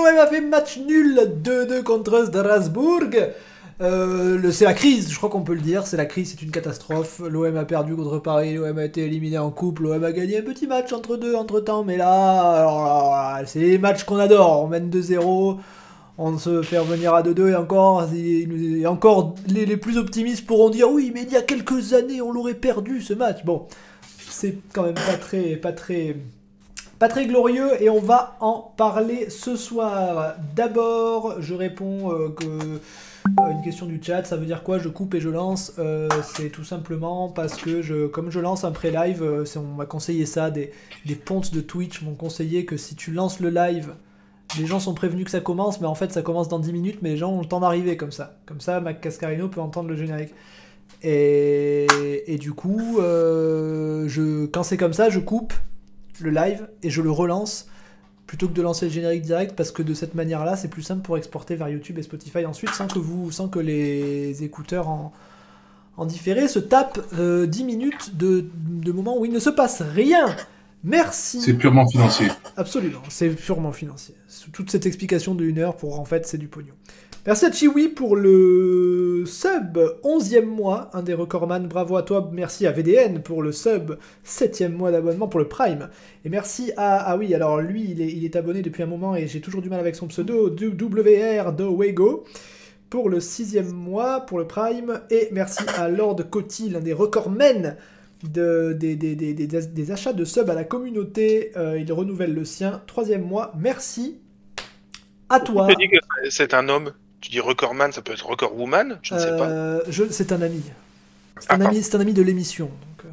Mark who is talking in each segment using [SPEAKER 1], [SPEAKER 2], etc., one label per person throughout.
[SPEAKER 1] l'OM a fait match nul 2-2 contre Strasbourg. Euh, c'est la crise, je crois qu'on peut le dire, c'est la crise, c'est une catastrophe. L'OM a perdu contre Paris, l'OM a été éliminé en coupe, l'OM a gagné un petit match entre deux entre temps, mais là, c'est les matchs qu'on adore. On mène 2-0, on se fait revenir à 2-2 et encore, et encore les, les plus optimistes pourront dire oui, mais il y a quelques années on l'aurait perdu ce match. Bon, c'est quand même pas très, pas très, pas très glorieux et on va en parler ce soir. D'abord, je réponds euh, que euh, une question du chat, ça veut dire quoi? Je coupe et je lance. Euh, c'est tout simplement parce que je, comme je lance un pré-live, euh, on m'a conseillé ça. Des, des pontes de Twitch m'ont conseillé que si tu lances le live, les gens sont prévenus que ça commence, mais en fait ça commence dans 10 minutes, mais les gens ont le temps d'arriver comme ça. Comme ça, Mac Cascarino peut entendre le générique. Et, et du coup, euh, quand c'est comme ça, je coupe le live et je le relance plutôt que de lancer le générique direct parce que de cette manière-là, c'est plus simple pour exporter vers YouTube et Spotify ensuite sans que vous, sans que les écouteurs en, en différé se tapent euh, 10 minutes de, de moments où il ne se passe rien. Merci.
[SPEAKER 2] C'est purement financier.
[SPEAKER 1] Absolument, c'est purement financier. Toute cette explication de une heure pour en fait c'est du pognon. Merci à Chiwi pour le sub 11e mois, un des recordman, bravo à toi, merci à VDN pour le sub 7e mois d'abonnement pour le Prime. Et merci à... Ah oui, alors lui il est, il est abonné depuis un moment et j'ai toujours du mal avec son pseudo, WR pour le 6e mois pour le Prime. Et merci à Lord Coty, l'un des recordmen de, des, des, des, des, des achats de subs à la communauté. Euh, il renouvelle le sien. Troisième mois. Merci à toi.
[SPEAKER 3] Tu dis que c'est un homme? Tu dis recordman, ça peut être record woman, je ne sais pas.
[SPEAKER 1] Euh, je- c'est un ami. C'est
[SPEAKER 3] Ah,
[SPEAKER 1] un,
[SPEAKER 3] pardon.
[SPEAKER 1] ami, c'est un ami de l'émission. Donc, euh,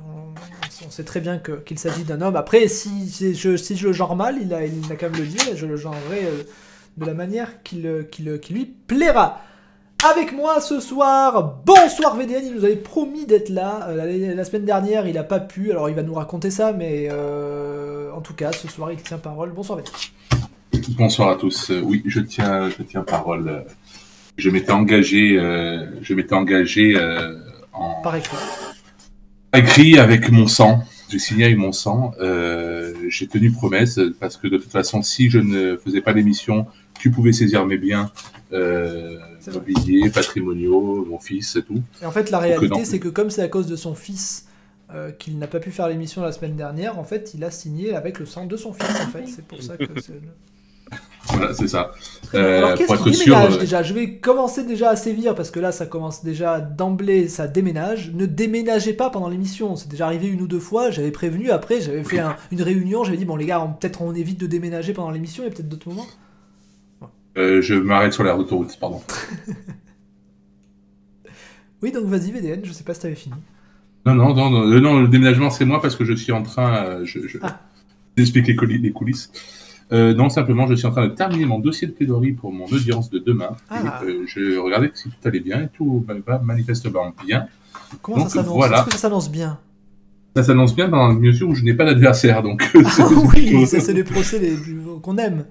[SPEAKER 1] on, on sait très bien que- qu'il s'agit d'un homme. Après, si, si je, si je le genre mal, il a, il n'a qu'à me le dire et je le genrerai euh, de la manière qu'il euh, qu'il- qui lui plaira. Avec moi ce soir, bonsoir VDN, il nous avait promis d'être là. Euh, la, la semaine dernière, il a pas pu, alors il va nous raconter ça, mais euh, en tout cas, ce soir, il tient parole. Bonsoir VDN.
[SPEAKER 2] Bonsoir à tous. Oui, je tiens, je tiens parole. Je m'étais engagé, euh, je m'étais engagé euh, en
[SPEAKER 1] Par écrit.
[SPEAKER 2] écrit avec mon sang. J'ai signé avec mon sang. Euh, J'ai tenu promesse parce que de toute façon, si je ne faisais pas l'émission, tu pouvais saisir mes biens mobiliers, patrimoniaux, mon fils et tout.
[SPEAKER 1] Et en fait, la réalité, c'est que comme c'est à cause de son fils euh, qu'il n'a pas pu faire l'émission la semaine dernière, en fait, il a signé avec le sang de son fils. En fait, c'est pour ça que.
[SPEAKER 2] Voilà, c'est ça.
[SPEAKER 1] Alors,
[SPEAKER 2] Euh,
[SPEAKER 1] qu'est-ce
[SPEAKER 2] pour être sûr. euh,
[SPEAKER 1] déjà? Je vais commencer déjà à sévir parce que là, ça commence déjà d'emblée, ça déménage. Ne déménagez pas pendant l'émission. C'est déjà arrivé une ou deux fois. J'avais prévenu. Après, j'avais fait un- une réunion. J'avais dit bon les gars, peut-être on évite de déménager pendant l'émission. Il y a peut-être d'autres moments?
[SPEAKER 2] euh, je m'arrête sur la autoroute, pardon.
[SPEAKER 1] Oui, donc vas-y VDN. Je sais pas si t'avais fini.
[SPEAKER 2] Non, non, non, non, euh, non, le déménagement, c'est moi parce que je suis en train. euh, je, je...
[SPEAKER 1] Ah.
[SPEAKER 2] Colis- les coulisses. Euh, non, simplement, je suis en train de terminer mon dossier de plaidoirie pour mon audience de demain.
[SPEAKER 1] Ah.
[SPEAKER 2] Et, euh, je regardais si tout allait bien et tout va manifestement bien.
[SPEAKER 1] Comment
[SPEAKER 2] Donc,
[SPEAKER 1] ça s'annonce?
[SPEAKER 2] voilà.
[SPEAKER 1] Est-ce que ça s'annonce bien?
[SPEAKER 2] Ça s'annonce bien dans la mesure où je n'ai pas d'adversaire. Donc, c'est
[SPEAKER 1] Ah oui, ça c'est les procès les qu'on aime.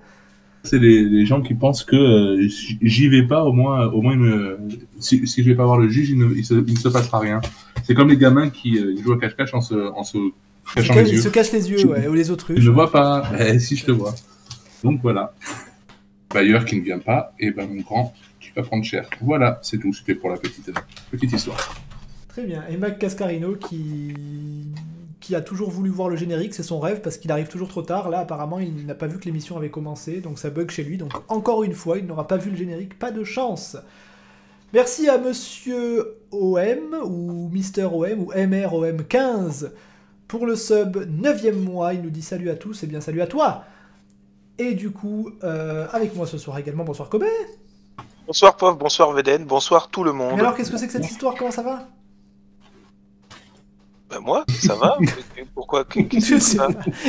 [SPEAKER 2] c'est les, les gens qui pensent que euh, j'y vais pas, au moins, au moins me- si, si je vais pas voir le juge, il ne, il se, il ne se passera rien. C'est comme les gamins qui euh, jouent à cache-cache en se, en se
[SPEAKER 1] Il se, cache,
[SPEAKER 2] les
[SPEAKER 1] il
[SPEAKER 2] yeux.
[SPEAKER 1] se cache les yeux,
[SPEAKER 2] Tu-
[SPEAKER 1] ouais, ou les autruches.
[SPEAKER 2] Tu ne vois pas Eh, Si, je te vois. Donc voilà. Bailleur qui ne vient pas, et ben mon grand, tu vas prendre cher. Voilà, c'est tout. C'était pour la petite, petite histoire.
[SPEAKER 1] Très bien. Et Mac Cascarino qui... qui a toujours voulu voir le générique, c'est son rêve parce qu'il arrive toujours trop tard. Là, apparemment, il n'a pas vu que l'émission avait commencé, donc ça bug chez lui. Donc encore une fois, il n'aura pas vu le générique. Pas de chance. Merci à Monsieur OM ou Mister OM ou MROM15 pour le sub 9 mois. Il nous dit salut à tous et bien salut à toi. Et du coup, euh, avec moi ce soir également, bonsoir Kobe.
[SPEAKER 3] Bonsoir Pov, bonsoir VDN, bonsoir tout le
[SPEAKER 1] Mais
[SPEAKER 3] monde.
[SPEAKER 1] alors, qu'est-ce que c'est que cette histoire? Comment ça va?
[SPEAKER 3] Bah moi, ça va Pourquoi.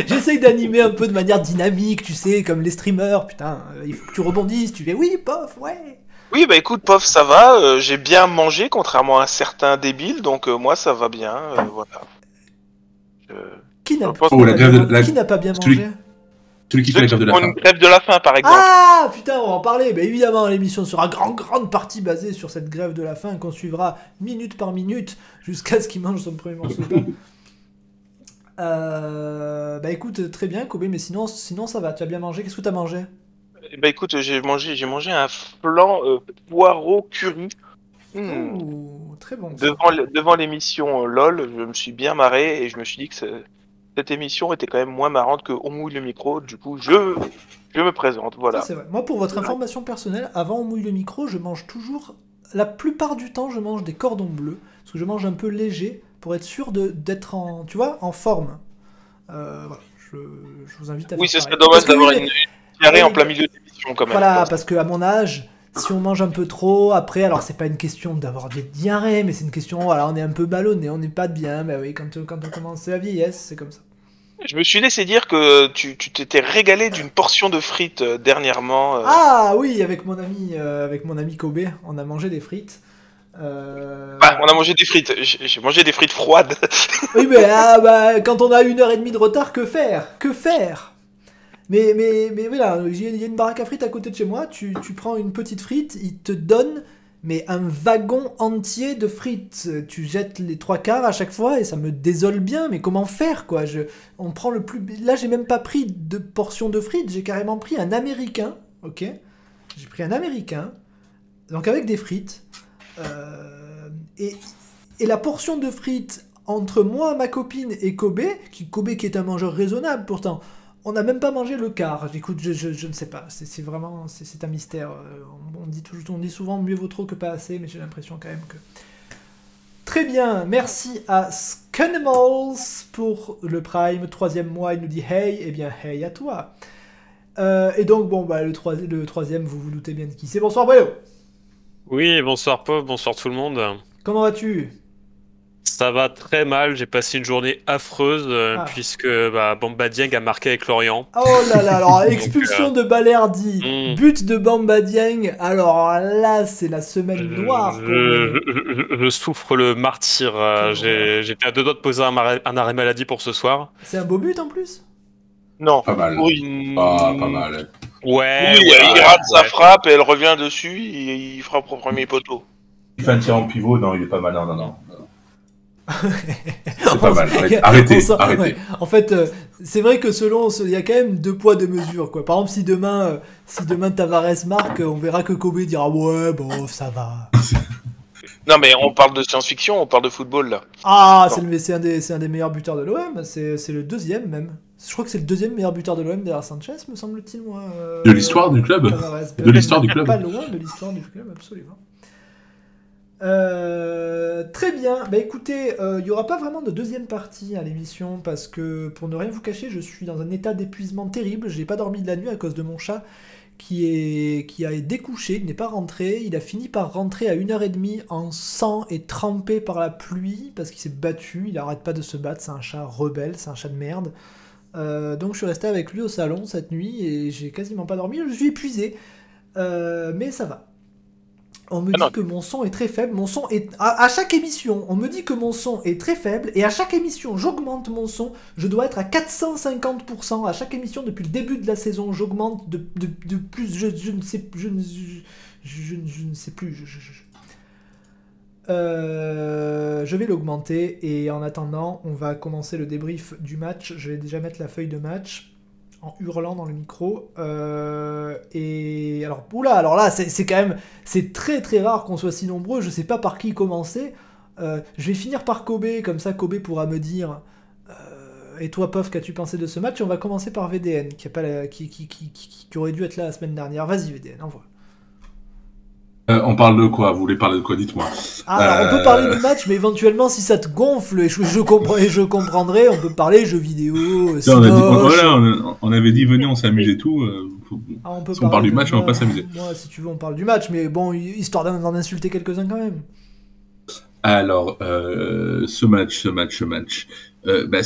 [SPEAKER 1] J'essaye d'animer un peu de manière dynamique, tu sais, comme les streamers. Putain, euh, il faut que tu rebondisses. Tu fais oui, pof, ouais.
[SPEAKER 3] Oui, bah écoute, Pov, ça va. euh, J'ai bien mangé, contrairement à un certain débile, donc euh, moi ça va bien. euh, voilà.
[SPEAKER 1] Qui n'a
[SPEAKER 2] Oh,
[SPEAKER 1] n'a
[SPEAKER 2] la
[SPEAKER 1] pas,
[SPEAKER 2] grève
[SPEAKER 1] bien-
[SPEAKER 2] de- la-
[SPEAKER 1] qui n'a pas bien
[SPEAKER 2] celui-
[SPEAKER 1] mangé
[SPEAKER 2] Celui qui fait la grève de la faim.
[SPEAKER 3] une grève de la faim, par exemple.
[SPEAKER 1] Ah putain, on va en parler. Bah évidemment, l'émission sera grande, grande partie basée sur cette grève de la faim qu'on suivra minute par minute jusqu'à ce qu'il mange son premier morceau de pain. Euh, bah écoute, très bien, Kobe, mais sinon, sinon ça va. Tu as bien mangé? Qu'est-ce que tu as mangé
[SPEAKER 3] Bah écoute, j'ai mangé, j'ai mangé un flan euh, poireau curry. Hmm.
[SPEAKER 1] Très bon.
[SPEAKER 3] Devant, devant l'émission euh, LOL, je me suis bien marré et je me suis dit que ce- cette émission était quand même moins marrante que On mouille le micro. Du coup, je, je me présente. Voilà.
[SPEAKER 1] Ça, c'est vrai. Moi, pour votre information personnelle, avant on mouille le micro, je mange toujours. La plupart du temps, je mange des cordons bleus parce que je mange un peu léger pour être sûr de d'être en, tu vois, en forme. Euh, voilà. Je, je vous invite à
[SPEAKER 3] Oui, ce serait dommage d'avoir une, diarrhée en plein milieu d'émission quand même.
[SPEAKER 1] Voilà, parce que à mon âge, si on mange un peu trop, après, alors c'est pas une question d'avoir des diarrhées, mais c'est une question, voilà, on est un peu ballonné, on n'est pas bien, bah oui, quand, quand on commence la vieillesse, c'est comme ça.
[SPEAKER 3] Je me suis laissé dire que tu tu t'étais régalé d'une portion de frites euh, dernièrement. euh.
[SPEAKER 1] Ah oui, avec mon ami, euh, avec mon ami Kobe, on a mangé des frites. Euh,
[SPEAKER 3] Bah, on a mangé des frites. J'ai j'ai mangé des frites froides.
[SPEAKER 1] Oui, mais ah, bah, quand on a une heure et demie de retard, que faire? Que faire? Mais, mais, mais voilà, il y a une baraque à frites à côté de chez moi, tu, tu prends une petite frite, il te donne mais un wagon entier de frites. Tu jettes les trois quarts à chaque fois et ça me désole bien, mais comment faire quoi? Je, On prend le plus... Là, j'ai même pas pris de portion de frites, j'ai carrément pris un américain, ok? J'ai pris un américain, donc avec des frites, euh, et, et la portion de frites entre moi, ma copine et Kobe, qui Kobe qui est un mangeur raisonnable pourtant, on n'a même pas mangé le quart. Écoute, je, je, je ne sais pas. C'est vraiment, c'est un mystère. Euh, On, on dit toujours, on dit souvent mieux vaut trop que pas assez, mais j'ai l'impression quand même que. Très bien, merci à Scanimals pour le Prime, troisième mois, il nous dit hey, eh bien hey à toi. Euh, et donc bon bah le, troi- le troisième, vous vous doutez bien de qui c'est. Bonsoir Boyo,
[SPEAKER 4] Oui, bonsoir Pop, bonsoir tout le monde.
[SPEAKER 1] comment vas-tu?
[SPEAKER 4] Ça va très mal, j'ai passé une journée affreuse euh,
[SPEAKER 1] Ah.
[SPEAKER 4] puisque bah, Bamba Dieng a marqué avec Lorient.
[SPEAKER 1] Oh là là, alors expulsion de Balerdi,
[SPEAKER 4] Mm.
[SPEAKER 1] but de Bamba Dieng, alors là c'est la semaine
[SPEAKER 4] Je,
[SPEAKER 1] noire. pour
[SPEAKER 4] je-
[SPEAKER 1] le-
[SPEAKER 4] je- je- je souffre le martyr. euh, j'ai- J'étais à deux doigts de poser un, arrêt- un arrêt maladie pour ce soir.
[SPEAKER 1] C'est un beau but en plus?
[SPEAKER 3] Non.
[SPEAKER 2] Pas mal.
[SPEAKER 3] Oui.
[SPEAKER 2] Ah, pas mal.
[SPEAKER 4] Ouais,
[SPEAKER 3] Oui,
[SPEAKER 4] ouais,
[SPEAKER 3] il rate sa frappe et elle revient dessus, il, il frappe au premier poteau.
[SPEAKER 2] Il fait un tir en pivot, non, il est pas mal. Non, non, non.
[SPEAKER 1] C'est
[SPEAKER 2] pas mal, arrêtez, arrêtez.
[SPEAKER 1] En fait, euh, c'est vrai que selon, ce- il y a quand même deux poids deux mesures quoi. Par exemple, si demain, euh, si demain Tavares marque, on verra que Kobe dira ouais bon ça va.
[SPEAKER 3] Non, mais on parle de science-fiction, on parle de football là.
[SPEAKER 1] Ah c'est le- c'est un des, c'est un des meilleurs buteurs de l'OM. C'est c'est le deuxième même. Je crois que c'est le deuxième meilleur buteur de l'OM derrière Sanchez, me semble-t-il moi. euh,
[SPEAKER 2] De l'histoire du club
[SPEAKER 1] Tavares.
[SPEAKER 2] De l'histoire du club.
[SPEAKER 1] Pas loin de l'histoire du club, absolument. Euh, très bien. Bah écoutez, euh, il n'y aura pas vraiment de deuxième partie à l'émission parce que, pour ne rien vous cacher, je suis dans un état d'épuisement terrible. J'ai pas dormi de la nuit à cause de mon chat qui, est, qui a découché, il n'est pas rentré. Il a fini par rentrer à 1h30 en sang et trempé par la pluie parce qu'il s'est battu. Il arrête pas de se battre. C'est un chat rebelle, c'est un chat de merde. Euh, donc je suis resté avec lui au salon cette nuit et j'ai quasiment pas dormi. Je suis épuisé. Euh, mais ça va. On me
[SPEAKER 3] Ah
[SPEAKER 1] dit
[SPEAKER 3] non.
[SPEAKER 1] que mon son est très faible. Mon son est à, à chaque émission, on me dit que mon son est très faible et à chaque émission, j'augmente mon son. Je dois être à 450% à chaque émission depuis le début de la saison. J'augmente de, de, de plus. Je, je ne sais, je, ne- je, je ne- je ne sais plus. Euh, je vais l'augmenter et en attendant, on va commencer le débrief du match. Je vais déjà mettre la feuille de match en hurlant dans le micro. Euh, et alors, oula, alors là, c'est quand même, c'est très très rare qu'on soit si nombreux. Je sais pas par qui commencer. Euh, je vais finir par Kobe, comme ça Kobe pourra me dire. euh, et toi, Pof, qu'as-tu pensé de ce match? On va commencer par VDN, qui, a pas qui, qui, qui- qui aurait dû être là la semaine dernière. Vas-y, VDN, envoie.
[SPEAKER 2] Euh, on parle de quoi? Vous voulez parler de quoi? Dites-moi.
[SPEAKER 1] Ah, alors, on
[SPEAKER 2] Euh.
[SPEAKER 1] peut parler du match, mais éventuellement, si ça te gonfle, et je, je, comprends, et je comprendrai, on peut parler jeux vidéo,
[SPEAKER 2] Tiens, on, a dit- on- voilà, on, a- on avait dit venez, on s'amuse et tout. euh,
[SPEAKER 1] Ah, on peut
[SPEAKER 2] Si on parle
[SPEAKER 1] parler
[SPEAKER 2] du match, on va pas s'amuser.
[SPEAKER 1] Moi, si tu veux, on parle du match, mais bon, histoire d'en insulter quelques-uns quand même.
[SPEAKER 2] Alors, euh, ce match, ce match, ce match. Euh, bah,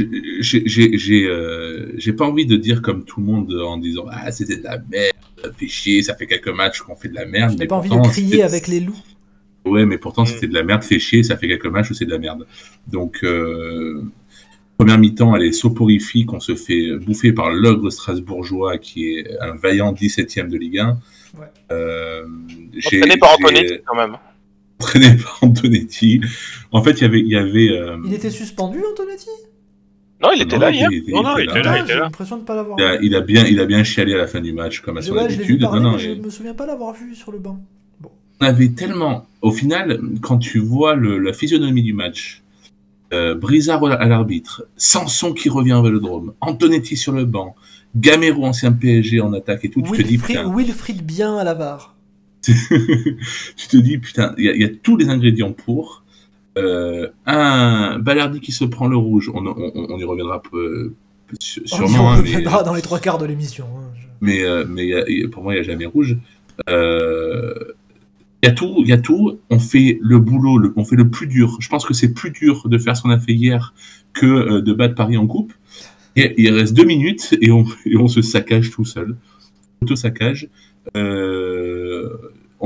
[SPEAKER 2] euh, j'ai pas envie de dire comme tout le monde en disant ah c'était de la merde, ça fait chier, ça fait quelques matchs qu'on fait de la merde. Mais
[SPEAKER 1] pas envie de crier avec les loups.
[SPEAKER 2] Ouais, mais pourtant
[SPEAKER 4] Mm.
[SPEAKER 2] c'était de la merde, fait chier, ça fait quelques matchs où c'est de la merde. Donc euh, première mi-temps, elle est soporifique, on se fait bouffer par l'ogre strasbourgeois qui est un vaillant 17e de Ligue 1.
[SPEAKER 1] Ouais.
[SPEAKER 2] Euh, j'ai-
[SPEAKER 3] Entraîné par
[SPEAKER 2] j'ai-
[SPEAKER 3] Antonetti quand même.
[SPEAKER 2] entraîné par Antonetti. En fait, il y avait, il y avait. euh,
[SPEAKER 1] Il était suspendu, Antonetti?
[SPEAKER 3] Non, il était
[SPEAKER 2] non,
[SPEAKER 3] là hier.
[SPEAKER 2] il était-
[SPEAKER 4] Non, non, il était là,
[SPEAKER 1] J'ai l'impression de ne pas l'avoir
[SPEAKER 2] Il a,
[SPEAKER 1] vu.
[SPEAKER 2] il a bien, il a bien chialé à la fin du match, comme à son
[SPEAKER 1] ouais,
[SPEAKER 2] habitude.
[SPEAKER 1] parler,
[SPEAKER 2] Non,
[SPEAKER 1] je
[SPEAKER 2] et-
[SPEAKER 1] me souviens pas l'avoir vu sur le banc.
[SPEAKER 2] on avait tellement. Au final, quand tu vois le, la physionomie du match, euh, Brizard à l'arbitre, Sanson qui revient au Vélodrome, Antonetti sur le banc, Gamero ancien PSG en attaque et tout, tu te dis
[SPEAKER 1] Wilfried,
[SPEAKER 2] putain,
[SPEAKER 1] Wilfried bien à la VAR.
[SPEAKER 2] tu te dis putain, il y, a- il y a tous les ingrédients pour. Euh, un Balardi qui se prend le rouge, on, on, on y reviendra peu,
[SPEAKER 1] On y
[SPEAKER 2] sûrement, hein, mais,
[SPEAKER 1] reviendra dans les trois quarts de l'émission. hein. Je-
[SPEAKER 2] mais, euh, mais il y a- il y a- pour moi, il n'y a jamais rouge. Euh, Il y a tout, il y a tout. On fait le boulot, le- on fait le plus dur. Je pense que c'est plus dur de faire ce qu'on a fait hier que euh, de battre Paris en coupe. Et, il reste deux minutes et on, et on se saccage tout seul. Auto-saccage. Euh,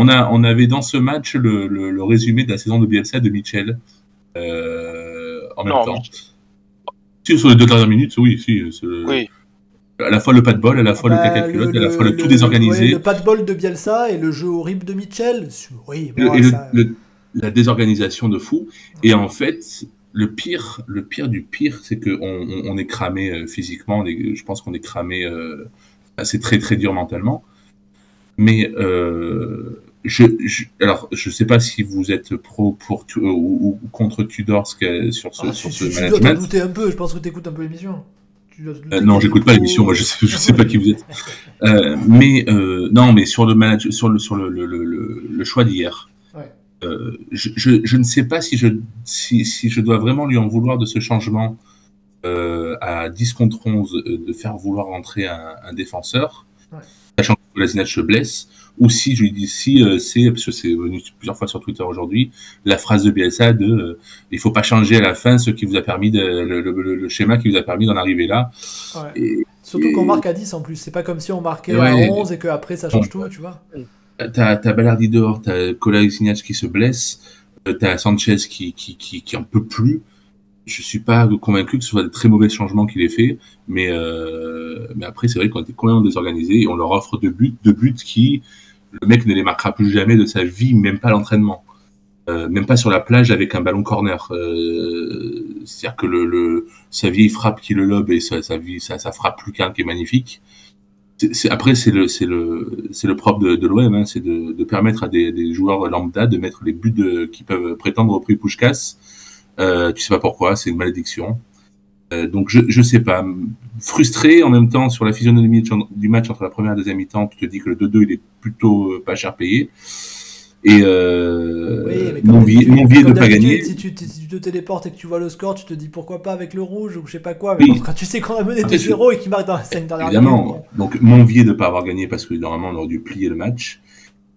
[SPEAKER 2] on, a, on avait dans ce match le, le, le résumé de la saison de Bielsa de Mitchell euh, en même
[SPEAKER 3] Non,
[SPEAKER 2] temps. Si, sur les deux dernières minutes, oui, si.
[SPEAKER 3] Oui.
[SPEAKER 2] À la fois le pas de bol, à la fois
[SPEAKER 1] Bah,
[SPEAKER 2] le caca culotte, à la fois le, tout désorganisé.
[SPEAKER 1] ouais, le pas de bol de Bielsa et le jeu horrible de Mitchell. Oui,
[SPEAKER 2] Et le-
[SPEAKER 1] bon,
[SPEAKER 2] et le-
[SPEAKER 1] ça-
[SPEAKER 2] le- la désorganisation de fou. Et en fait, le pire, le pire du pire, c'est que on, est cramé euh, physiquement. on est- je pense qu'on est cramé. euh, c'est très très dur mentalement. Mais euh, je, je, alors, je sais pas si vous êtes pro pour Tu- euh, ou, ou contre Tudor sur ce,
[SPEAKER 1] Ah,
[SPEAKER 2] sur
[SPEAKER 1] tu,
[SPEAKER 2] ce
[SPEAKER 1] tu- dois
[SPEAKER 2] management.
[SPEAKER 1] t'en douter un peu, je pense que tu écoutes un peu l'émission. Dois
[SPEAKER 2] Euh, non, j'écoute pas l'émission. Moi, je sais, je sais pas qui vous êtes. Euh, mais euh, non, mais sur le manage, sur le sur le le, le, le- le choix d'hier.
[SPEAKER 1] Ouais.
[SPEAKER 2] Je, je, je ne sais pas si je si, si je dois vraiment lui en vouloir de ce changement à 10 contre 11 euh, de faire vouloir rentrer un, un défenseur,
[SPEAKER 1] Ouais.
[SPEAKER 2] sachant que Lazinat se blesse, ou si je lui dis si euh, c'est parce que c'est venu plusieurs fois sur Twitter aujourd'hui la phrase de Bielsa de euh, il faut pas changer à la fin ce qui vous a permis de, le, le, le- le schéma qui vous a permis d'en arriver là.
[SPEAKER 1] Ouais.
[SPEAKER 2] Et,
[SPEAKER 1] Surtout qu'on marque à 10 en plus, c'est pas comme si on marquait
[SPEAKER 2] Ouais.
[SPEAKER 1] à 11 et qu'après ça change tout, tu vois.
[SPEAKER 2] T'as, t'as Ballardi dehors, t'as Kolasinac qui se blesse, euh, t'as Sanchez qui, qui, qui, qui en peut plus. Je suis pas convaincu que ce soit des très mauvais changements qu'il ait fait, mais, euh, mais après, c'est vrai qu'on était complètement désorganisés et on leur offre deux buts, deux buts qui, le mec ne les marquera plus jamais de sa vie, même pas l'entraînement. Euh, même pas sur la plage avec un ballon corner. Euh, c'est-à-dire que le, le, sa vieille frappe qui le lobe et sa, vie, sa frappe Lucas qui est magnifique. Après, c'est le, propre de, de l'OM, hein, c'est de, permettre à des, joueurs lambda de mettre les buts qui peuvent prétendre au prix Pushkas. Euh, tu sais pas pourquoi, c'est une malédiction. Euh, donc je, je sais pas, frustré en même temps sur la physionomie du match entre la première et la deuxième mi-temps, tu te dis que le 2-2 il est plutôt euh, pas cher payé. Et euh,
[SPEAKER 1] Oui,
[SPEAKER 2] mon de pas gagner.
[SPEAKER 1] Si tu, si tu te téléportes et que tu vois le score, tu te dis pourquoi pas avec le rouge ou je sais pas quoi. Mais
[SPEAKER 2] Oui.
[SPEAKER 1] bon, quand tu sais qu'on a mené
[SPEAKER 2] Après,
[SPEAKER 1] 2-0 et qu'il marque dans la 5 dernières minutes,
[SPEAKER 2] Évidemment. Donc, mon billet de ne pas avoir gagné parce que normalement, on aurait dû plier le match.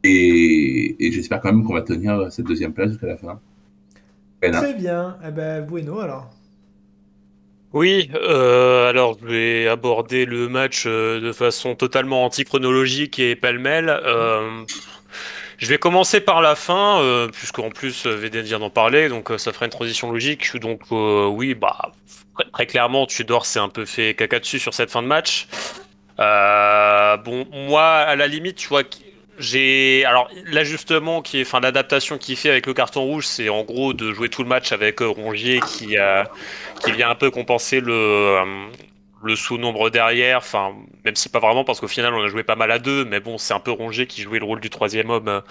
[SPEAKER 2] Et, et j'espère quand même qu'on va tenir cette deuxième place jusqu'à la fin.
[SPEAKER 1] Très bien. Eh ben, Bueno alors.
[SPEAKER 4] Oui, euh, alors je vais aborder le match euh, de façon totalement antichronologique et pêle-mêle. Euh, je vais commencer par la fin, euh, puisqu'en plus VDN vient d'en parler, donc ça fera une transition logique. Donc oui, bah très, clairement, Tudor s'est un peu fait caca dessus sur cette fin de match. Bon, moi, à la limite, tu vois, j'ai alors l'ajustement qui est, enfin l'adaptation qu'il fait avec le carton rouge, c'est en gros de jouer tout le match avec euh, Rongier qui qui vient un peu compenser le, euh, le sous-nombre derrière. Enfin, même si pas vraiment, parce qu'au final, on a joué pas mal à deux, mais bon, c'est un peu rongé qui jouait le rôle du troisième homme euh,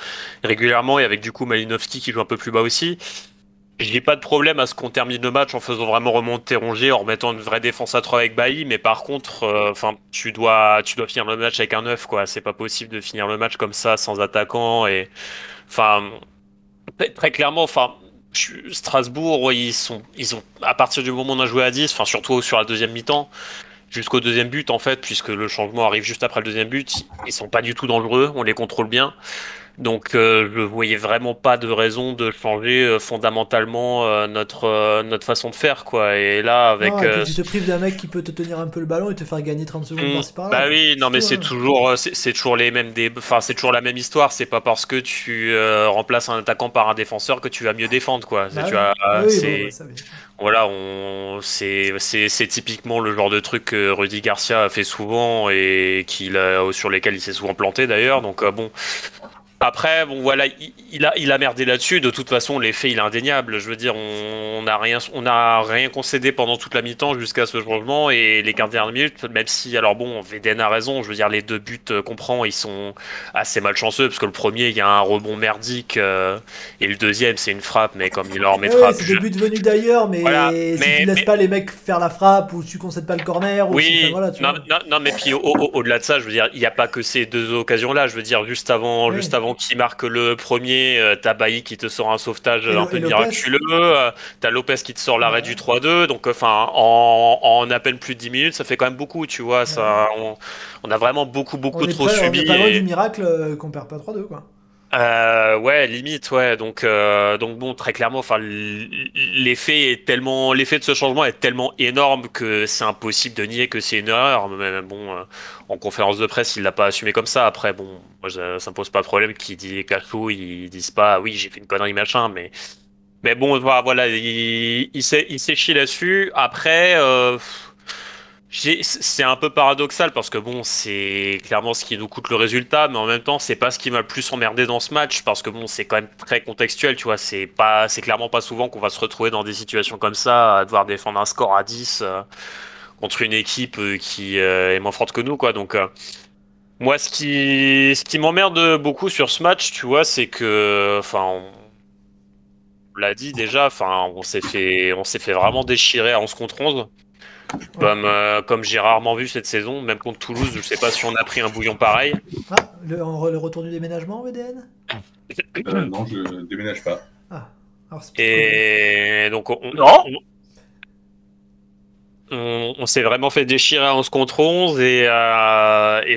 [SPEAKER 4] régulièrement, et avec du coup Malinowski qui joue un peu plus bas aussi. J'ai pas de problème à ce qu'on termine le match en faisant vraiment remonter Rongier, en remettant une vraie défense à 3 avec Bailly, mais par contre, euh, tu dois, tu dois finir le match avec un 9, quoi. C'est pas possible de finir le match comme ça, sans attaquant, et très, clairement, enfin, je- Strasbourg, ils sont, ont, à partir du moment où on a joué à 10, enfin surtout sur la deuxième mi-temps, jusqu'au deuxième but en fait, puisque le changement arrive juste après le deuxième but. Ils sont pas du tout dangereux, on les contrôle bien. Donc euh, je voyais vraiment pas de raison de changer euh, fondamentalement euh, notre euh, notre façon de faire quoi. Et là avec
[SPEAKER 1] Non, et puis tu te prives d'un mec qui peut te tenir un peu le ballon et te faire gagner 30 secondes
[SPEAKER 4] Mm.
[SPEAKER 1] par-là.
[SPEAKER 4] Bah oui, non mais c'est
[SPEAKER 1] hein.
[SPEAKER 4] toujours, c'est toujours les mêmes dé- enfin c'est toujours la même histoire. C'est pas parce que tu remplaces un attaquant par un défenseur que tu vas mieux défendre quoi. C'est-
[SPEAKER 1] Bah
[SPEAKER 4] tu
[SPEAKER 1] oui.
[SPEAKER 4] vois,
[SPEAKER 1] oui,
[SPEAKER 4] c'est
[SPEAKER 1] bon, ouais, ça, oui.
[SPEAKER 4] voilà, on c'est typiquement le genre de truc que Rudy Garcia a fait souvent et qu'il a sur lesquels il s'est souvent planté d'ailleurs. Donc bon. Après, bon voilà, il, il a, il a merdé là-dessus. De toute façon, l'effet il est indéniable. Je veux dire, on n'a rien, on rien concédé pendant toute la mi-temps jusqu'à ce changement et les 15 dernières minutes, même si, alors bon, Veden a raison. Je veux dire, les deux buts euh, qu'on prend, ils sont assez malchanceux parce que le premier, il y a un rebond merdique euh, et le deuxième, c'est une frappe, mais comme il en
[SPEAKER 1] Ouais,
[SPEAKER 4] remettra.
[SPEAKER 1] ouais, c'est des buts venus d'ailleurs, mais
[SPEAKER 4] Voilà,
[SPEAKER 1] si
[SPEAKER 4] mais-
[SPEAKER 1] tu laisses
[SPEAKER 4] mais-
[SPEAKER 1] pas les mecs faire la frappe ou tu concèdes pas le corner, ou
[SPEAKER 4] Oui,
[SPEAKER 1] enfin, voilà, tu
[SPEAKER 4] non, non, non, mais puis au- au- au-delà de ça, je veux dire, il n'y a pas que ces deux occasions-là. Je veux dire, juste avant,
[SPEAKER 1] Oui.
[SPEAKER 4] juste avant qu'il marque le premier, euh, t'as Bailly qui te sort un sauvetage
[SPEAKER 1] Et
[SPEAKER 4] un peu miraculeux. euh, t'as Lopez qui te sort l'arrêt
[SPEAKER 1] Ouais.
[SPEAKER 4] du 3-2. Donc, enfin, en, en à peine plus de 10 minutes, ça fait quand même beaucoup, tu vois. Ça, on, on a vraiment beaucoup, beaucoup
[SPEAKER 1] on est
[SPEAKER 4] trop
[SPEAKER 1] pas, on
[SPEAKER 4] subi.
[SPEAKER 1] est pas loin
[SPEAKER 4] et-
[SPEAKER 1] du miracle euh, qu'on perd pas 3-2, quoi.
[SPEAKER 4] Euh, ouais, limite, ouais. Donc, euh, donc bon, très clairement, enfin, l'effet est tellement, l'effet de ce changement est tellement énorme que c'est impossible de nier que c'est une erreur. Mais bon, euh, en conférence de presse, il l'a pas assumé comme ça. Après, bon, moi, ça, ça me pose pas de problème qu'il dit Cachou, ils disent pas, ah oui, j'ai fait une connerie, machin, mais, mais bon, voilà, il, il s'est, il s'est chié là-dessus. Après, euh, c'est un peu paradoxal parce que bon, c'est clairement ce qui nous coûte le résultat, mais en même temps, c'est pas ce qui m'a le plus emmerdé dans ce match parce que bon, c'est quand même très contextuel, tu vois. C'est pas, c'est clairement pas souvent qu'on va se retrouver dans des situations comme ça, à devoir défendre un score à 10 euh, contre une équipe euh, qui euh, est moins forte que nous, quoi. Donc, moi, ce qui, ce qui m'emmerde beaucoup sur ce match, tu vois, c'est que, enfin, on l'a dit déjà, enfin, on s'est fait, on s'est fait vraiment déchirer à 11 contre 11. Comme, euh, comme j'ai rarement vu cette saison, même contre Toulouse, je sais pas si on a pris un bouillon pareil.
[SPEAKER 1] Ah, le, le retour du déménagement, VDN
[SPEAKER 2] Euh, non, je déménage pas.
[SPEAKER 1] Ah, alors c'est
[SPEAKER 4] Et donc, on,
[SPEAKER 3] Non.
[SPEAKER 4] on, on- on s'est vraiment fait déchirer à 11 contre 11. Et, euh, et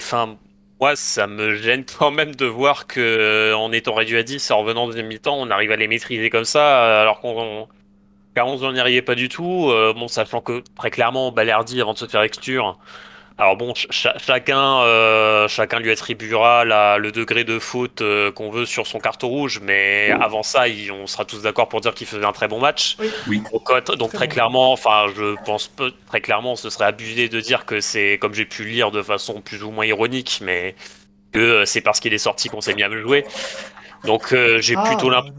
[SPEAKER 4] moi, ça me gêne quand même de voir que en étant réduit à 10, en revenant en deuxième mi-temps, on arrive à les maîtriser comme ça, alors qu'on. Qu'à 11, on n'y arrivait pas du tout. Euh, bon, sachant que très clairement, Balerdi, avant de se faire exclure, alors bon, ch- cha- chacun, euh, chacun lui attribuera la- le degré de faute euh, qu'on veut sur son carton rouge, mais avant ça, il- on sera tous d'accord pour dire qu'il faisait un très bon match.
[SPEAKER 1] Oui.
[SPEAKER 2] Oui.
[SPEAKER 4] Donc, donc
[SPEAKER 1] Très bon.
[SPEAKER 4] clairement, enfin, je pense peu, très clairement, ce serait abusé de dire que c'est, comme j'ai pu le lire de façon plus ou moins ironique, mais que euh, c'est parce qu'il est sorti qu'on s'est mis à me jouer. Donc euh, j'ai
[SPEAKER 1] Ah,
[SPEAKER 4] plutôt l'impression.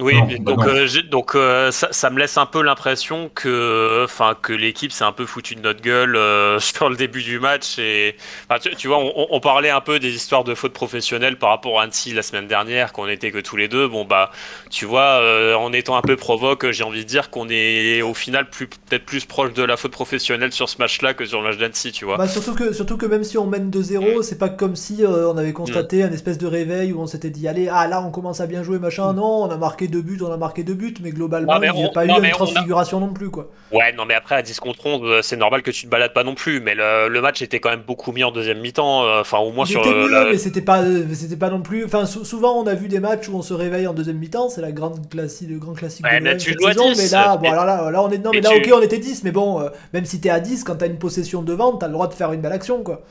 [SPEAKER 4] Oui,
[SPEAKER 2] Non, bah
[SPEAKER 4] donc, euh, donc euh, ça, ça me laisse un peu l'impression que, enfin, que l'équipe s'est un peu foutu de notre gueule euh, sur le début du match. Et tu, tu vois, on, on parlait un peu des histoires de fautes professionnelles par rapport à Annecy la semaine dernière, qu'on était que tous les deux. Bon bah, tu vois, euh, en étant un peu provoque, j'ai envie de dire qu'on est au final peut-être plus proche de la faute professionnelle sur ce match-là que sur le match d'Annecy, tu vois.
[SPEAKER 1] Bah, surtout, que, surtout que même si on mène 2-0, c'est pas comme si euh, on avait
[SPEAKER 4] Mm.
[SPEAKER 1] constaté un espèce de réveil où on s'était dit allez, ah là on commence à bien jouer, machin. Non, on a marqué deux buts, on a marqué deux buts, mais globalement,
[SPEAKER 4] mais
[SPEAKER 1] il n'y a pas
[SPEAKER 4] non,
[SPEAKER 1] eu
[SPEAKER 4] mais
[SPEAKER 1] une
[SPEAKER 4] a-
[SPEAKER 1] transfiguration non plus, quoi.
[SPEAKER 4] Ouais, non, mais après, à 10 contre 11, euh, c'est normal que tu te balades pas non plus. Mais le, le match était quand même beaucoup mieux en deuxième mi-temps. euh, Enfin, au moins
[SPEAKER 1] Il
[SPEAKER 4] sur
[SPEAKER 1] était
[SPEAKER 4] le-
[SPEAKER 1] mieux,
[SPEAKER 4] la-
[SPEAKER 1] mais c'était pas, c'était pas non plus. Enfin, sou- souvent on a vu des matchs où on se réveille en deuxième mi-temps, c'est la grande classique, le grand classique
[SPEAKER 4] Ouais,
[SPEAKER 1] de
[SPEAKER 4] tu à
[SPEAKER 1] saison.
[SPEAKER 4] 10,
[SPEAKER 1] mais là, bon,
[SPEAKER 4] mais-
[SPEAKER 1] alors là, là, on est, non, mais
[SPEAKER 4] mais
[SPEAKER 1] là,
[SPEAKER 4] tu-
[SPEAKER 1] ok, on était 10, mais bon, euh, même si t'es à 10, quand t'as une possession devant, t'as le droit de faire une belle action, quoi.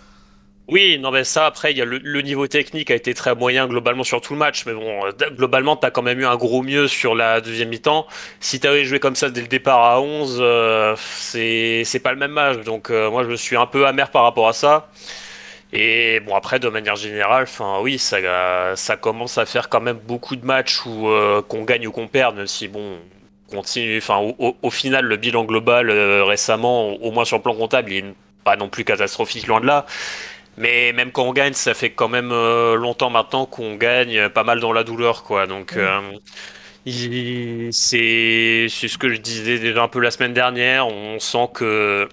[SPEAKER 4] Oui, non, mais ça, après, y a le, niveau technique a été très moyen globalement sur tout le match. Mais bon, euh, globalement, t'as quand même eu un gros mieux sur la deuxième mi-temps. Si t'avais joué comme ça dès le départ à 11, euh, c'est pas le même match. Donc, euh, moi, je suis un peu amer par rapport à ça. Et bon, après, de manière générale, oui, ça, commence à faire quand même beaucoup de matchs où qu'on gagne ou qu'on même si bon, on continue. Enfin, au, au- au final, le bilan global récemment, au moins sur le plan comptable, il est pas non plus catastrophique, loin de là. Mais même quand on gagne, ça fait quand même euh, longtemps maintenant qu'on gagne pas mal dans la douleur, quoi. Donc, euh, c'est ce que je disais déjà un peu la semaine dernière. On sent que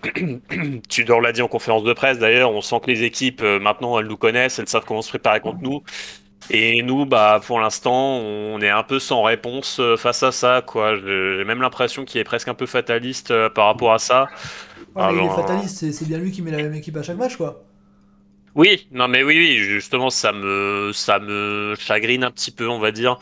[SPEAKER 4] Tudor l'a dit en conférence de presse d'ailleurs. On sent que les équipes euh, maintenant elles nous connaissent, elles savent comment se préparer contre nous. Et nous, bah, pour l'instant, on est un peu sans réponse face à ça, quoi. J'ai même l'impression qu'il est presque un peu fataliste par rapport à ça.
[SPEAKER 1] Ouais, mais il est fataliste, c'est- c'est bien lui qui met la même équipe à chaque match, quoi.
[SPEAKER 4] Oui, non mais oui, oui, justement, ça me, ça me chagrine un petit peu, on va dire.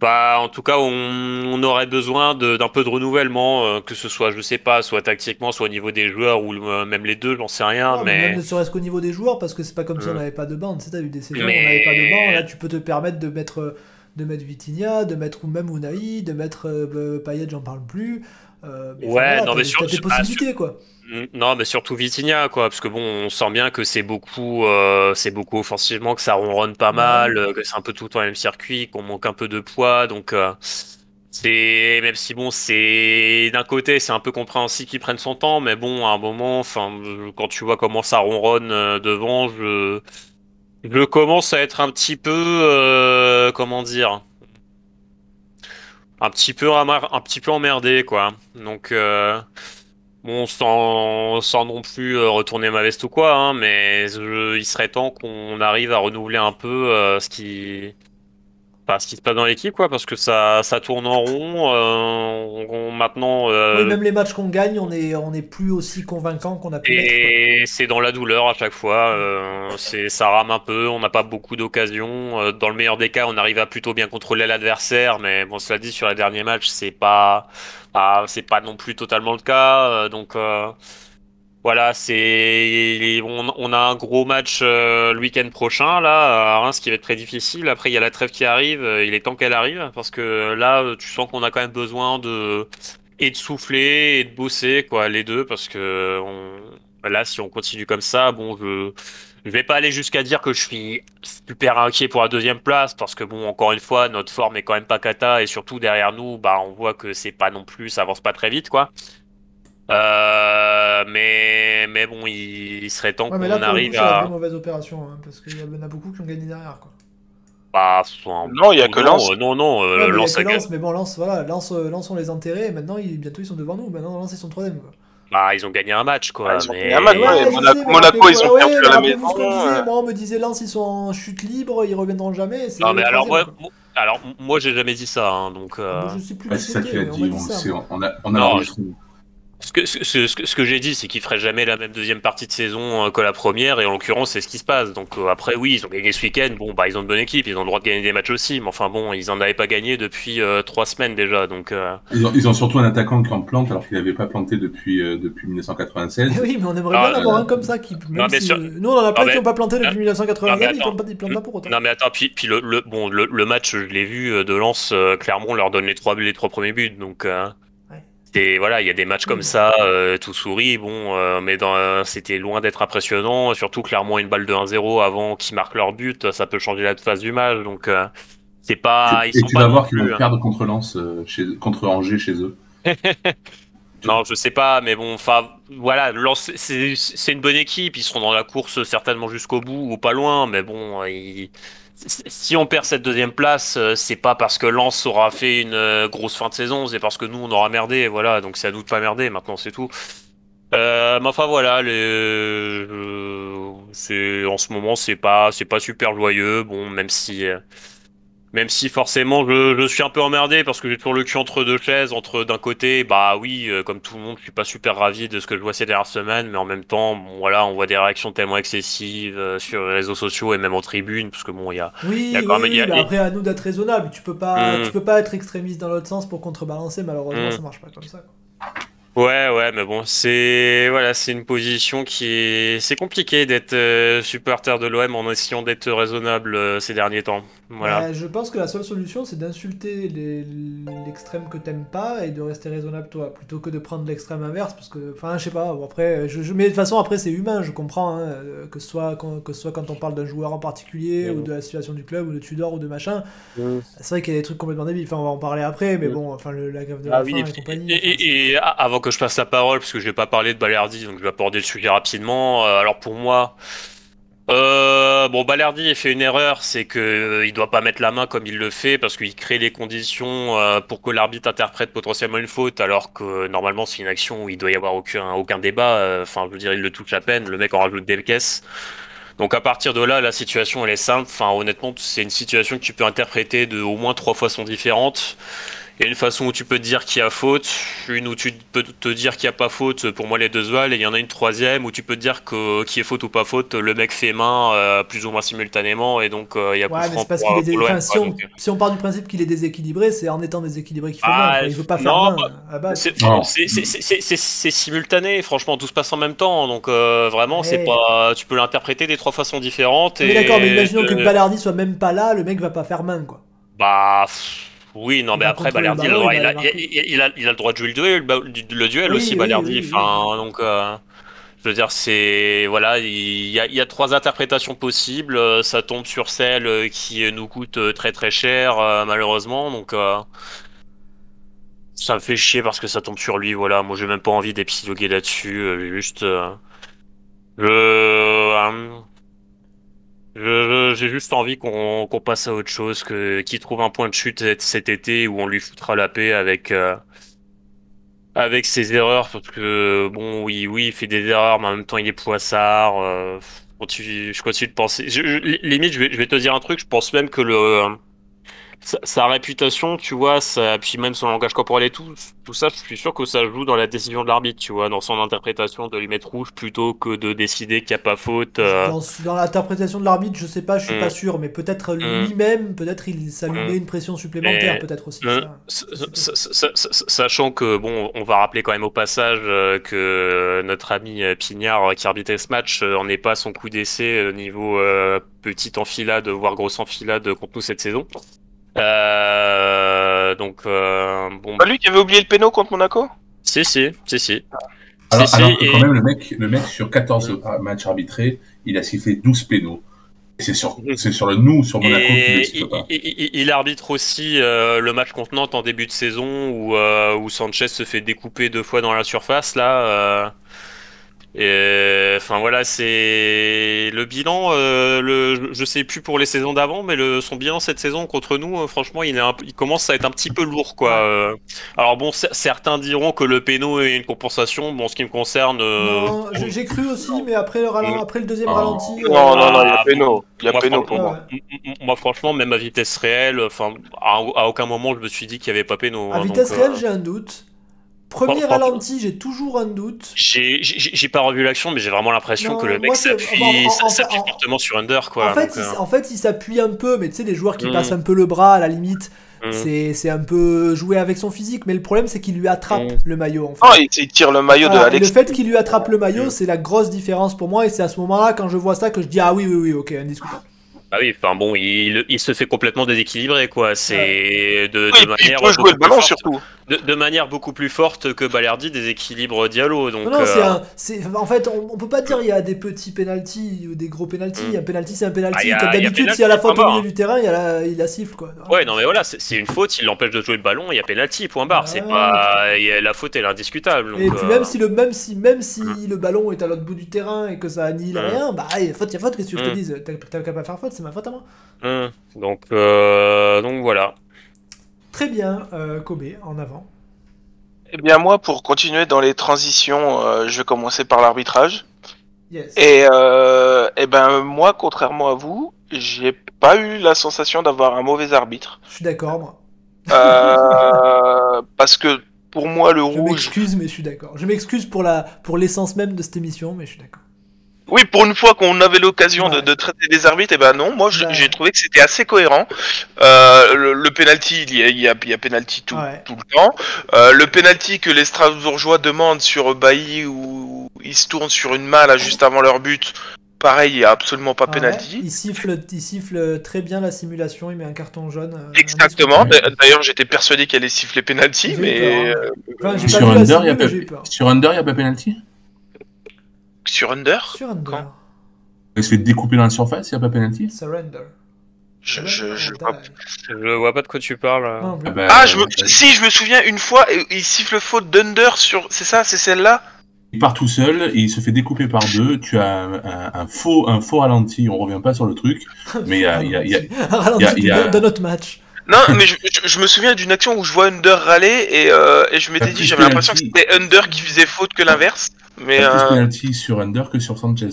[SPEAKER 4] Bah, en tout cas, on, on aurait besoin d'un peu de renouvellement, euh, que ce soit, je sais pas, soit tactiquement, soit au niveau des joueurs, ou euh, même les deux, j'en sais rien,
[SPEAKER 1] mais
[SPEAKER 4] mais...
[SPEAKER 1] même ne serait-ce qu'au niveau des joueurs, parce que c'est pas comme si on
[SPEAKER 4] Mm.
[SPEAKER 1] n'avait pas de bande. Tu sais, t'as eu des saisons où on n'avait pas de bande. Là, tu peux te permettre de mettre, de mettre Vitinha, de mettre ou même Unai, de mettre euh, Payet, j'en parle plus. Euh, mais
[SPEAKER 4] Ouais,
[SPEAKER 1] voilà,
[SPEAKER 4] non, mais sur- sur- ah,
[SPEAKER 1] quoi.
[SPEAKER 4] Mm, Non, mais surtout Vitinha, quoi, parce que bon, on sent bien que c'est beaucoup, euh, c'est beaucoup offensivement, que ça ronronne pas mal, euh, que c'est un peu tout le temps le même circuit, qu'on manque un peu de poids, donc euh, c'est, même si bon, c'est d'un côté, c'est un peu compréhensible qu'il prenne son temps, mais bon, à un moment, enfin, quand tu vois comment ça ronronne devant, je, je commence à être un petit peu, euh, comment dire, un petit peu, un petit peu emmerdé, quoi. Donc. Euh, Bon, sans, sans non plus euh, retourner ma veste ou quoi, hein, mais il serait temps qu'on arrive à renouveler un peu euh, ce qui, enfin, ce qui se passe dans l'équipe, quoi, parce que ça, ça tourne en rond. euh, on- on- maintenant, euh,
[SPEAKER 1] Oui, même les matchs qu'on gagne, on est, on est plus aussi convaincant qu'on a pu
[SPEAKER 4] et c'est dans la douleur à chaque fois. euh, c'est, ça rame un peu. On n'a pas beaucoup d'occasions. euh, dans le meilleur des cas, on arrive à plutôt bien contrôler l'adversaire, mais bon, cela dit, sur les derniers matchs, c'est pas, c'est pas non plus totalement le cas. euh, donc euh, voilà, c'est, on, on a un gros match euh, le week-end prochain là à qui va être très difficile. Après, il y a la trêve qui arrive. euh, Il est temps qu'elle arrive parce que là, euh, tu sens qu'on a quand même besoin de et de souffler et de bosser quoi les deux parce que là si on continue comme ça bon je je vais pas aller jusqu'à dire que je suis super inquiet pour la deuxième place parce que bon encore une fois notre forme est quand même pas cata et surtout derrière nous bah on voit que c'est pas non plus ça avance pas très vite quoi euh, mais mais bon il, il serait temps
[SPEAKER 1] Ouais,
[SPEAKER 4] qu'on
[SPEAKER 1] le coup,
[SPEAKER 4] arrive
[SPEAKER 1] c'est
[SPEAKER 4] à
[SPEAKER 1] vraie mauvaise opération, hein, parce qu'il y en a beaucoup qui ont gagné derrière, quoi.
[SPEAKER 4] bah, enfin,
[SPEAKER 3] Non, il y a que Lens.
[SPEAKER 4] euh, non non euh,
[SPEAKER 1] Ouais, y a que. Lens, mais bon, Lens, voilà, euh, Lens, on les a enterrés, et maintenant, ils, bientôt, ils sont devant nous. Maintenant, Lens, ils sont troisième, quoi.
[SPEAKER 4] bah ils ont gagné un match quoi
[SPEAKER 3] Ah, ils ont
[SPEAKER 4] mais
[SPEAKER 3] gagné un match, ouais.
[SPEAKER 1] je
[SPEAKER 3] Monaco-
[SPEAKER 1] mais
[SPEAKER 3] Monaco, ils ont
[SPEAKER 1] ouais,
[SPEAKER 3] perdu à la maison.
[SPEAKER 1] Moi, on me disait Lens, ils sont en chute libre, ils reviendront jamais. c'est
[SPEAKER 4] non mais alors moi alors moi j'ai jamais dit ça hein, donc euh,
[SPEAKER 1] Moi, je sais plus
[SPEAKER 2] Ouais,
[SPEAKER 1] qui
[SPEAKER 2] c'est ça qu'il a dit. On, le sait, on a,
[SPEAKER 4] Ce que, ce, ce- ce que, ce que j'ai dit, c'est qu'ils feraient jamais la même deuxième partie de saison euh, que la première, et en l'occurrence, c'est ce qui se passe. Donc euh, après, oui, ils ont gagné ce week-end. Bon, bah, ils ont une bonne équipe, ils ont le droit de gagner des matchs aussi, mais enfin bon, ils en avaient pas gagné depuis euh, trois semaines déjà. Donc euh,
[SPEAKER 2] Ils ont, ils ont surtout un attaquant qui en plante alors qu'il n'avait pas planté depuis, euh, depuis 1996.
[SPEAKER 1] Eh oui, mais on aimerait
[SPEAKER 4] Ah,
[SPEAKER 1] bien
[SPEAKER 4] euh,
[SPEAKER 1] avoir un comme ça qui. Même
[SPEAKER 4] non, mais
[SPEAKER 1] si,
[SPEAKER 4] sur-
[SPEAKER 1] euh, Nous, on en a plein qui n'ont pas planté depuis
[SPEAKER 4] Non,
[SPEAKER 1] 1980,
[SPEAKER 4] mais
[SPEAKER 1] ils
[SPEAKER 4] attends.
[SPEAKER 1] plantent pas, ils plantent pas pour autant.
[SPEAKER 4] non, mais attends, puis, puis le, le bon, le, le match, je l'ai vu de Lens, euh, Clermont leur donne les trois les trois premiers buts. Donc voilà, il y a des matchs comme
[SPEAKER 1] Oui.
[SPEAKER 4] ça, euh, tout souris. Bon, euh, mais dans, euh, c'était loin d'être impressionnant. Surtout Clermont a une balle de 1-0 avant qu'ils marquent leur but, ça peut changer la phase du match. Donc euh, c'est pas,
[SPEAKER 2] et
[SPEAKER 4] ils sont
[SPEAKER 2] tu
[SPEAKER 4] pas
[SPEAKER 2] vas voir qu'ils vont
[SPEAKER 4] hein.
[SPEAKER 2] perdre contre Lens, euh, chez, contre Angers chez eux.
[SPEAKER 4] Non, je sais pas, mais bon, enfin, voilà, Lens, c'est c'est une bonne équipe, ils seront dans la course certainement jusqu'au bout ou pas loin, mais bon, ils- si on perd cette deuxième place, euh, c'est pas parce que Lens aura fait une euh, grosse fin de saison, c'est parce que nous on aura merdé, voilà, donc c'est à nous de pas merder, maintenant c'est tout. Euh, mais enfin voilà, en ce moment c'est pas c'est pas super joyeux, bon, même si même si forcément je, je suis un peu emmerdé parce que j'ai toujours le cul entre deux chaises, entre d'un côté, bah oui, euh, comme tout le monde, je suis pas super ravi de ce que je vois ces dernières semaines, mais en même temps, bon, voilà, on voit des réactions tellement excessives euh, sur les réseaux sociaux et même en tribune, parce que bon, il y a,
[SPEAKER 1] Oui,
[SPEAKER 4] il y a
[SPEAKER 1] oui,
[SPEAKER 4] quand même-
[SPEAKER 1] oui,
[SPEAKER 4] il y a-
[SPEAKER 1] mais après, à nous d'être raisonnables. Tu peux pas,
[SPEAKER 4] Mm.
[SPEAKER 1] tu peux pas être extrémiste dans l'autre sens pour contrebalancer, malheureusement,
[SPEAKER 4] Mm.
[SPEAKER 1] ça marche pas comme ça. quoi.
[SPEAKER 4] Ouais, ouais, mais bon, c'est voilà, c'est une position qui est, c'est compliqué d'être euh, supporter de l'OM en essayant d'être raisonnable euh, ces derniers temps. Voilà.
[SPEAKER 1] Bah, je pense que la seule solution, c'est d'insulter les- l'extrême que t'aimes pas et de rester raisonnable toi, plutôt que de prendre l'extrême inverse, parce que, enfin, je sais pas. bon, après, je, je- mais de toute façon, après, c'est humain, je comprends, hein, euh, que ce soit quand, que ce soit quand on parle d'un joueur en particulier ou de la situation du club ou de Tudor ou de machin.
[SPEAKER 4] Mm.
[SPEAKER 1] C'est vrai qu'il y a des trucs complètement débiles. Enfin, on va en parler après, mais
[SPEAKER 4] Mhm.
[SPEAKER 1] bon, enfin, le- la grève de
[SPEAKER 4] Ah
[SPEAKER 1] la
[SPEAKER 4] oui,
[SPEAKER 1] faim
[SPEAKER 4] et,
[SPEAKER 1] compagnie.
[SPEAKER 4] et-
[SPEAKER 1] enfin,
[SPEAKER 4] avant que je passe la parole, parce que je vais pas parler de Balerdi, donc je vais aborder le sujet rapidement. Euh, alors pour moi, euh, bon, Balerdi a fait une erreur, c'est que euh, il doit pas mettre la main comme il le fait, parce qu'il crée les conditions euh, pour que l'arbitre interprète potentiellement une faute, alors que normalement c'est une action où il doit y avoir aucun aucun débat. Enfin, je veux dire, il le touche à peine, le mec en rajoute des caisses. Donc à partir de là, la situation elle est simple. Enfin, honnêtement, c'est une situation que tu peux interpréter de au moins trois façons différentes. Il y a une façon où tu peux te dire qu'il y a faute, une où tu peux te dire qu'il n'y a pas faute, pour moi les deux valent, et il y en a une troisième où tu peux te dire que qu'il y ait faute ou pas faute, le mec fait main euh, plus ou moins simultanément, et donc euh, il y a
[SPEAKER 1] Ouais,
[SPEAKER 4] coup
[SPEAKER 1] mais parce
[SPEAKER 4] pour-
[SPEAKER 1] qu'il est dé-
[SPEAKER 4] pour l'OM,
[SPEAKER 1] enfin, si, on,
[SPEAKER 4] donc,
[SPEAKER 1] si on part du principe qu'il est déséquilibré, c'est en étant déséquilibré qu'il fait
[SPEAKER 4] Ah,
[SPEAKER 1] mal. quoi. Il veut pas faire
[SPEAKER 4] non,
[SPEAKER 1] main
[SPEAKER 4] bah,
[SPEAKER 1] à la base.
[SPEAKER 4] C'est simultané, franchement, tout se passe en même temps, donc euh, vraiment, c'est pas, tu peux l'interpréter des trois façons différentes.
[SPEAKER 1] Mais
[SPEAKER 4] et
[SPEAKER 1] d'accord, mais imaginons que Ballardi soit même pas là, le mec va pas faire main, quoi.
[SPEAKER 4] Bah pff, oui, non, mais après, Balerdi, il, a le droit- de jouer le duel, bah, le, le duel
[SPEAKER 1] Oui,
[SPEAKER 4] aussi,
[SPEAKER 1] oui,
[SPEAKER 4] Balerdi.
[SPEAKER 1] oui,
[SPEAKER 4] enfin, donc, euh, je veux dire, c'est voilà, il y, a, il y a trois interprétations possibles. euh, Ça tombe sur celle euh, qui nous coûte très très cher, malheureusement. Donc, euh, ça me fait chier parce que ça tombe sur lui. Voilà, moi, j'ai même pas envie d'épiloguer là-dessus. juste, euh, je, euh, je- je- J'ai juste envie qu'on passe à autre chose, que qu'il trouve un point de chute cet- été où on lui foutra la paix avec euh, avec ses erreurs, parce que bon, oui, oui, il fait des erreurs, mais en même temps, il est poissard. euh, je continue- de penser. limite, je vais, je vais te dire un truc. Je pense même que le sa, sa réputation, tu vois, ça, puis même son langage corporel et tout, tout ça, je suis sûr que ça joue dans la décision de l'arbitre, tu vois, dans son interprétation de lui mettre rouge plutôt que de décider qu'il n'y a pas faute. euh.
[SPEAKER 1] Dans, dans l'interprétation de l'arbitre, je sais pas, je suis
[SPEAKER 4] Mm.
[SPEAKER 1] pas sûr, mais peut-être
[SPEAKER 4] Mm.
[SPEAKER 1] lui-même, peut-être il, ça lui
[SPEAKER 4] Mm.
[SPEAKER 1] met une pression supplémentaire, peut-être aussi. Ça.
[SPEAKER 4] Sachant que, bon, on va rappeler quand même au passage euh, que notre ami euh, Pignard qui arbitrait ce match euh, en est pas à son coup d'essai au niveau petite enfilade, voire grosse enfilade contre nous cette saison. Euh, donc, euh, bon,
[SPEAKER 3] Pas lui qui avait oublié le péno contre Monaco?
[SPEAKER 4] Si, si, si, si.
[SPEAKER 2] Alors,
[SPEAKER 4] Si, si,
[SPEAKER 2] alors que
[SPEAKER 4] et-
[SPEAKER 2] quand même, le mec, le mec sur 14 matchs arbitrés, il a sifflé 12 pénaux. Et c'est sur, c'est sur le nous, sur Monaco,
[SPEAKER 4] Et il,
[SPEAKER 2] pas.
[SPEAKER 4] il- il- il arbitre aussi euh, le match contre Nantes en début de saison où, euh, où Sanchez se fait découper deux fois dans la surface là. Et enfin voilà, c'est le bilan. euh, le, je sais plus pour les saisons d'avant, mais le, son bilan cette saison contre nous, euh, franchement, il, est un- il commence à être un petit peu lourd quoi. euh. alors bon, cer- certains diront que le péno est une compensation. Bon, ce qui me concerne, euh,
[SPEAKER 1] Non, j'ai cru aussi, mais après le, ralent-
[SPEAKER 4] Mm.
[SPEAKER 1] après le deuxième
[SPEAKER 2] Oh.
[SPEAKER 1] ralenti. euh,
[SPEAKER 3] Non, non, non, il y
[SPEAKER 4] Ah,
[SPEAKER 3] a péno. Il y a
[SPEAKER 4] moi,
[SPEAKER 3] péno
[SPEAKER 4] franchement,
[SPEAKER 3] pour moi.
[SPEAKER 1] ouais.
[SPEAKER 4] M- m- Moi, franchement, même à vitesse réelle, enfin, à, à aucun moment je me suis dit qu'il y avait pas péno.
[SPEAKER 1] À
[SPEAKER 4] hein,
[SPEAKER 1] vitesse
[SPEAKER 4] donc, euh,
[SPEAKER 1] réelle, j'ai un doute. Premier ralenti, j'ai toujours un doute.
[SPEAKER 4] J'ai pas revu l'action, mais j'ai vraiment l'impression que le mec s'appuie
[SPEAKER 1] en- en- en-
[SPEAKER 4] s'appuie
[SPEAKER 1] en-
[SPEAKER 4] fortement sur Under, quoi.
[SPEAKER 1] en, fait,
[SPEAKER 4] donc,
[SPEAKER 1] il,
[SPEAKER 4] euh,
[SPEAKER 1] en fait, il s'appuie un peu, mais tu sais, les joueurs qui
[SPEAKER 4] Mm.
[SPEAKER 1] passent un peu le bras à la limite,
[SPEAKER 4] mm.
[SPEAKER 1] c'est c'est un peu jouer avec son physique. Mais le problème, c'est qu'il lui attrape
[SPEAKER 4] Mm.
[SPEAKER 1] le maillot. En fait.
[SPEAKER 3] Non, il, tire le maillot de
[SPEAKER 1] Voilà,
[SPEAKER 3] Alex.
[SPEAKER 1] le fait qu'il lui attrape le maillot,
[SPEAKER 4] Mm.
[SPEAKER 1] c'est la grosse différence pour moi, et c'est à ce moment-là, quand je vois ça, que je dis ah oui, oui, oui, ok, indiscutable.
[SPEAKER 4] Ah oui, enfin bon, il, il se fait complètement déséquilibrer, quoi. C'est de, de
[SPEAKER 3] Oui, puis il
[SPEAKER 4] manière
[SPEAKER 3] peut jouer
[SPEAKER 4] beaucoup
[SPEAKER 3] le ballon
[SPEAKER 4] plus forte-
[SPEAKER 3] surtout.
[SPEAKER 4] de, de manière beaucoup plus forte que Balerdi déséquilibre Diallo. Donc,
[SPEAKER 1] Non, non, c'est
[SPEAKER 4] euh,
[SPEAKER 1] c'est, en fait, on, on peut pas dire il y a des petits penalties ou des gros penalties.
[SPEAKER 4] Mm.
[SPEAKER 1] Un penalty, c'est un
[SPEAKER 4] Ah,
[SPEAKER 1] penalty.
[SPEAKER 4] il y a-
[SPEAKER 1] Comme
[SPEAKER 4] il y a
[SPEAKER 1] d'habitude, s'il y a la faute au milieu du terrain, il y a la, il la siffle, quoi.
[SPEAKER 4] Ouais, non, mais voilà, c'est une faute, il l'empêche de jouer le ballon, il y a penalty, point barre. C'est
[SPEAKER 1] Ouais.
[SPEAKER 4] pas, il y a- la faute, elle est indiscutable.
[SPEAKER 1] Et puis
[SPEAKER 4] euh,
[SPEAKER 1] même si le même si même si
[SPEAKER 4] Mm.
[SPEAKER 1] le ballon est à l'autre bout du terrain et que ça annihile
[SPEAKER 4] Mm.
[SPEAKER 1] rien, bah il y a faute, il y a faute, qu'est-ce que je te dise? T'as t'as qu'à pas faire faute, c'est ma faute à moi.
[SPEAKER 4] donc, euh, donc voilà.
[SPEAKER 1] Très bien, euh, Kobe, en avant.
[SPEAKER 3] Eh bien moi, pour continuer dans les transitions, euh, je vais commencer par l'arbitrage.
[SPEAKER 1] Yes.
[SPEAKER 3] Et euh, eh ben moi, contrairement à vous, j'ai pas eu la sensation d'avoir un mauvais arbitre.
[SPEAKER 1] Je suis d'accord, moi.
[SPEAKER 3] Euh, parce que pour moi, le
[SPEAKER 1] Je
[SPEAKER 3] rouge.
[SPEAKER 1] m'excuse, mais je suis d'accord. Je m'excuse pour la pour l'essence même de cette émission, mais je suis d'accord.
[SPEAKER 3] Oui, pour une fois qu'on avait l'occasion de,
[SPEAKER 1] Ouais.
[SPEAKER 3] de traiter des arbitres, eh ben non, moi
[SPEAKER 1] Ouais.
[SPEAKER 3] j'ai trouvé que c'était assez cohérent. Euh, le, le penalty, il y a, il y a, il y a penalty tout,
[SPEAKER 1] Ouais.
[SPEAKER 3] tout le temps. Euh, le penalty que les Strasbourgeois demandent sur Bailly où ils se tournent sur une main là juste avant leur but, pareil, il y a absolument pas
[SPEAKER 1] Ouais,
[SPEAKER 3] penalty.
[SPEAKER 1] il siffle, il siffle très bien la simulation. Il met un carton jaune. euh,
[SPEAKER 3] Exactement. D'ailleurs, j'étais persuadé qu'elle allait siffler penalty, mais
[SPEAKER 1] hein.
[SPEAKER 3] euh,
[SPEAKER 1] Enfin,
[SPEAKER 2] Under, a pas-. Sur Under, il n'y a pas penalty?
[SPEAKER 3] Sur Under,
[SPEAKER 1] Sur Under.
[SPEAKER 2] Il se fait découper dans la surface, il n'y a pas penalty?
[SPEAKER 1] Surrender.
[SPEAKER 3] je, je, je
[SPEAKER 1] Surrender.
[SPEAKER 3] vois
[SPEAKER 4] Je vois pas de quoi tu parles. euh.
[SPEAKER 1] Non,
[SPEAKER 2] Ah, bah,
[SPEAKER 3] Ah, je me...
[SPEAKER 2] euh,
[SPEAKER 3] si, je me souviens une fois, euh, il siffle faute d'Under sur. C'est ça, c'est celle-là?
[SPEAKER 2] Il part tout seul, et il se fait découper par deux, tu as un, un- un faux, un faux ralenti, on revient pas sur le truc, mais il y a- il y a- il y a-
[SPEAKER 1] un ralenti
[SPEAKER 2] y a- y
[SPEAKER 1] d'un autre match.
[SPEAKER 3] Non, mais je, je- je me souviens d'une action où je vois Under râler et, euh, et je m'étais
[SPEAKER 2] Pas
[SPEAKER 3] dit, j'avais l'impression que c'était Under qui faisait faute que l'inverse. Mais
[SPEAKER 2] il y a plus
[SPEAKER 3] euh,
[SPEAKER 2] penalty sur Under que sur Sanchez.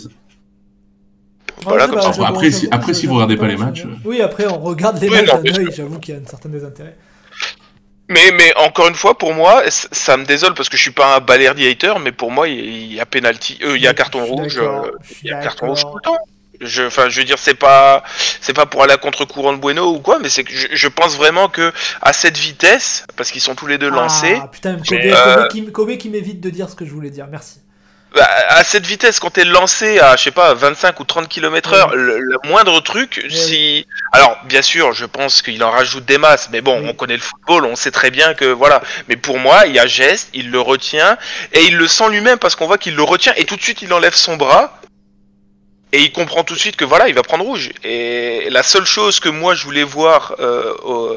[SPEAKER 3] Voilà, comme
[SPEAKER 1] bah,
[SPEAKER 3] ça.
[SPEAKER 2] Après, si- après, si vous regardez pas les matchs, euh.
[SPEAKER 1] Oui, après, on regarde les
[SPEAKER 3] Oui,
[SPEAKER 1] matchs
[SPEAKER 3] non,
[SPEAKER 1] d'un œil, j'avoue qu'il y a un certain désintérêt.
[SPEAKER 3] Mais, mais encore une fois, pour moi, c- ça me désole parce que je suis pas un Balerdi hater, mais pour moi, il y a- il y a penalty, euh, il y a carton
[SPEAKER 1] Je suis
[SPEAKER 3] rouge,
[SPEAKER 1] d'accord,
[SPEAKER 3] euh,
[SPEAKER 1] je suis
[SPEAKER 3] il y a carton rouge tout le temps. Je, enfin, je veux dire, c'est pas, c'est pas pour aller à contre-courant de Bueno ou quoi, mais c'est que je, je pense vraiment que à cette vitesse, parce qu'ils sont tous les deux lancés,
[SPEAKER 1] Ah putain, Kobe,
[SPEAKER 4] Mais,
[SPEAKER 1] Kobe
[SPEAKER 3] euh,
[SPEAKER 1] qui, Kobe qui m'évite de dire ce que je voulais dire, merci.
[SPEAKER 3] bah, à cette vitesse, quand t'es lancé à, je sais pas, 25 ou 30 km heure, le, le moindre truc, si, alors, bien sûr, je pense qu'il en rajoute des masses, mais bon, on connaît le football, on sait très bien que, voilà. Mais pour moi, il y a geste, il le retient, et il le sent lui-même parce qu'on voit qu'il le retient, et tout de suite, il enlève son bras, et il comprend tout de suite que voilà, il va prendre rouge. Et la seule chose que moi je voulais voir euh, au,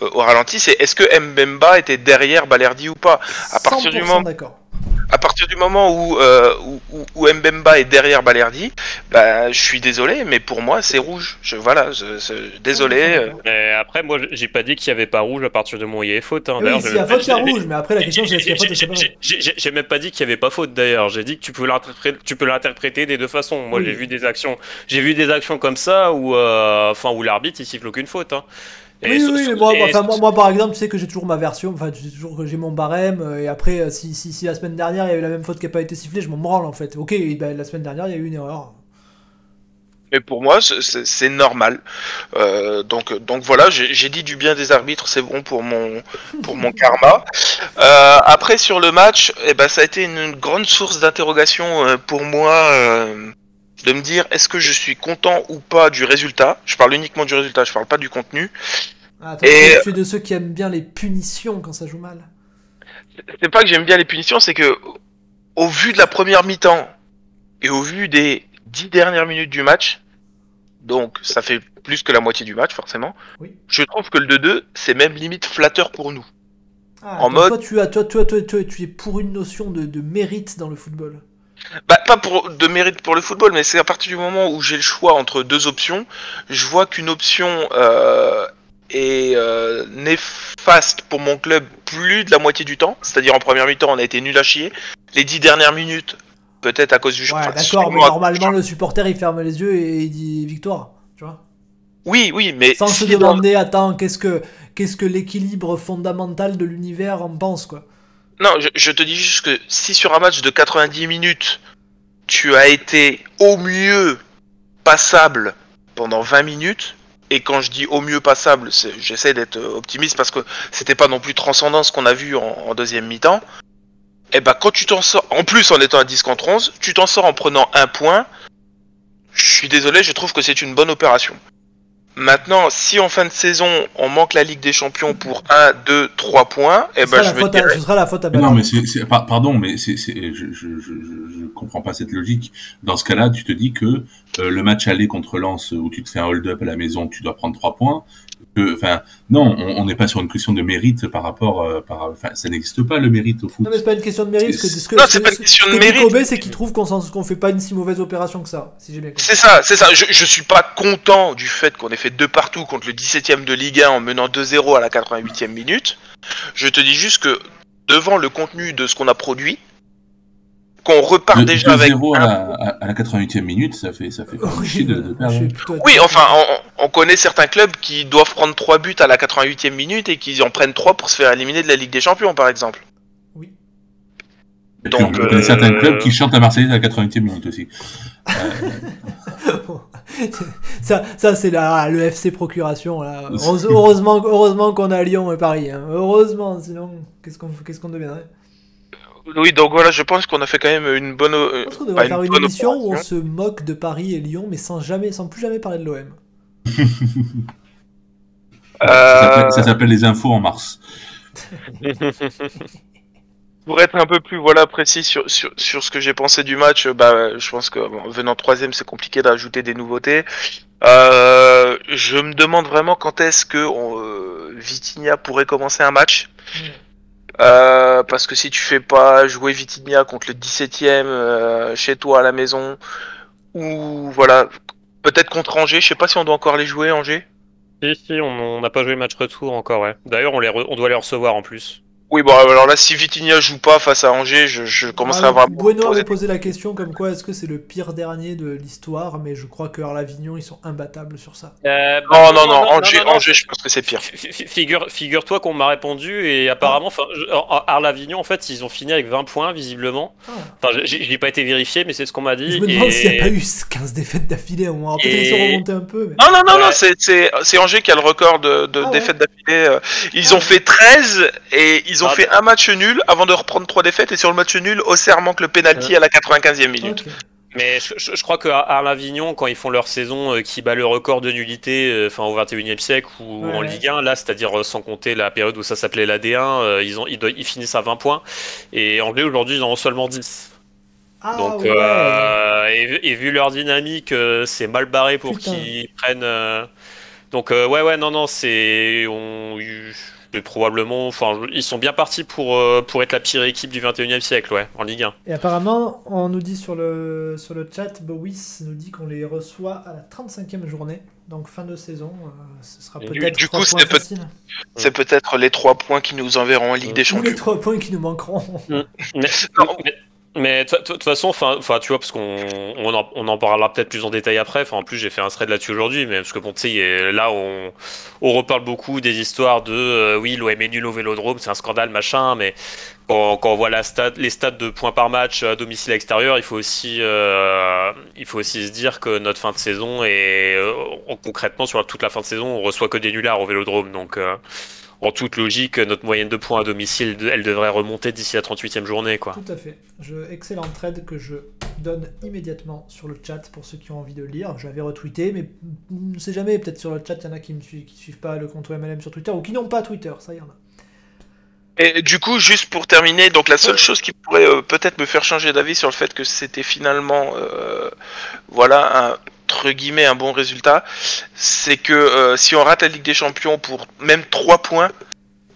[SPEAKER 3] au ralenti, c'est est-ce que Mbemba était derrière Balerdi ou pas? À partir du
[SPEAKER 1] 100%
[SPEAKER 3] moment-. À partir du moment où, euh, où, où- où Mbemba est derrière Balerdi, bah, je suis désolé, mais pour moi, c'est rouge. Je, voilà, je- je- désolé. euh,
[SPEAKER 4] Mais après, moi, j'ai pas dit qu'il y avait pas rouge à partir du moment où il y avait faute. Hein.
[SPEAKER 1] Oui, s'il y a faute, il y a rouge, mais après la question c'est est-ce qu'il y a faute, pas
[SPEAKER 4] J'ai- même pas dit qu'il y avait pas faute d'ailleurs. J'ai dit que tu peux l'interpréter, tu peux l'interpréter des deux façons. Moi,
[SPEAKER 1] Oui.
[SPEAKER 4] j'ai vu des actions, j'ai vu des actions comme ça où, euh, enfin, où l'arbitre il siffle aucune faute. Hein. Et
[SPEAKER 1] Oui,
[SPEAKER 4] so-
[SPEAKER 1] oui,
[SPEAKER 4] so-
[SPEAKER 1] mais moi,
[SPEAKER 4] et-
[SPEAKER 1] enfin, moi, moi, par exemple, tu sais que j'ai toujours ma version, enfin, tu sais toujours que j'ai mon barème, euh, et après, euh, si, si, si la semaine dernière il y a eu la même faute qui n'a pas été sifflée, je m'en branle en fait. Ok, ben, la semaine dernière il y a eu une erreur.
[SPEAKER 3] Mais pour moi, c'est- normal. Euh, donc, donc voilà, j'ai j'ai dit du bien des arbitres, c'est bon pour mon, pour mon karma. Euh, après, sur le match, eh ben, ça a été une, une grande source d'interrogation euh, pour moi. Euh, de me dire est-ce que je suis content ou pas du résultat? Je parle uniquement du résultat, je parle pas du contenu.
[SPEAKER 1] Ah, attends,
[SPEAKER 3] Et-
[SPEAKER 1] tu es de ceux qui aiment bien les punitions quand ça joue mal.
[SPEAKER 3] c'est pas que j'aime bien les punitions, c'est que au vu de la première mi-temps et au vu des dix dernières minutes du match, donc ça fait plus que la moitié du match forcément,
[SPEAKER 1] Oui.
[SPEAKER 3] je trouve que le 2-2 c'est même limite flatteur pour nous.
[SPEAKER 1] Ah,
[SPEAKER 3] En mode-
[SPEAKER 1] toi, tu as, toi, toi, toi, toi, tu es pour une notion de, de mérite dans le football.
[SPEAKER 3] Bah pas pour de mérite pour le football, mais c'est à partir du moment où j'ai le choix entre deux options, je vois qu'une option euh, est euh, néfaste pour mon club plus de la moitié du temps, c'est-à-dire en première mi-temps on a été nul à chier, les dix dernières minutes peut-être à cause du
[SPEAKER 1] Ouais, d'accord, mais normalement le supporter il ferme les yeux et il dit victoire, tu vois.
[SPEAKER 3] Oui, oui, mais
[SPEAKER 1] Sans se
[SPEAKER 3] dans-
[SPEAKER 1] demander, attends, qu'est-ce que, qu'est-ce que l'équilibre fondamental de l'univers en pense, quoi.
[SPEAKER 3] Non, je, te dis juste que si sur un match de 90 minutes, tu as été au mieux passable pendant 20 minutes, et quand je dis au mieux passable, j'essaie d'être optimiste parce que c'était pas non plus transcendant ce qu'on a vu en, en deuxième mi-temps, et ben quand tu t'en sors, en plus en étant à 10 contre 11, tu t'en sors en prenant un point, je suis désolé, je trouve que c'est une bonne opération. Maintenant, si en fin de saison, on manque la Ligue des Champions pour 1, 2, 3 points,
[SPEAKER 1] ce,
[SPEAKER 3] ben
[SPEAKER 1] sera
[SPEAKER 3] je
[SPEAKER 1] la
[SPEAKER 3] me
[SPEAKER 1] faute à,
[SPEAKER 3] dirais...
[SPEAKER 1] ce sera la faute à
[SPEAKER 2] Mais non,
[SPEAKER 1] Bernard.
[SPEAKER 2] mais c'est, pardon, mais c'est, c'est, je, je, je, je, comprends pas cette logique. Dans ce cas-là, tu te dis que euh, le match aller contre Lens, où tu te fais un hold-up à la maison, tu dois prendre trois points. Que, enfin, non, on n'est pas sur une question de mérite par rapport, euh, par, enfin, ça n'existe pas le mérite au foot.
[SPEAKER 1] Non, mais c'est pas une question de mérite. Ce que,
[SPEAKER 2] C'est-
[SPEAKER 1] ce que,
[SPEAKER 3] Non,
[SPEAKER 1] ce
[SPEAKER 3] c'est pas une
[SPEAKER 1] ce
[SPEAKER 3] question
[SPEAKER 1] que
[SPEAKER 3] de mérite.
[SPEAKER 1] Kobe, c'est qu'il trouve qu'on qu'on fait pas une si mauvaise opération que ça, si j'ai bien compris.
[SPEAKER 3] C'est ça, c'est ça. Je, je suis pas content du fait qu'on ait fait deux partout contre le 17ème de Ligue 1 en menant 2-0 à la 88e minute. Je te dis juste que devant le contenu de ce qu'on a produit, qu'on repart
[SPEAKER 2] Le
[SPEAKER 3] déjà avec
[SPEAKER 2] 2-0 à, la- à, à la 88e minute, ça fait, ça fait chier de, de perdre.
[SPEAKER 1] plutôt-
[SPEAKER 3] Oui, enfin, on, on connaît certains clubs qui doivent prendre trois buts à la 88e minute et qui en prennent trois pour se faire éliminer de la Ligue des Champions, par exemple.
[SPEAKER 1] Oui.
[SPEAKER 3] Donc,
[SPEAKER 2] on connaît
[SPEAKER 4] euh,
[SPEAKER 2] certains clubs qui chantent à Marseille à la 80e minute aussi.
[SPEAKER 1] ça, ça c'est la, le FC Procuration. Là. Heureuse- heureusement heureusement qu'on a Lyon et Paris. hein. Heureusement, sinon, qu'est-ce qu'on qu'est-ce qu'on deviendrait?
[SPEAKER 3] Oui, donc voilà, je pense qu'on a fait quand même une bonne.
[SPEAKER 1] Je pense qu'on devrait faire une émission où on se moque de Paris et Lyon, mais sans, jamais, sans plus jamais parler de l'OM.
[SPEAKER 2] Ça
[SPEAKER 3] Euh,
[SPEAKER 2] s'appelle- Ça s'appelle les infos en mars.
[SPEAKER 3] Pour être un peu plus voilà précis sur, sur, sur ce que j'ai pensé du match, euh, bah, je pense que bon, venant troisième, c'est compliqué d'ajouter des nouveautés. Euh, je me demande vraiment quand est-ce que on, euh, Vitinha pourrait commencer un match. Euh, parce que si tu fais pas jouer Vitinha contre le 17ème euh, chez toi à la maison, ou voilà, peut-être contre Angers, je sais pas si on doit encore les jouer Angers.
[SPEAKER 4] Si, si, on n'a pas joué match retour encore, ouais. D'ailleurs, on doit les recevoir en plus.
[SPEAKER 3] Oui, bon, alors là, si Vitinha joue pas face à Angers, je, je commencerai à
[SPEAKER 1] Alors,
[SPEAKER 3] avoir.
[SPEAKER 1] Bueno avait posé la question comme quoi est-ce que c'est le pire dernier de l'histoire, mais je crois que Arlavignon ils sont imbattables sur ça.
[SPEAKER 4] Euh,
[SPEAKER 3] Non, non, non, Angers,
[SPEAKER 4] non, non,
[SPEAKER 3] Angers, je pense que c'est pire.
[SPEAKER 4] Fi- fi- Figure, figure-toi qu'on m'a répondu et apparemment, enfin, je- en- Arles-Avignon, en fait, ils ont fini avec 20 points visiblement.
[SPEAKER 1] Ah.
[SPEAKER 4] Enfin, j'ai pas été vérifié, mais c'est ce qu'on m'a dit.
[SPEAKER 1] Je me demande
[SPEAKER 4] et-
[SPEAKER 1] s'il n'y a pas eu 15 défaites d'affilée au moins. Alors, Peut-être
[SPEAKER 4] Et-
[SPEAKER 1] remontés un peu. Mais...
[SPEAKER 3] Non, non, non, non,
[SPEAKER 4] Ouais.
[SPEAKER 3] c'est- Angers qui a le record de, de
[SPEAKER 1] Ah ouais.
[SPEAKER 3] défaites d'affilée. euh. Ils
[SPEAKER 1] Ah
[SPEAKER 3] ont fait 13 et ils ont
[SPEAKER 4] Ah,
[SPEAKER 3] fait un match nul avant de reprendre trois défaites. Et sur le match nul, Auxerre manque le penalty à la 95e minute.
[SPEAKER 1] Ok.
[SPEAKER 4] Mais je, je- je crois que Arles-Avignon, quand ils font leur saison euh, qui bat le record de nullité, euh, enfin au 21e siècle ou
[SPEAKER 1] Ouais,
[SPEAKER 4] en
[SPEAKER 1] ouais.
[SPEAKER 4] Ligue 1, là, c'est-à-dire euh, sans compter la période où ça s'appelait la D1, euh, ils, ont, ils, doivent- ils finissent à 20 points. Et Angers aujourd'hui, ils en ont seulement 10.
[SPEAKER 1] Ah,
[SPEAKER 4] Donc,
[SPEAKER 1] ouais.
[SPEAKER 4] euh, et, vu- et vu leur dynamique, euh, c'est mal barré pour
[SPEAKER 1] Putain.
[SPEAKER 4] qu'ils prennent. euh, Donc, euh, ouais, ouais, non, non, c'est. On... c'est probablement. Enfin, ils sont bien partis pour, euh, pour être la pire équipe du 21 e siècle, ouais, en Ligue 1.
[SPEAKER 1] Et apparemment, on nous dit sur le, sur le chat, Bowis nous dit qu'on les reçoit à la 35e journée, donc fin de saison. euh, ce sera peut-être
[SPEAKER 3] du
[SPEAKER 1] trois
[SPEAKER 3] coup,
[SPEAKER 1] points
[SPEAKER 3] c'est peut-. C'est peut-être les trois points qui nous enverront en Ligue des
[SPEAKER 1] Ou les
[SPEAKER 3] Champions.
[SPEAKER 1] trois points qui nous manqueront.
[SPEAKER 4] Mais,
[SPEAKER 3] Non.
[SPEAKER 4] mais, mais de toute façon, enfin, tu vois, parce qu'on on en, parlera peut-être plus en détail après. En plus, j'ai fait un thread là-dessus aujourd'hui, mais parce que bon, tu sais, là, on, on reparle beaucoup des histoires de, euh, oui, l'OM est nul au Vélodrome, c'est un scandale, machin, mais quand, on voit les stats de points par match à domicile extérieur, il faut aussi, euh, il faut aussi se dire que notre fin de saison est euh, concrètement sur toute la fin de saison, on reçoit que des nullards au Vélodrome, donc. En toute logique, notre moyenne de points à domicile, elle devrait remonter d'ici la 38e journée, quoi.
[SPEAKER 1] Tout à fait. Je, excellent trade que je donne immédiatement sur le chat pour ceux qui ont envie de le lire. J'avais retweeté, mais on ne sait jamais, peut-être sur le chat, il y en a qui ne suivent, qui suivent pas le compte MLM sur Twitter ou qui n'ont pas Twitter, ça y en a.
[SPEAKER 3] Et du coup, juste pour terminer, donc la seule chose qui pourrait euh, peut-être me faire changer d'avis sur le fait que c'était finalement, euh, voilà, un, entre guillemets, un bon résultat, c'est que euh, si on rate la Ligue des Champions pour même 3 points,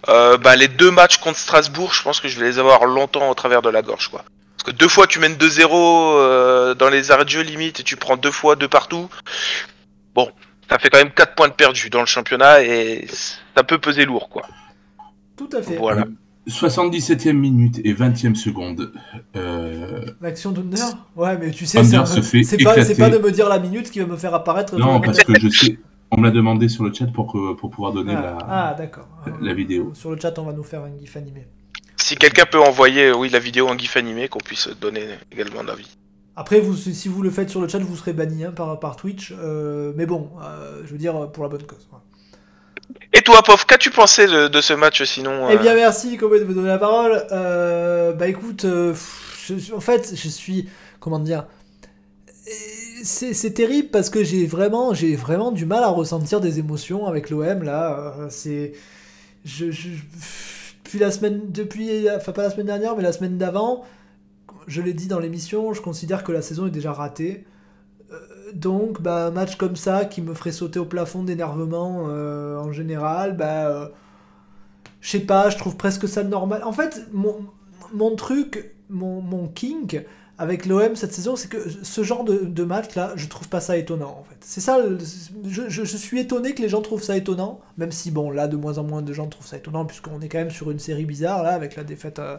[SPEAKER 3] euh, bah, les deux matchs contre Strasbourg, je pense que je vais les avoir longtemps au travers de la gorge, quoi. Parce que deux fois tu mènes 2-0 euh, dans les arrêts de jeu limite et tu prends deux fois deux partout. Bon, ça fait quand même 4 points de perdus dans le championnat et ça peut peser lourd, quoi.
[SPEAKER 1] Tout à fait.
[SPEAKER 3] Voilà.
[SPEAKER 2] 77e minute et 20e seconde. Euh,
[SPEAKER 1] L'action d'Under Ouais, mais tu sais, c'est un- pas, pas de me dire la minute qui va me faire apparaître.
[SPEAKER 2] non, parce que je sais, on me l'a demandé sur le chat pour, que, pour pouvoir donner
[SPEAKER 1] Ah,
[SPEAKER 2] la,
[SPEAKER 1] ah,
[SPEAKER 2] la vidéo.
[SPEAKER 1] Sur le chat, on va nous faire un gif animé.
[SPEAKER 3] Si quelqu'un peut envoyer, oui, la vidéo en gif animé, qu'on puisse donner également un avis.
[SPEAKER 1] Après, vous, si vous le faites sur le chat, vous serez banni hein, par, par Twitch. euh, mais bon, euh, je veux dire, pour la bonne cause.
[SPEAKER 3] Et toi, Pof, qu'as-tu pensé de, de ce match sinon
[SPEAKER 1] Eh
[SPEAKER 3] euh,
[SPEAKER 1] bien, merci, Kobe, de me donner la parole. Euh, bah écoute, euh, je- en fait, je suis. Comment dire c'est terrible parce que j'ai vraiment, j'ai vraiment du mal à ressentir des émotions avec l'OM là. euh, c'est. Je, je- depuis la semaine. Depuis. Enfin, pas la semaine dernière, mais la semaine d'avant, je l'ai dit dans l'émission, je considère que la saison est déjà ratée. Donc, bah, un match comme ça qui me ferait sauter au plafond d'énervement euh, en général, bah. euh, je sais pas, je trouve presque ça normal. En fait, mon, truc, mon, kink avec l'OM cette saison, c'est que ce genre de, match-là, je trouve pas ça étonnant, en fait. C'est ça, je suis étonné que les gens trouvent ça étonnant, même si, bon, là, de moins en moins de gens trouvent ça étonnant, puisqu'on est quand même sur une série bizarre, là, avec la défaite euh,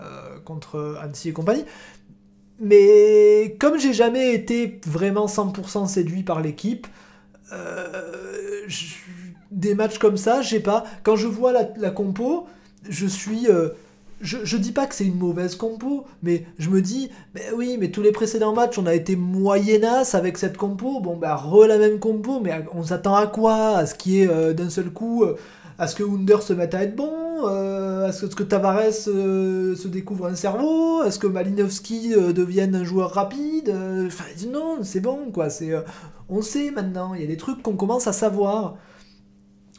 [SPEAKER 1] euh, contre Annecy et compagnie. Mais comme j'ai jamais été vraiment 100% séduit par l'équipe, euh, des matchs comme ça, je sais pas, quand je vois la, compo, je suis... euh, je, je dis pas que c'est une mauvaise compo, mais je me dis, mais oui, mais tous les précédents matchs, on a été moyennasse avec cette compo. Bon, bah, re la même compo, mais on s'attend à quoi? À ce qui est euh, d'un seul coup, à ce que Wunder se mette à être bon euh, À ce que, Tavares euh, se découvre un cerveau À ce que Malinowski euh, devienne un joueur rapide Euh, Enfin, non, c'est bon, quoi. C'est, on sait maintenant, il y a des trucs qu'on commence à savoir.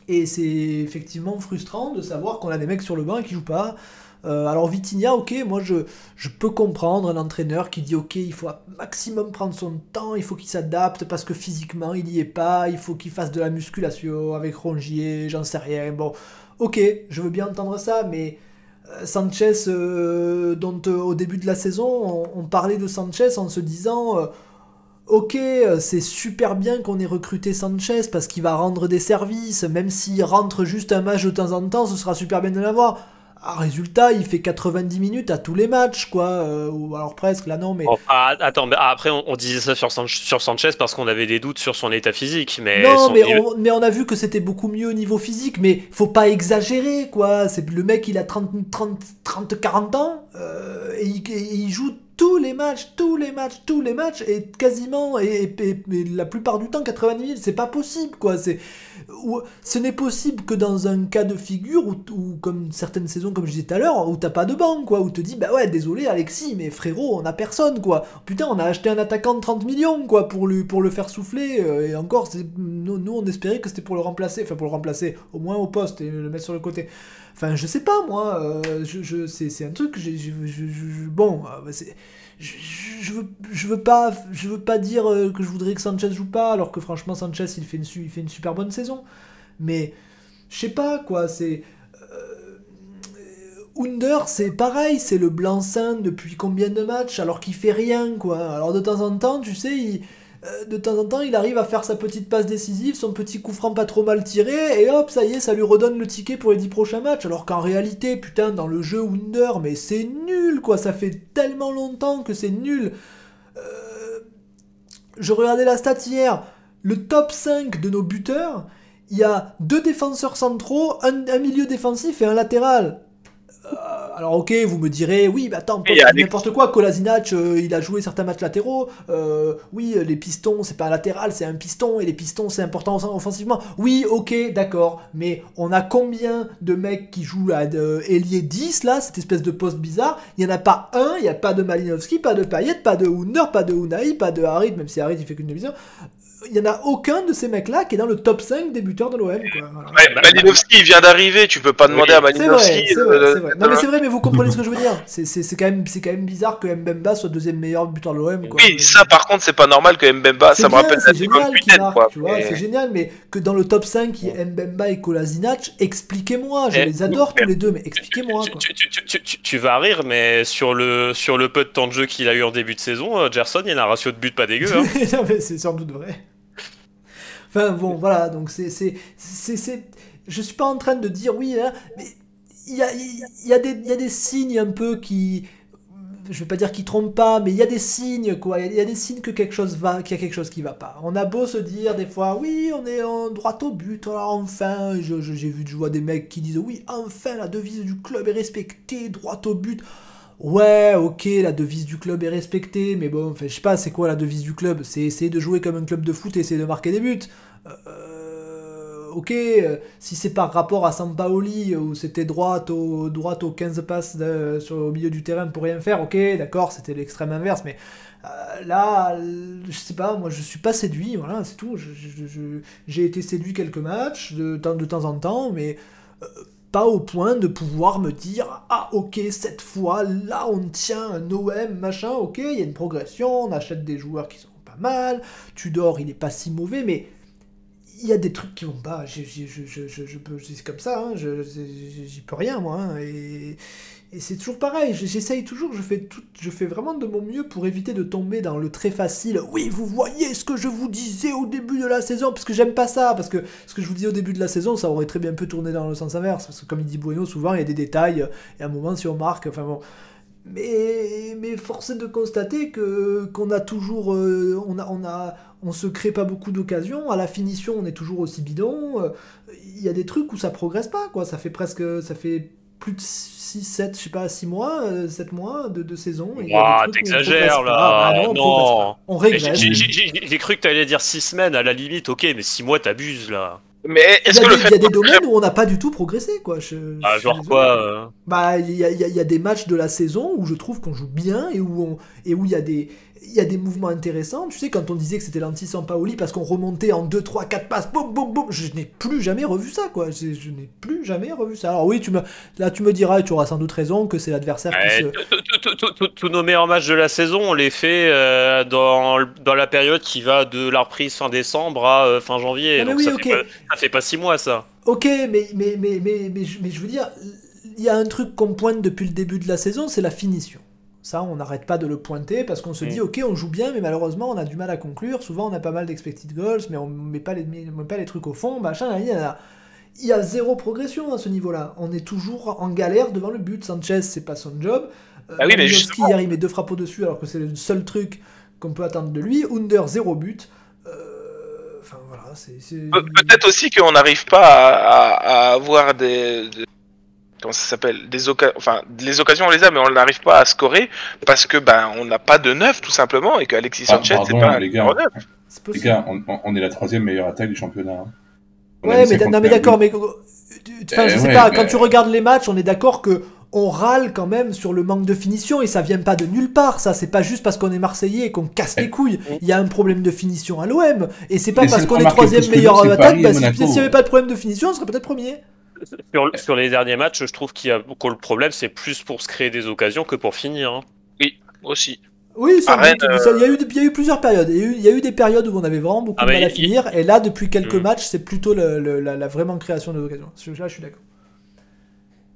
[SPEAKER 1] Et c'est effectivement frustrant de savoir qu'on a des mecs sur le banc qui jouent pas. Euh, alors Vitinha, ok, moi je, je peux comprendre un entraîneur qui dit ok, il faut maximum prendre son temps, il faut qu'il s'adapte parce que physiquement il y est pas, il faut qu'il fasse de la musculation avec Rongier, j'en sais rien. Bon, ok, je veux bien entendre ça, mais euh, Sanchez, euh, dont au début de la saison on, parlait de Sanchez en se disant Ok, c'est super bien qu'on ait recruté Sanchez parce qu'il va rendre des services, même s'il rentre juste un match de temps en temps, ce sera super bien de l'avoir. Ah, résultat, il fait 90 minutes à tous les matchs, quoi. euh, ou alors presque, là non, mais.
[SPEAKER 4] Ah, attends, mais après on, on disait ça sur, San- sur Sanchez parce qu'on avait des doutes sur son état physique, mais
[SPEAKER 1] non,
[SPEAKER 4] son
[SPEAKER 1] mais on, mais on a vu que c'était beaucoup mieux au niveau physique, mais faut pas exagérer, quoi. C'est le mec, il a 30, 30, 30 40 ans, euh, et, il, et il joue tous les matchs, tous les matchs, tous les matchs, et quasiment, et, et- et la plupart du temps, 90 minutes, c'est pas possible, quoi. C'est, ce n'est possible que dans un cas de figure, où, où, comme certaines saisons, comme je disais tout à l'heure, où t'as pas de banc, quoi, où te dis, bah ouais, désolé Alexis, mais frérot, on a personne, quoi. Putain, on a acheté un attaquant de 30 millions, quoi, pour, lui, pour le faire souffler, euh, et encore, nous, nous, on espérait que c'était pour le remplacer, enfin pour le remplacer, au moins au poste, et le mettre sur le côté. Enfin, je sais pas, moi, euh, je, je, c'est, un truc je- je- bon, euh, c'est... Je, veux, pas, je veux pas dire euh, que je voudrais que Sanchez joue pas, alors que franchement Sanchez il fait une, il fait une super bonne saison. Mais je sais pas quoi, c'est euh, Under, c'est pareil, c'est le blanc-seing depuis combien de matchs alors qu'il fait rien quoi. Alors de temps en temps, tu sais, il, euh, de temps en temps, il arrive à faire sa petite passe décisive, son petit coup franc pas trop mal tiré, et hop, ça y est, ça lui redonne le ticket pour les 10 prochains matchs. Alors qu'en réalité, putain, dans le jeu Under, mais c'est nul quoi, ça fait tellement longtemps que c'est nul. Euh, je regardais la stat hier, le top 5 de nos buteurs, il y a deux défenseurs centraux, un, un milieu défensif et un latéral. Euh, alors ok, vous me direz, oui, bah attends, n'importe quoi, Kolasinac, euh, il a joué certains matchs latéraux, euh, oui, les pistons, c'est pas un latéral, c'est un piston, et les pistons, c'est important offensivement. Oui, ok, d'accord, mais on a combien de mecs qui jouent à ailier 10, là, cette espèce de poste bizarre? Il y en a pas un, il y a pas de Malinowski, pas de Payet, pas de Hunder, pas de Unai, pas de Harit, même si Harit il fait qu'une division. Il y en a aucun de ces mecs-là qui est dans le top 5 des buteurs de l'OM. Voilà.
[SPEAKER 3] Ouais, Malinowski, il vient d'arriver, tu peux pas demander à Malinowski.
[SPEAKER 1] c'est vrai,
[SPEAKER 3] euh,
[SPEAKER 1] c'est vrai. Non mais c'est vrai, mais vous comprenez ce que je veux dire. C'est- C'est c'est quand, même- c'est quand même bizarre que Mbemba soit deuxième meilleur buteur de l'OM.
[SPEAKER 3] Oui, ça par contre, c'est pas normal que Mbemba, ça me rappelle
[SPEAKER 1] c'est
[SPEAKER 3] la
[SPEAKER 1] génial
[SPEAKER 3] Mais-
[SPEAKER 1] c'est génial, mais que dans le top 5, il y ait Mbemba et Kolasinac, expliquez-moi, je
[SPEAKER 4] Eh,
[SPEAKER 1] les adore tous les deux, mais expliquez-moi.
[SPEAKER 4] Tu, tu- tu- tu- tu- tu- tu vas rire, mais sur le, sur le peu de temps de jeu qu'il a eu en début de saison, euh, Gerson, il y a un ratio de but pas dégueu. Hein.
[SPEAKER 1] non, mais c'est sans doute vrai. Enfin bon, voilà, donc c'est. Je suis pas en train de dire oui, hein, mais il y a, des- signes un peu qui. Je vais pas dire qui trompent pas, mais il y a des signes, quoi. Il y a- des signes que quelque chose va, qu'il y a quelque chose qui va pas. On a beau se dire des fois, oui, on est en droit au but, alors enfin, je- je- vu, je vois des mecs qui disent, oui, enfin, la devise du club est respectée, droit au but. Ouais, ok, la devise du club est respectée, mais bon, je sais pas, c'est quoi la devise du club? C'est essayer de jouer comme un club de foot et essayer de marquer des buts. Euh, ok, euh, si c'est par rapport à Sampaoli, où c'était droite au, droite aux 15 passes sur, au milieu du terrain pour rien faire, ok, d'accord, c'était l'extrême inverse, mais euh, là, euh, je sais pas, moi je suis pas séduit, voilà, c'est tout. J'ai été séduit quelques matchs de, temps- de temps en temps, mais euh, pas au point de pouvoir me dire ah ok cette fois là on tient un OM machin ok il y a une progression on achète des joueurs qui sont pas mal Tudor il est pas si mauvais mais il y a des trucs qui vont pas. Je, je, je, je peux c'est comme ça hein, je j'y peux rien moi hein, et, et c'est toujours pareil j'essaye toujours je fais tout je fais vraiment de mon mieux pour éviter de tomber dans le très facile oui vous voyez ce que je vous disais au début de la saison! Parce que j'aime pas ça parce que ce que je vous disais au début de la saison ça aurait très bien pu tourner dans le sens inverse. Parce que comme il dit Bueno souvent il y a des détails et à un moment si on marque enfin bon. Mais, mais force est de constater que qu'on a toujours euh, on a on a on se crée pas beaucoup d'occasions. À la finition on est toujours aussi bidon. Il y a des trucs où ça progresse pas quoi. Ça fait presque ça fait plus de 6 7 je sais pas 6 mois 7 mois de, de saison. Et il y a des
[SPEAKER 4] Ouah,
[SPEAKER 1] trucs où on
[SPEAKER 4] t'exagères, là.
[SPEAKER 1] Ah non, on
[SPEAKER 4] Non.
[SPEAKER 1] on
[SPEAKER 4] Mais
[SPEAKER 1] régresse
[SPEAKER 4] j'ai- cru que t'allais dire 6 semaines à la limite, ok, mais 6 mois t'abuses là.
[SPEAKER 3] Mais
[SPEAKER 1] il
[SPEAKER 3] est-ce
[SPEAKER 1] y a
[SPEAKER 3] que le
[SPEAKER 1] des,
[SPEAKER 3] fait
[SPEAKER 1] il y a des
[SPEAKER 3] de-
[SPEAKER 1] domaines où on n'a pas du tout progressé quoi. Je, je
[SPEAKER 4] Ah, genre quoi euh,
[SPEAKER 1] Bah, il y a, il y a- il y a des matchs de la saison où je trouve qu'on joue bien et où on, et où il y a des y a des mouvements intéressants. Tu sais, quand on disait que c'était l'anti-Sampaoli parce qu'on remontait en 2, 3, 4 passes, boum, boum, boum, je n'ai plus jamais revu ça, quoi. Je, je n'ai plus jamais revu ça. Alors oui, tu me, là, tu me diras, et tu auras sans doute raison, que c'est l'adversaire qui
[SPEAKER 4] ouais,
[SPEAKER 1] se...
[SPEAKER 4] Tous nos meilleurs matchs de la saison, on les fait euh, dans, dans la période qui va de la reprise fin décembre à euh, fin janvier.
[SPEAKER 1] Ah, mais
[SPEAKER 4] donc
[SPEAKER 1] oui,
[SPEAKER 4] ça, fait pas, ça fait pas 6 mois ça.
[SPEAKER 1] Ok, mais, mais, mais, mais, mais je veux dire, il y a un truc qu'on pointe depuis le début de la saison, c'est la finition. Ça, on n'arrête pas de le pointer parce qu'on se
[SPEAKER 4] Mm.
[SPEAKER 1] dit, ok, on joue bien, mais malheureusement, on a du mal à conclure. Souvent, on a pas mal d'expected goals, mais on met pas les, met pas les trucs au fond, machin. il y a zéro progression à ce niveau-là. On est toujours en galère devant le but. Sanchez, c'est pas son job. Euh,
[SPEAKER 3] Ah oui, mais justement-
[SPEAKER 1] hier, il met deux frappes au-dessus alors que c'est le seul truc qu'on peut attendre de lui. Under, zéro but. Euh, Enfin voilà,
[SPEAKER 3] Pe- Peut-être aussi qu'on n'arrive pas à, à- à avoir des, des- comment ça s'appelle des occasions enfin les occasions on les a mais on n'arrive pas à scorer parce que ben on n'a pas de neuf tout simplement et qu'Alexis
[SPEAKER 2] Ah,
[SPEAKER 3] Sanchez c'est pas un
[SPEAKER 2] les gars. Les gars, on, est la troisième meilleure attaque du championnat. hein.
[SPEAKER 1] Ouais, mais,
[SPEAKER 2] 51
[SPEAKER 1] non, mais d'accord, mais. Enfin, je
[SPEAKER 2] Eh
[SPEAKER 1] sais
[SPEAKER 2] ouais,
[SPEAKER 1] pas,
[SPEAKER 2] mais-
[SPEAKER 1] quand tu regardes les matchs, on est d'accord que. On râle quand même sur le manque de finition et ça vient pas de nulle part. Ça, c'est pas juste parce qu'on est Marseillais et qu'on casse les couilles. Il y a un problème de finition à l'OM et c'est pas
[SPEAKER 2] Mais
[SPEAKER 1] parce qu'on est troisième
[SPEAKER 2] plus que
[SPEAKER 1] meilleur
[SPEAKER 2] nous,
[SPEAKER 1] en
[SPEAKER 2] c'est
[SPEAKER 1] attaque.
[SPEAKER 2] Paris
[SPEAKER 1] Bah, si-. S'il n'y avait pas de problème de finition, on serait peut-être premier.
[SPEAKER 4] Sur, sur les derniers matchs, je trouve qu'il y a que le problème, c'est plus pour se créer des occasions que pour finir. hein.
[SPEAKER 3] aussi
[SPEAKER 1] Oui, doute, mais ça- il y, a eu des- il y a eu plusieurs périodes. Il y a eu, il y a eu des périodes où on avait vraiment beaucoup
[SPEAKER 4] Ah,
[SPEAKER 1] de mal à
[SPEAKER 4] il-
[SPEAKER 1] finir. Et là, depuis quelques
[SPEAKER 4] Mm.
[SPEAKER 1] matchs, c'est plutôt le- le- la, la vraiment création de l'occasion. Là, je suis d'accord.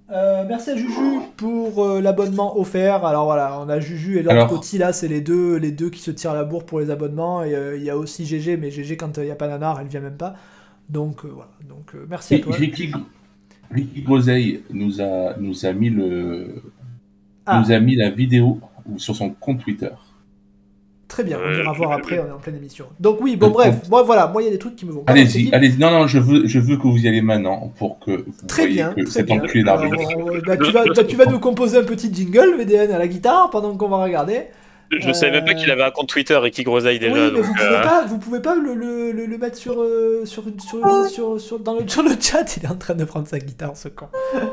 [SPEAKER 1] Euh, merci à Juju pour euh, l'abonnement offert. Alors voilà, on a Juju et Lord Coty là, c'est les deux, les deux qui se tirent la bourre pour les abonnements. Et euh, il y a aussi GG, mais GG quand euh, il n'y a pas Nanar, elle vient même pas. Donc euh, voilà. Donc euh, merci à toi.
[SPEAKER 2] Ricky, Groseille nous a, nous a mis le,
[SPEAKER 1] Ah.
[SPEAKER 2] nous a mis la vidéo sur son compte Twitter.
[SPEAKER 1] Très bien, on
[SPEAKER 4] Euh,
[SPEAKER 1] ira voir après. On est en pleine émission. Donc oui, bon
[SPEAKER 2] Donc,
[SPEAKER 1] bref, moi voilà, moi il y a des trucs qui me vont.
[SPEAKER 2] Allez-y,
[SPEAKER 1] équipe.
[SPEAKER 2] allez Non, non, je veux, je veux que vous y allez maintenant pour que vous
[SPEAKER 1] Très
[SPEAKER 2] voyez
[SPEAKER 1] bien,
[SPEAKER 2] que
[SPEAKER 1] très
[SPEAKER 2] cet
[SPEAKER 1] bien.
[SPEAKER 2] enculé d'arbitre.
[SPEAKER 1] on- bah, tu, vas, bah, tu vas nous composer un petit jingle, VDN, à la guitare, pendant qu'on va regarder.
[SPEAKER 4] Je savais même pas qu'il avait un compte Twitter et qu'il groseille déjà.
[SPEAKER 1] oui, mais
[SPEAKER 4] donc,
[SPEAKER 1] vous
[SPEAKER 4] euh,
[SPEAKER 1] pouvez pas, vous pouvez pas le, le, le, le mettre sur, euh, sur, une- sur, sur, sur- dans le, sur le chat. Il est en train de prendre sa guitare, ce con.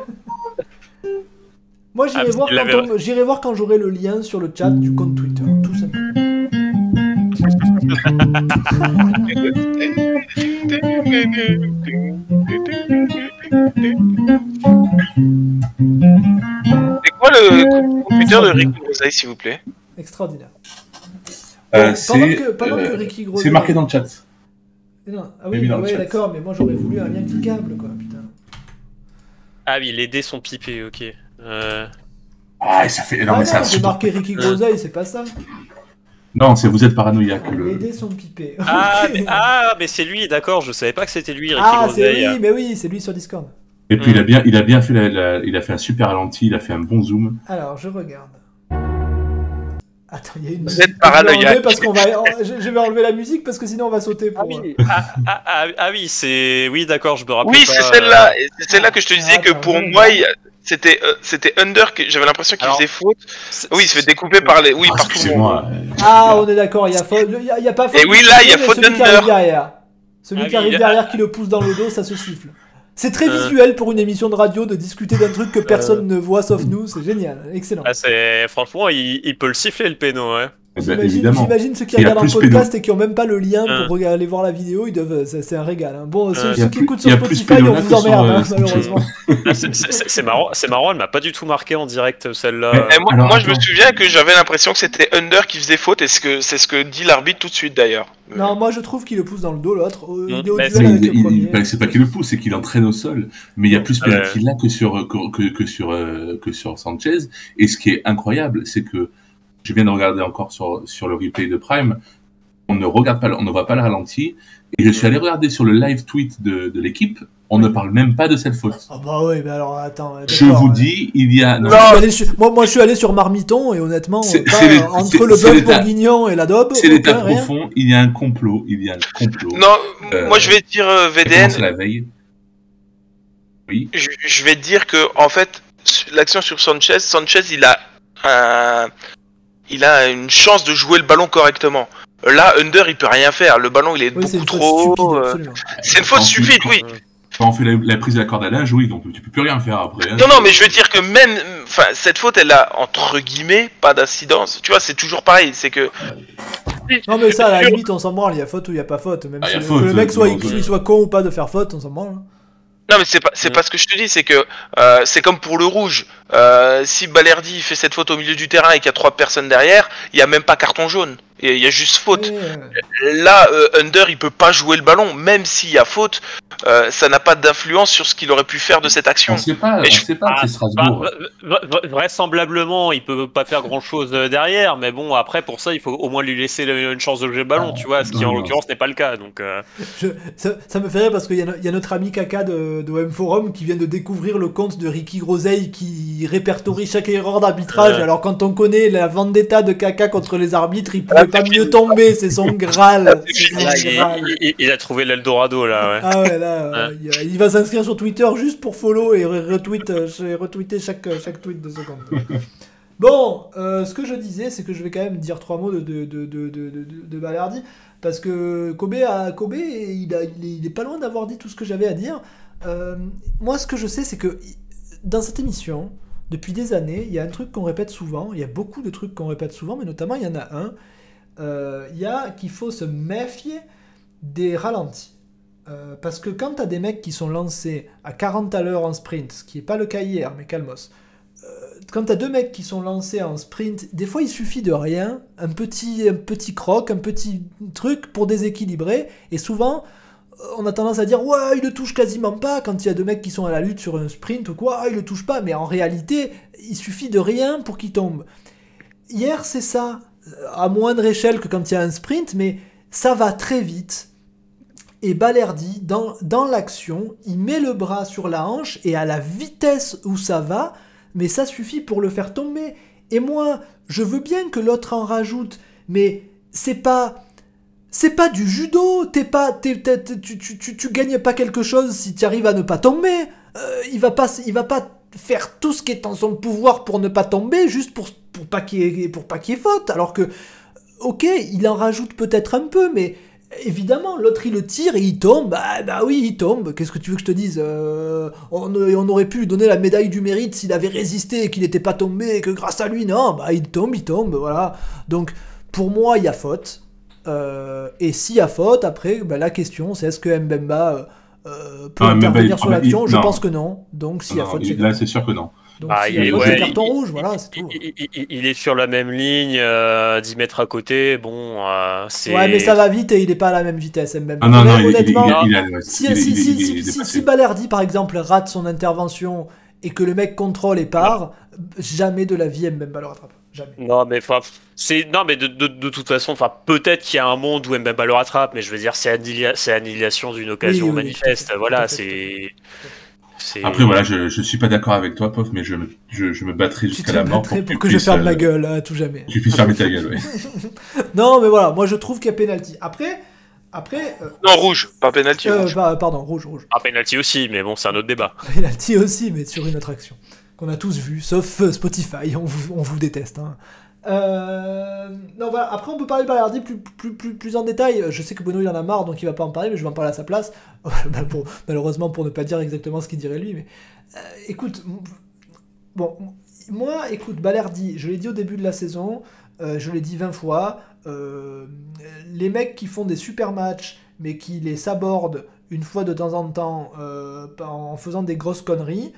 [SPEAKER 1] Moi, j'irai
[SPEAKER 4] Ah,
[SPEAKER 1] voir,
[SPEAKER 4] qu'il
[SPEAKER 1] quand
[SPEAKER 4] l'avait-
[SPEAKER 1] on- j'irai voir quand j'aurai le lien sur le chat du compte Twitter, tout simplement.
[SPEAKER 3] c'est quoi le computer de Rick Rosaille s'il vous plaît?
[SPEAKER 1] Extraordinaire.
[SPEAKER 2] Euh,
[SPEAKER 1] pendant
[SPEAKER 2] c'est
[SPEAKER 1] que, pendant
[SPEAKER 2] euh,
[SPEAKER 1] que Ricky Grosse.
[SPEAKER 2] c'est marqué dans le chat.
[SPEAKER 1] Non, ah oui, bah ouais, d'accord, mais moi j'aurais voulu un lien cliquable, quoi, putain.
[SPEAKER 4] Ah oui, les dés sont pipés, ok. Euh,
[SPEAKER 2] Ah, ça fait. Non,
[SPEAKER 1] ah
[SPEAKER 2] mais ça.
[SPEAKER 1] non, j'ai marqué Ricky Groseille, c'est pas ça.
[SPEAKER 2] Non, c'est vous êtes paranoïaque.
[SPEAKER 1] Les
[SPEAKER 2] Le...
[SPEAKER 1] dés sont pipés.
[SPEAKER 4] Ah, mais, ah, mais c'est lui, d'accord, je savais pas que c'était lui, Ricky
[SPEAKER 1] Ah, c'est
[SPEAKER 4] Groseille.
[SPEAKER 1] lui, mais oui, c'est lui sur Discord.
[SPEAKER 2] Et puis
[SPEAKER 4] Mm.
[SPEAKER 2] il a bien, il a bien fait, la, la- il a fait un super ralenti, il a fait un bon zoom.
[SPEAKER 1] Alors, je regarde. Attends, il y a une
[SPEAKER 3] Vous
[SPEAKER 1] musique
[SPEAKER 3] êtes
[SPEAKER 1] que je vais
[SPEAKER 3] paranoïaque.
[SPEAKER 1] enlever parce qu'on va. Je vais enlever la musique parce que sinon on va sauter pour.
[SPEAKER 4] Ah oui, ah, ah, ah, ah oui, c'est. Oui, d'accord, je me rappelle.
[SPEAKER 3] oui c'est
[SPEAKER 4] euh,
[SPEAKER 3] celle-là c'est celle-là que je te disais que pour moi c'était euh, c'était Under que j'avais l'impression qu'il faisait faute oui il se fait découper par les oui
[SPEAKER 2] Ah,
[SPEAKER 3] par tout le monde
[SPEAKER 2] euh,
[SPEAKER 1] Ah, on est d'accord, il y a faute. Il y a, il y a pas faute.
[SPEAKER 3] Et oui, là, il y a faute
[SPEAKER 1] Celui qui
[SPEAKER 3] d'Under.
[SPEAKER 1] arrive derrière. Celui
[SPEAKER 4] Ah
[SPEAKER 1] qui arrive derrière qui le pousse dans le dos, ça se siffle. C'est très
[SPEAKER 4] Euh.
[SPEAKER 1] visuel pour une émission de radio de discuter d'un truc que personne ne voit sauf nous, c'est génial, excellent.
[SPEAKER 4] Ah, c'est. Franchement, il, il peut le siffler, le péno, ouais.
[SPEAKER 2] Eh ben,
[SPEAKER 1] J'imagine ceux qui regardent en
[SPEAKER 2] plus
[SPEAKER 1] podcast et qui ont même pas le lien pour regarder- aller voir la vidéo, ils doivent, c'est un régal. hein. Bon, ceux,
[SPEAKER 4] Euh,
[SPEAKER 1] ceux qui écoutent sur Spotify, on vous emmerde,
[SPEAKER 2] euh,
[SPEAKER 1] hein, malheureusement.
[SPEAKER 4] Ah, c'est- marrant, c'est marrant, elle m'a pas du tout marqué en direct, celle-là.
[SPEAKER 3] Et moi,
[SPEAKER 2] Alors,
[SPEAKER 3] moi, je me souviens que j'avais l'impression que c'était Under qui faisait faute et c'est ce que c'est ce que dit l'arbitre tout de suite d'ailleurs
[SPEAKER 1] Non, moi je trouve qu'il le pousse dans le dos, l'autre. Euh,
[SPEAKER 2] bah, c'est pas qu'il le pousse, c'est qu'il entraîne au sol. Mais il y a plus penalty là que sur euh, que sur Sanchez. Et ce qui est incroyable, c'est que je viens de regarder encore sur sur le replay de Prime. On ne regarde pas, on ne voit pas le ralenti. Et je suis allé regarder sur le live tweet de, de l'équipe. On ne parle même pas de cette faute.
[SPEAKER 1] Ah bah ouais, mais alors attends.
[SPEAKER 2] Je vous dis, il y a.
[SPEAKER 1] moi, je suis allé sur- moi, moi je suis allé sur Marmiton et honnêtement, pas,
[SPEAKER 2] les-
[SPEAKER 1] entre
[SPEAKER 2] c'est-
[SPEAKER 1] le bœuf bourguignon et la daube,
[SPEAKER 2] C'est l'état profond. Il y a un complot. Il y a un complot.
[SPEAKER 3] non
[SPEAKER 2] Euh,
[SPEAKER 3] moi je vais dire euh, VDN
[SPEAKER 2] la veille. Oui.
[SPEAKER 3] je, je vais dire que en fait l'action sur Sanchez Sanchez il a un il a une chance de jouer le ballon correctement là Under il peut rien faire le ballon il est
[SPEAKER 1] Oui, c'est
[SPEAKER 3] beaucoup
[SPEAKER 1] une faute
[SPEAKER 3] trop
[SPEAKER 1] stupide,
[SPEAKER 3] euh, c'est une faute stupide oui
[SPEAKER 2] Quand on fait la, la prise de la corde à linge, oui, donc tu peux plus rien faire après. hein.
[SPEAKER 3] Non, non, mais je veux dire que même, enfin, cette faute, elle a entre guillemets pas d'incidence. Tu vois, c'est toujours pareil, c'est que
[SPEAKER 1] Non, mais ça, à la limite, on s'en branle, il y a faute ou il y a pas faute. Même
[SPEAKER 2] Ah,
[SPEAKER 1] si le,
[SPEAKER 2] faute,
[SPEAKER 1] le mec
[SPEAKER 2] euh,
[SPEAKER 1] soit,
[SPEAKER 2] ouais.
[SPEAKER 1] soit con ou pas de faire faute, on s'en branle.
[SPEAKER 3] Non, mais c'est pas, c'est
[SPEAKER 4] Mm.
[SPEAKER 3] pas ce que je te dis, c'est que euh, c'est comme pour le rouge. Euh, si Balerdi fait cette faute au milieu du terrain et qu'il y a trois personnes derrière, il y a même pas carton jaune. Et il y a juste faute.
[SPEAKER 1] Euh,
[SPEAKER 3] Là, euh, Under, il peut pas jouer le ballon, même s'il y a faute. euh, ça n'a pas d'influence sur ce qu'il aurait pu faire de cette action.
[SPEAKER 2] On sait pas, on
[SPEAKER 3] je-
[SPEAKER 2] sait pas,
[SPEAKER 4] Ah,
[SPEAKER 2] c'est Strasbourg.
[SPEAKER 4] Bah, vra- vra- vraisemblablement, il peut pas faire grand chose derrière, mais bon, après, pour ça, il faut au moins lui laisser une chance de jouer le ballon, tu vois, ce qui en l'occurrence n'est pas le cas. Donc, euh,
[SPEAKER 1] je- ça, ça me fait rire parce qu'il y, y a notre ami Kaka de, de OM Forum qui vient de découvrir le compte de Ricky Groseille qui répertorie chaque erreur d'arbitrage. Alors quand on connaît la vendetta de Kaka contre les arbitres, il
[SPEAKER 3] Ah,
[SPEAKER 1] pas mieux tomber. C'est son Graal. C'est son
[SPEAKER 4] là, il,
[SPEAKER 1] Graal.
[SPEAKER 4] il- il- il a trouvé l'Eldorado là. Ouais.
[SPEAKER 1] Ah ouais, là, euh, il, il va s'inscrire sur Twitter juste pour follow et re- retweet, euh, retweeter chaque, euh, chaque tweet de ce compte. Bon, euh, ce que je disais, c'est que je vais quand même dire trois mots de, de, de, de, de, de- de Balerdi, parce que Kobe, a, Kobe il, a- il, est, il est pas loin d'avoir dit tout ce que j'avais à dire. Euh, moi, ce que je sais, c'est que dans cette émission, depuis des années, il y a un truc qu'on répète souvent, il y a beaucoup de trucs qu'on répète souvent, mais notamment, il y en a un, euh, y a qu'il faut se méfier des ralentis. Euh, parce que quand t'as des mecs qui sont lancés à 40 à l'heure en sprint, ce qui n'est pas le cas hier, mais calmos, euh, quand t'as deux mecs qui sont lancés en sprint, des fois il suffit de rien, un petit, un petit croc, un petit truc pour déséquilibrer, et souvent euh, on a tendance à dire ouais il le touche quasiment pas quand il y a deux mecs qui sont à la lutte sur un sprint ou quoi, ah, il le touche pas, mais en réalité il suffit de rien pour qu'il tombe. Hier c'est ça, à moindre échelle que quand il y a un sprint, mais ça va très vite. Et Balerdi, dans, dans l'action, il met le bras sur la hanche et à la vitesse où ça va, mais ça suffit pour le faire tomber. Et moi, je veux bien que l'autre en rajoute, mais c'est pas. C'est pas du judo, t'es pas, t'es- tu, tu, tu, tu gagnes pas quelque chose si tu arrives à ne pas tomber. Euh, il va pas, il va pas faire tout ce qui est en son pouvoir pour ne pas tomber, juste pour, pour pas qu'il y ait, faute. Alors que, ok, il en rajoute peut-être un peu, mais évidemment, l'autre il le tire et il tombe. Bah, bah oui, il tombe. Qu'est-ce que tu veux que je te dise Euh, on, aurait pu lui donner la médaille du mérite s'il avait résisté et qu'il n'était pas tombé et que grâce à lui, non, bah il tombe, il tombe, voilà. Donc, pour moi, il y a faute. Euh, et s'il y a faute, après, bah, la question c'est est-ce que Mbemba euh, peut
[SPEAKER 2] Non, Mbemba,
[SPEAKER 1] intervenir
[SPEAKER 2] il-
[SPEAKER 1] sur
[SPEAKER 2] il-
[SPEAKER 1] l'action Je
[SPEAKER 2] non.
[SPEAKER 1] pense que non. Donc, s'il y a
[SPEAKER 2] Non,
[SPEAKER 1] faute,
[SPEAKER 2] il-
[SPEAKER 1] c'est
[SPEAKER 2] là, c'est sûr que non.
[SPEAKER 1] donc,
[SPEAKER 4] Ah, il est- ouais, il-
[SPEAKER 1] voilà, c'est tout.
[SPEAKER 4] Il, sur la même ligne, euh, 10 mètres à côté. Bon, euh, c'est.
[SPEAKER 1] Ouais, mais ça va vite et il est pas à la même vitesse, Mbemba.
[SPEAKER 2] Ah non, non,
[SPEAKER 1] Honnêtement, Si, si, si, si, si, si Balerdi, par exemple, rate son intervention et que le mec contrôle et part, jamais de la vie Mbemba le rattrape. Jamais.
[SPEAKER 4] Non, mais enfin, c'est non, mais de, de, de toute façon, enfin, peut-être qu'il y a un monde où Mbemba le rattrape, mais je veux dire, c'est annihilation d'une occasion
[SPEAKER 1] Oui, oui, oui,
[SPEAKER 4] manifeste. voilà, c'est.
[SPEAKER 2] Après, voilà, je, je suis pas d'accord avec toi, Pof, mais je, me- je, je me battrai jusqu'à la mort pour,
[SPEAKER 1] pour
[SPEAKER 2] tu
[SPEAKER 1] que je ferme
[SPEAKER 2] euh,
[SPEAKER 1] ma gueule à tout jamais.
[SPEAKER 2] Tu puisses fermer ta gueule, ouais.
[SPEAKER 1] Non, mais voilà, moi je trouve qu'il y a penalty. Après, après, euh,
[SPEAKER 3] Non, rouge, pas penalty.
[SPEAKER 1] euh,
[SPEAKER 3] rouge.
[SPEAKER 1] bah, pardon, rouge, rouge.
[SPEAKER 4] Ah, penalty aussi, mais bon, c'est un autre débat.
[SPEAKER 1] Penalty aussi, mais sur une autre action qu'on a tous vu, sauf euh, Spotify, on vous, on vous déteste. hein. Euh, non. Après, on peut parler de Balardi plus, plus, plus, plus en détail. Je sais que Bruno il en a marre, donc il va pas en parler, mais je vais en parler à sa place. Bah, malheureusement, pour ne pas dire exactement ce qu'il dirait lui. Mais euh, écoute, bon, moi, écoute, Balardi, je l'ai dit au début de la saison, je l'ai dit 20 fois. les mecs qui font des super matchs, mais qui les sabordent une fois de temps en temps en faisant des grosses conneries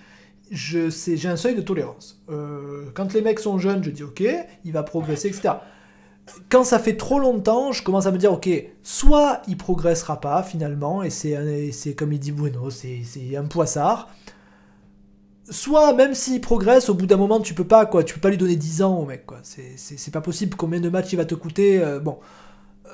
[SPEAKER 1] j'ai un seuil de tolérance. Euh, quand les mecs sont jeunes, je dis ok, il va progresser, etc. Quand ça fait trop longtemps, je commence à me dire ok, soit il progressera pas finalement, et c'est, comme il dit Bueno, c'est, un poissard. Soit même s'il progresse, au bout d'un moment tu peux pas quoi, tu peux pas lui donner 10 ans au mec quoi. C'est pas possible. Combien de matchs il va te coûter euh, Bon. Euh,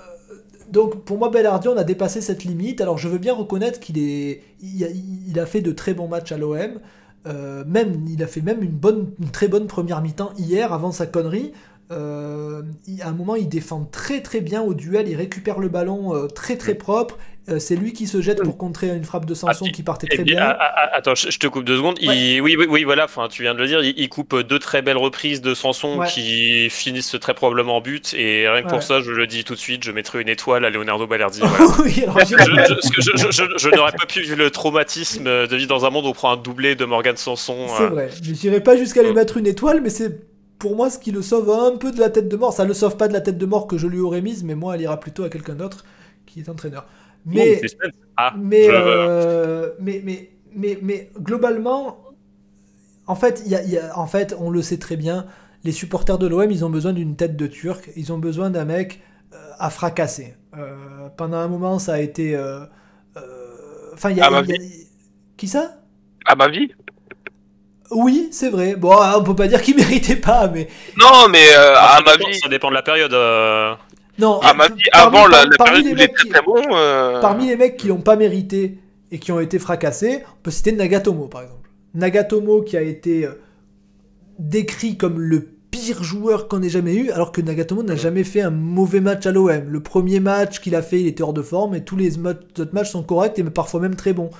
[SPEAKER 1] donc pour moi, Bellardi, on a dépassé cette limite. Alors je veux bien reconnaître qu'il est, il a, il a fait de très bons matchs à l'OM. Euh, même, il a fait même une, bonne, une très bonne première mi-temps hier avant sa connerie. Euh, il- à un moment, il défend très très bien au duel, il récupère le ballon euh, très très propre. Euh, c'est lui qui se jette pour contrer une frappe de Sanson
[SPEAKER 4] Ah,
[SPEAKER 1] qui partait
[SPEAKER 4] Eh
[SPEAKER 1] très
[SPEAKER 4] bien,
[SPEAKER 1] bien.
[SPEAKER 4] ah, ah, attends, je, je te coupe deux secondes. Il- oui, oui, oui, voilà. Enfin, tu viens de le dire. Il, il coupe deux très belles reprises de Sanson
[SPEAKER 1] Ouais.
[SPEAKER 4] qui finissent très probablement en but. Et rien que
[SPEAKER 1] Ouais.
[SPEAKER 4] pour ça, je le dis tout de suite, je mettrai une étoile à Leonardo Ballardi. voilà.
[SPEAKER 1] oui, alors
[SPEAKER 4] Je, je- je- je- je- je n'aurais pas pu vivre le traumatisme de vivre dans un monde où on prend un doublé de Morgan Sanson.
[SPEAKER 1] c'est
[SPEAKER 4] euh.
[SPEAKER 1] vrai. Mais j'irai pas jusqu'à lui mettre une étoile, mais c'est pour moi ce qui le sauve un peu de la tête de mort. Ça le sauve pas de la tête de mort que je lui aurais mise, mais moi elle ira plutôt à quelqu'un d'autre qui est entraîneur. Mais.
[SPEAKER 4] Ah,
[SPEAKER 1] mais,
[SPEAKER 4] je-
[SPEAKER 1] euh, mais, mais, mais, mais globalement, en fait, il y a- y a- en fait, on le sait très bien, les supporters de l'OM, ils ont besoin d'une tête de turc, ils ont besoin d'un mec a fracassé. Euh, pendant un moment, ça a été. euh, euh, Enfin, il y a.
[SPEAKER 3] À
[SPEAKER 1] Qui ça?
[SPEAKER 3] À ma vie?
[SPEAKER 1] Oui, c'est vrai. Bon, ah, on peut pas dire qu'il méritait pas, mais.
[SPEAKER 3] Non, mais euh,
[SPEAKER 4] Ça
[SPEAKER 3] à ma
[SPEAKER 4] dépend-
[SPEAKER 3] vie,
[SPEAKER 4] Ça dépend de la période. euh.
[SPEAKER 1] Non,
[SPEAKER 3] ma
[SPEAKER 1] parmi-
[SPEAKER 3] avant la,
[SPEAKER 1] par-
[SPEAKER 3] la
[SPEAKER 1] parmi
[SPEAKER 3] période
[SPEAKER 1] les
[SPEAKER 3] où il est
[SPEAKER 1] mecs
[SPEAKER 3] très
[SPEAKER 1] qui-
[SPEAKER 3] très bon. euh,
[SPEAKER 1] Parmi les mecs qui l'ont pas mérité et qui ont été fracassés, on peut citer Nagatomo par exemple. Nagatomo qui a été euh, décrit comme le pire joueur qu'on ait jamais eu, alors que Nagatomo n'a jamais fait un mauvais match à l'OM. Le premier match qu'il a fait, il était hors de forme et tous les autres matchs sont corrects et parfois même très bons.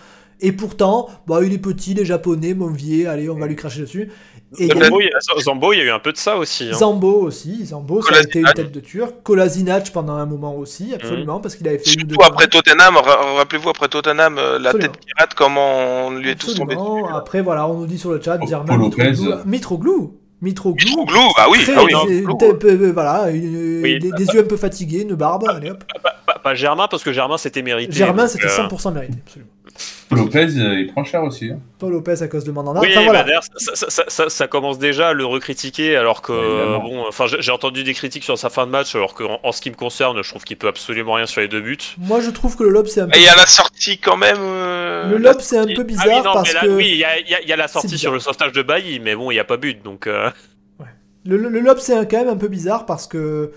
[SPEAKER 1] Et pourtant, bah, il est petit, il est japonais, Monvier, allez, on va lui cracher dessus. Et il y a
[SPEAKER 4] Zambo, il y a- Zambo, il y a eu un peu de ça aussi. hein.
[SPEAKER 1] Zambo aussi, Zambo, ça a été une tête de turc. Kolasinac pendant un moment aussi, absolument, parce qu'il avait fait une ou deux
[SPEAKER 3] Surtout après. Tottenham, ra- rappelez-vous après Tottenham, euh, la
[SPEAKER 1] Absolument.
[SPEAKER 3] tête qui rate, comment on lui est tous tombés
[SPEAKER 1] Absolument.
[SPEAKER 3] dessus.
[SPEAKER 1] Après, voilà, on nous dit sur le chat,
[SPEAKER 2] Paul
[SPEAKER 1] Germain. Mitroglou. Mitroglou. Mitroglou.
[SPEAKER 3] Mitroglou, ah oui,
[SPEAKER 1] Très-
[SPEAKER 3] ah oui, Mitroglou.
[SPEAKER 1] t'es- peu- peu- voilà, une-
[SPEAKER 4] Oui,
[SPEAKER 1] des,
[SPEAKER 4] bah,
[SPEAKER 1] des yeux un peu fatigués, une barbe, allez hop.
[SPEAKER 4] Pas, pas Germain, parce que Germain, c'était mérité.
[SPEAKER 1] Germain, c'était
[SPEAKER 4] euh,
[SPEAKER 1] 100% mérité, absolument.
[SPEAKER 2] Lopez, euh, il prend cher aussi. hein.
[SPEAKER 1] Paul Lopez à cause de Mandanda.
[SPEAKER 4] Oui,
[SPEAKER 1] enfin, voilà.
[SPEAKER 4] bah, d'ailleurs, ça, ça- ça- ça- ça commence déjà à le recritiquer, alors que, bon, enfin, j'ai entendu des critiques sur sa fin de match, alors qu'en en ce qui me concerne, je trouve qu'il peut absolument rien sur les deux buts.
[SPEAKER 1] Moi, je trouve que le lob, c'est un peu.
[SPEAKER 3] Et il y a la sortie quand même. euh,
[SPEAKER 1] Le lob, c'est un peu
[SPEAKER 4] Ah oui,
[SPEAKER 1] bizarre
[SPEAKER 4] non,
[SPEAKER 1] parce
[SPEAKER 4] là,
[SPEAKER 1] que.
[SPEAKER 4] oui, il y a, y y la sortie sur le sauvetage de Bailly, mais bon, il n'y a pas but, donc. euh,
[SPEAKER 1] Le, le- le lob, c'est quand même un peu bizarre parce que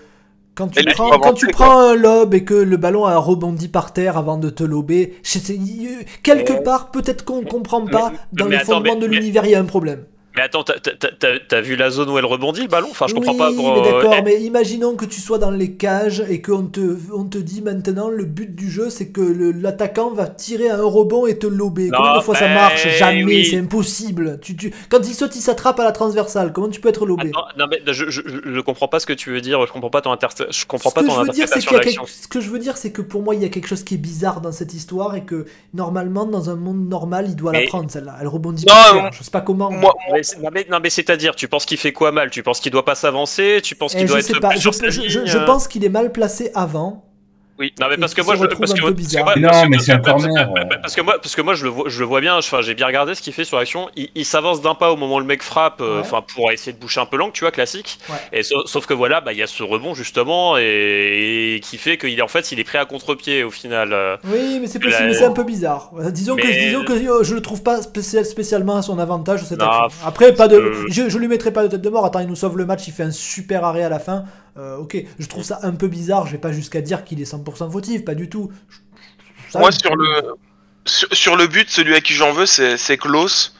[SPEAKER 1] quand tu, prends, quand tu prends un lob et que le ballon a rebondi par terre avant de te lober, y- quelque part, peut-être qu'on comprend pas,
[SPEAKER 4] mais-
[SPEAKER 1] dans
[SPEAKER 4] mais
[SPEAKER 1] les
[SPEAKER 4] attends,
[SPEAKER 1] fondements
[SPEAKER 4] mais-
[SPEAKER 1] de l'univers, il y a un problème.
[SPEAKER 4] Mais attends, t'as- vu la zone où elle rebondit, le ballon? Enfin, je comprends
[SPEAKER 1] oui,
[SPEAKER 4] pas. pour,
[SPEAKER 1] mais
[SPEAKER 4] euh,
[SPEAKER 1] d'accord,
[SPEAKER 4] eh,
[SPEAKER 1] mais imaginons que tu sois dans les cages et qu'on te, on te dit maintenant le but du jeu c'est que l'attaquant va tirer un rebond et te lober.
[SPEAKER 4] Non,
[SPEAKER 1] Combien de fois ça marche? Jamais,
[SPEAKER 4] oui.
[SPEAKER 1] c'est impossible. Tu, tu... Quand il saute, il s'attrape à la transversale. Comment tu peux être lobé?
[SPEAKER 4] Attends, non, mais je, je, comprends pas ce que tu veux dire, je comprends pas ton, inter... je comprends
[SPEAKER 1] Ce
[SPEAKER 4] pas
[SPEAKER 1] que,
[SPEAKER 4] ton
[SPEAKER 1] je veux dire, quelque- ce que je veux dire, c'est que pour moi, il y a quelque chose qui est bizarre dans cette histoire et que normalement, dans un monde normal, il doit la
[SPEAKER 4] Mais-
[SPEAKER 1] prendre celle-là. Elle rebondit
[SPEAKER 3] Non, non.
[SPEAKER 1] terre. Je sais pas comment.
[SPEAKER 3] Moi,
[SPEAKER 4] Mais c'est- non, mais, non, mais c'est-à-dire, tu penses qu'il fait quoi mal? Tu penses qu'il doit pas s'avancer? Tu penses
[SPEAKER 1] Eh,
[SPEAKER 4] qu'il
[SPEAKER 1] je
[SPEAKER 4] doit
[SPEAKER 1] sais
[SPEAKER 4] être
[SPEAKER 1] pas.
[SPEAKER 4] plus
[SPEAKER 1] Je,
[SPEAKER 4] sur sa
[SPEAKER 1] je- je-
[SPEAKER 4] ligne,
[SPEAKER 1] je
[SPEAKER 4] euh?
[SPEAKER 1] pense qu'il est mal placé avant.
[SPEAKER 4] Oui, non mais parce que moi je parce que
[SPEAKER 2] non, mais c'est un
[SPEAKER 4] parce que-
[SPEAKER 2] corner.
[SPEAKER 4] parce que moi parce que moi je le vois je le vois bien, enfin j'ai bien regardé ce qu'il fait sur l'action, il, il s'avance d'un pas au moment où le mec frappe euh,
[SPEAKER 1] Ouais.
[SPEAKER 4] enfin pour essayer de boucher un peu l'angle, tu vois classique.
[SPEAKER 1] Ouais.
[SPEAKER 4] Et sauf, sauf que voilà, bah il y a ce rebond justement et, et qui fait qu'il est en fait, il est pris à contre-pied au final. euh.
[SPEAKER 1] Oui, mais c'est possible,
[SPEAKER 4] La-
[SPEAKER 1] mais c'est un peu bizarre. Euh, Disons que, disons que euh, je le trouve pas spécial, spécialement à son avantage cette
[SPEAKER 4] Non,
[SPEAKER 1] action. Après, pas de, je, je lui mettrai pas de tête de mort. Attends, il nous sauve le match, il fait un super arrêt à la fin. Euh, ok, je trouve ça un peu bizarre. Je vais pas jusqu'à dire qu'il est 100% fautif, pas du tout. Ça,
[SPEAKER 3] Moi, sur le, sur, sur le but, celui à qui j'en veux, c'est Klaus.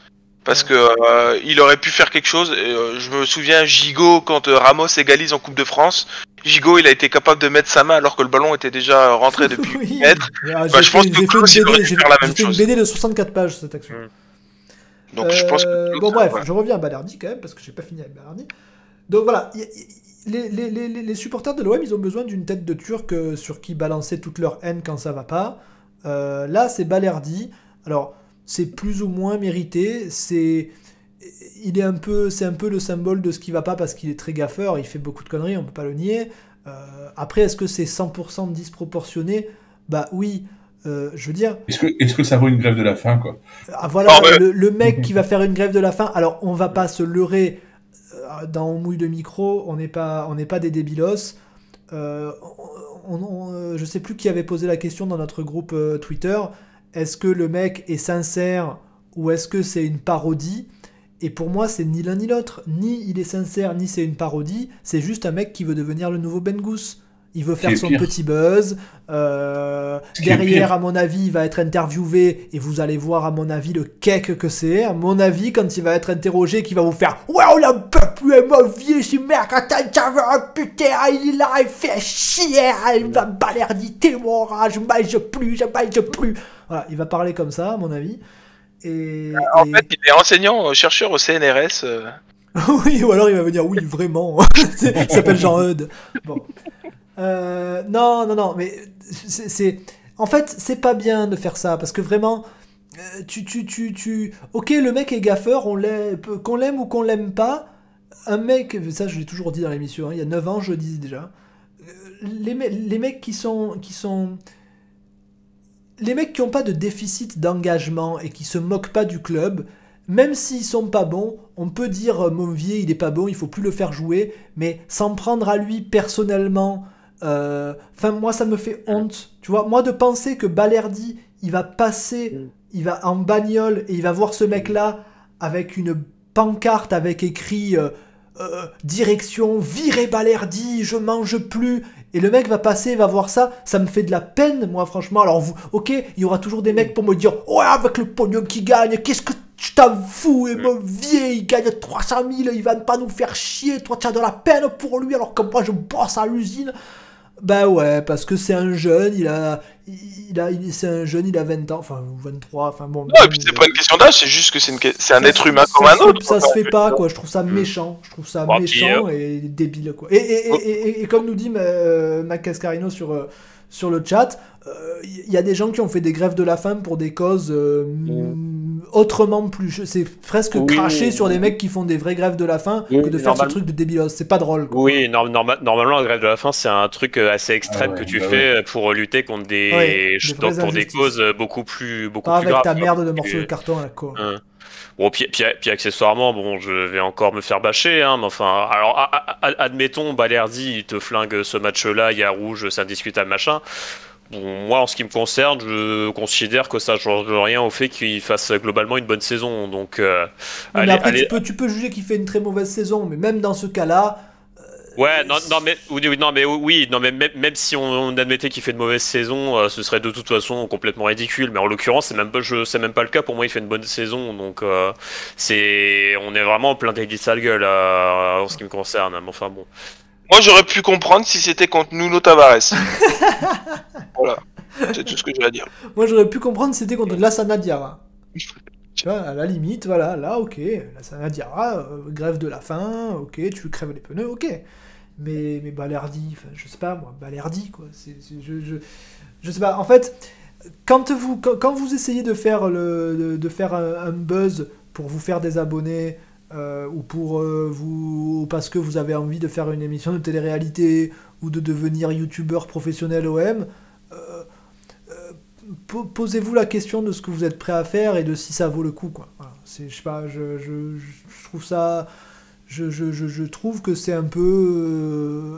[SPEAKER 3] Parce que euh, il aurait pu faire quelque chose. Et, euh, je me souviens, Gigot, quand Ramos égalise en Coupe de France, Gigot, il a été capable de mettre sa main alors que le ballon était déjà rentré depuis
[SPEAKER 1] Oui.
[SPEAKER 3] 8 mètres.
[SPEAKER 1] Ah,
[SPEAKER 3] Bah, je pense que Klaus, il aurait faire la même
[SPEAKER 1] fait une. BD de 64 pages cette action.
[SPEAKER 3] Donc je pense que.
[SPEAKER 1] Euh,
[SPEAKER 3] Klaus,
[SPEAKER 1] bon bref,
[SPEAKER 3] ouais.
[SPEAKER 1] je reviens à Balerdi quand même parce que j'ai pas fini avec Balerdi. Donc voilà, les, les- les- les supporters de l'OM, ils ont besoin d'une tête de Turc euh, sur qui balancer toute leur haine quand ça va pas. Euh, là, c'est Balerdi. Alors, c'est plus ou moins mérité. C'est il est un peu, c'est un peu le symbole de ce qui va pas parce qu'il est très gaffeur. Il fait beaucoup de conneries, on peut pas le nier. Euh, après, est-ce que c'est 100% disproportionné? Bah oui. Euh, je veux dire,
[SPEAKER 2] Est-ce que, est-ce que ça vaut une grève de la faim, quoi?
[SPEAKER 1] Ah, voilà,
[SPEAKER 3] Ah ouais.
[SPEAKER 1] le, le mec qui va faire une grève de la faim. Alors, on va pas se leurrer euh, dans On mouille de micro, on n'est pas, on pas des débilos. Euh, on, euh, je sais plus qui avait posé la question dans notre groupe euh, Twitter. Est-ce que le mec est sincère ou est-ce que c'est une parodie? Et pour moi, c'est ni l'un ni l'autre. Ni il est sincère, ni c'est une parodie. C'est juste un mec qui veut devenir le nouveau Bengus. Il veut faire son
[SPEAKER 2] pire.
[SPEAKER 1] petit buzz. euh, derrière, à mon avis, il va être interviewé et vous allez voir, à mon avis, le cake que c'est. À mon avis, quand il va être interrogé, qu'il va vous faire Ouais, on l'a pas pu vieux, ce mec, attends, j'avais un putain, il est là, il fait chier, il va balerdi, mon rage, je mange plus, je mange plus. Voilà, il va parler comme ça, à mon avis. Et,
[SPEAKER 3] En
[SPEAKER 1] et-
[SPEAKER 3] fait, il est enseignant, euh, chercheur au CNRS. euh.
[SPEAKER 1] oui, ou alors il va me dire oui, vraiment. C'est- il s'appelle Jean Eudes. Bon. Euh, non, non, non, mais c'est. En fait, c'est pas bien de faire ça parce que vraiment. euh, Tu, tu, tu, tu... Ok, le mec est gaffeur, qu'on l'aime ou qu'on l'aime pas. Un mec, ça je l'ai toujours dit dans l'émission, hein, il y a 9 ans je le disais déjà. Euh, Les, les mecs qui sont, qui sont. Les mecs qui n'ont pas de déficit d'engagement et qui se moquent pas du club, même s'ils sont pas bons, on peut dire Monvier il est pas bon, il faut plus le faire jouer, mais s'en prendre à lui personnellement Enfin, moi, ça me fait honte. Tu vois, moi, de penser que Balerdi, il va passer,
[SPEAKER 4] Mm.
[SPEAKER 1] il va en bagnole et il va voir ce mec-là avec une pancarte avec écrit euh, euh, direction, virez Balerdi, je mange plus. Et le mec va passer, va voir ça, ça me fait de la peine, moi, franchement. Alors, vous, ok, il y aura toujours des mecs pour me dire, ouais, avec le pognon qui gagne, qu'est-ce que tu t'en fous, et mon vieil, il gagne 300 000, il va pas nous faire chier, toi, tu as de la peine pour lui, alors que moi, je bosse à l'usine. Bah ouais, parce que c'est un jeune, il a, il a, il- c'est un jeune, il a 20 ans, enfin, ou 23, enfin bon.
[SPEAKER 3] Non, et puis c'est pas une question d'âge, c'est juste que c'est une... c'est un
[SPEAKER 1] Ça
[SPEAKER 3] être humain comme un autre.
[SPEAKER 1] Ça se fait pas, quoi. Je trouve ça
[SPEAKER 4] Mm.
[SPEAKER 1] méchant. Je trouve ça
[SPEAKER 4] Bon, puis,
[SPEAKER 1] méchant et débile, quoi. Et, et, et, et- comme nous dit euh, Mac Cascarino sur, euh, sur le chat, il y a des gens qui ont fait des grèves de la faim pour des causes euh, m- autrement plus. C'est presque
[SPEAKER 4] Oui.
[SPEAKER 1] cracher sur des mecs qui font des vraies grèves de la faim
[SPEAKER 4] Oui,
[SPEAKER 1] que de faire
[SPEAKER 4] normal.
[SPEAKER 1] ce truc de débilos. C'est pas drôle, quoi.
[SPEAKER 4] Oui, norm- norma- normalement, la grève de la faim, c'est un truc euh, assez extrême
[SPEAKER 2] Ah ouais,
[SPEAKER 4] que tu
[SPEAKER 2] bah
[SPEAKER 4] fais pour lutter contre des,
[SPEAKER 1] Ouais, des
[SPEAKER 4] pour des causes euh, beaucoup plus, beaucoup
[SPEAKER 1] Pas
[SPEAKER 4] plus
[SPEAKER 1] avec
[SPEAKER 4] graves.
[SPEAKER 1] ta merde de morceaux de carton à la con.
[SPEAKER 4] Hein. Bon, puis, puis, puis accessoirement, bon, je vais encore me faire bâcher, hein, mais enfin, alors, a- a- admettons, Balerdi, il te flingue ce match-là, il y a rouge, c'est indiscutable, machin. Moi, en ce qui me concerne, je considère que ça change rien au fait qu'il fasse globalement une bonne saison. Donc, euh,
[SPEAKER 1] Oui, mais
[SPEAKER 4] allez,
[SPEAKER 1] après,
[SPEAKER 4] allez-
[SPEAKER 1] Tu, peux, tu peux juger qu'il fait une très mauvaise saison, mais même dans ce cas-là,
[SPEAKER 4] Ouais, non, non, mais, oui, non, mais oui, non, mais même, même si on, on admettait qu'il fait une mauvaise saison, euh, ce serait de toute façon complètement ridicule. Mais en l'occurrence, c'est même pas, c'est même pas le cas. Pour moi, il fait une bonne saison, donc euh, c'est, on est vraiment en plein délit de sale gueule euh, en ce qui me concerne. Mais enfin bon.
[SPEAKER 3] Moi, j'aurais pu comprendre si c'était contre Nuno Tavares. voilà, c'est tout ce que j'ai à dire.
[SPEAKER 1] Moi, j'aurais pu comprendre si c'était contre Lassana Diarra. Tu vois, à la limite, voilà, là, ok, Lassana Diarra, euh, grève de la faim, ok, tu crèves les pneus, ok. Mais, mais Balerdi, enfin, je sais pas, moi, Balerdi, quoi. je, je, je sais pas, en fait, quand vous, quand, quand vous essayez de faire, le, de, de faire un, un buzz pour vous faire des abonnés, euh, ou pour euh, vous, ou parce que vous avez envie de faire une émission de télé-réalité, ou de devenir youtubeur professionnel OM, euh, euh, po- posez-vous la question de ce que vous êtes prêt à faire et de si ça vaut le coup quoi. Voilà. Je sais pas, je, je, trouve ça je, je, trouve que c'est un peu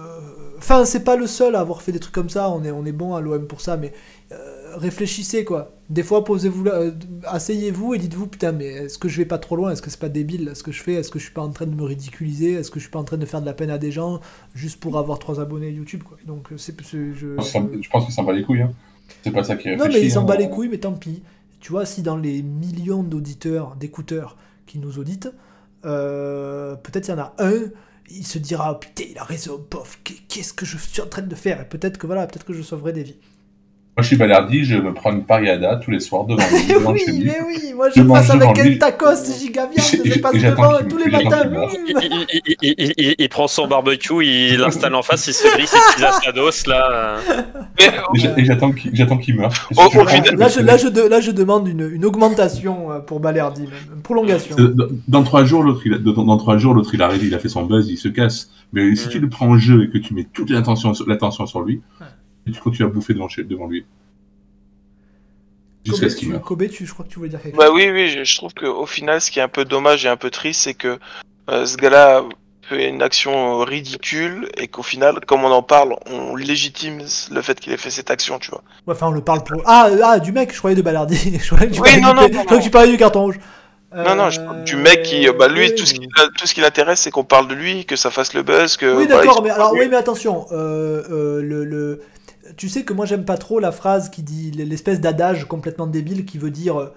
[SPEAKER 1] enfin c'est pas le seul à avoir fait des trucs comme ça, on est on est bon à l'OM pour ça mais réfléchissez quoi. Des fois posez-vous là, euh, asseyez-vous et dites-vous putain mais est-ce que je vais pas trop loin? Est-ce que c'est pas débile ce que je fais? Est-ce que je suis pas en train de me ridiculiser? Est-ce que je suis pas en train de faire de la peine à des gens juste pour avoir trois abonnés YouTube quoi? Donc euh, c'est je,
[SPEAKER 2] Je pense qu'il s'en bat les couilles. Hein. C'est pas ça qui
[SPEAKER 1] non, mais il s'en
[SPEAKER 2] hein.
[SPEAKER 1] bat les couilles, mais tant pis. Tu vois, si dans les millions d'auditeurs, d'écouteurs qui nous auditent, euh, peut-être il y en a un, il se dira oh, Putain, il a raison, qu'est- qu'est-ce que je suis en train de faire? Et peut-être que voilà, peut-être que je sauverai des vies.
[SPEAKER 2] Moi, je suis Balardi, je me prends une pariada tous les soirs devant lui, devant
[SPEAKER 1] oui,
[SPEAKER 2] chez lui.
[SPEAKER 1] mais oui, moi je
[SPEAKER 2] Je mange
[SPEAKER 1] passe avec un tacos giga viande,
[SPEAKER 2] Et-
[SPEAKER 1] je passe devant tous les matins.
[SPEAKER 4] Il, il- il- il- il- il prend son barbecue, il l'installe en face, il se grille ses petits asados là.
[SPEAKER 3] Mais,
[SPEAKER 2] Et j'a- Et j'attends qu'il meure. Je
[SPEAKER 1] Là je, là, je de- là, je demande une, une augmentation euh, pour Balerdi, même, une prolongation.
[SPEAKER 2] Euh, Dans, dans trois jours, l'autre, il a, dans, dans trois jours, l'autre, il a arrêté, il a fait son buzz, il se casse. Mais si tu le prends en jeu et que tu mets toute l'attention, sur- l'attention sur lui,
[SPEAKER 1] Ouais.
[SPEAKER 2] Et tu continues à bouffer devant, chez- devant lui. Jusqu'à ce qu'il meure.
[SPEAKER 1] Kobe, tu, je crois que tu voulais dire quelque
[SPEAKER 3] Bah
[SPEAKER 1] chose.
[SPEAKER 3] oui, oui, je, je trouve qu'au final, ce qui est un peu dommage et un peu triste, c'est que euh, ce gars-là fait une action euh, ridicule et qu'au final, comme on en parle, on légitime le fait qu'il ait fait cette action, tu vois.
[SPEAKER 1] Ouais, Enfin, on le parle pour. Ah, ah, du mec, je croyais de Balardi. je croyais que tu
[SPEAKER 3] Oui,
[SPEAKER 1] parlais
[SPEAKER 3] non,
[SPEAKER 1] du-
[SPEAKER 3] non,
[SPEAKER 1] je
[SPEAKER 3] non,
[SPEAKER 1] tu parlais du carton rouge.
[SPEAKER 3] Non, non, je parle du mec qui, euh, bah lui, tout ce qui, tout ce qui l'intéresse, c'est qu'on parle de lui, que ça fasse le buzz, que.
[SPEAKER 1] Oui,
[SPEAKER 3] voilà,
[SPEAKER 1] d'accord,
[SPEAKER 3] il-
[SPEAKER 1] mais alors, oui, mais attention. euh, euh, le, le... Tu sais que moi, j'aime pas trop la phrase qui dit l'espèce d'adage complètement débile qui veut dire. euh,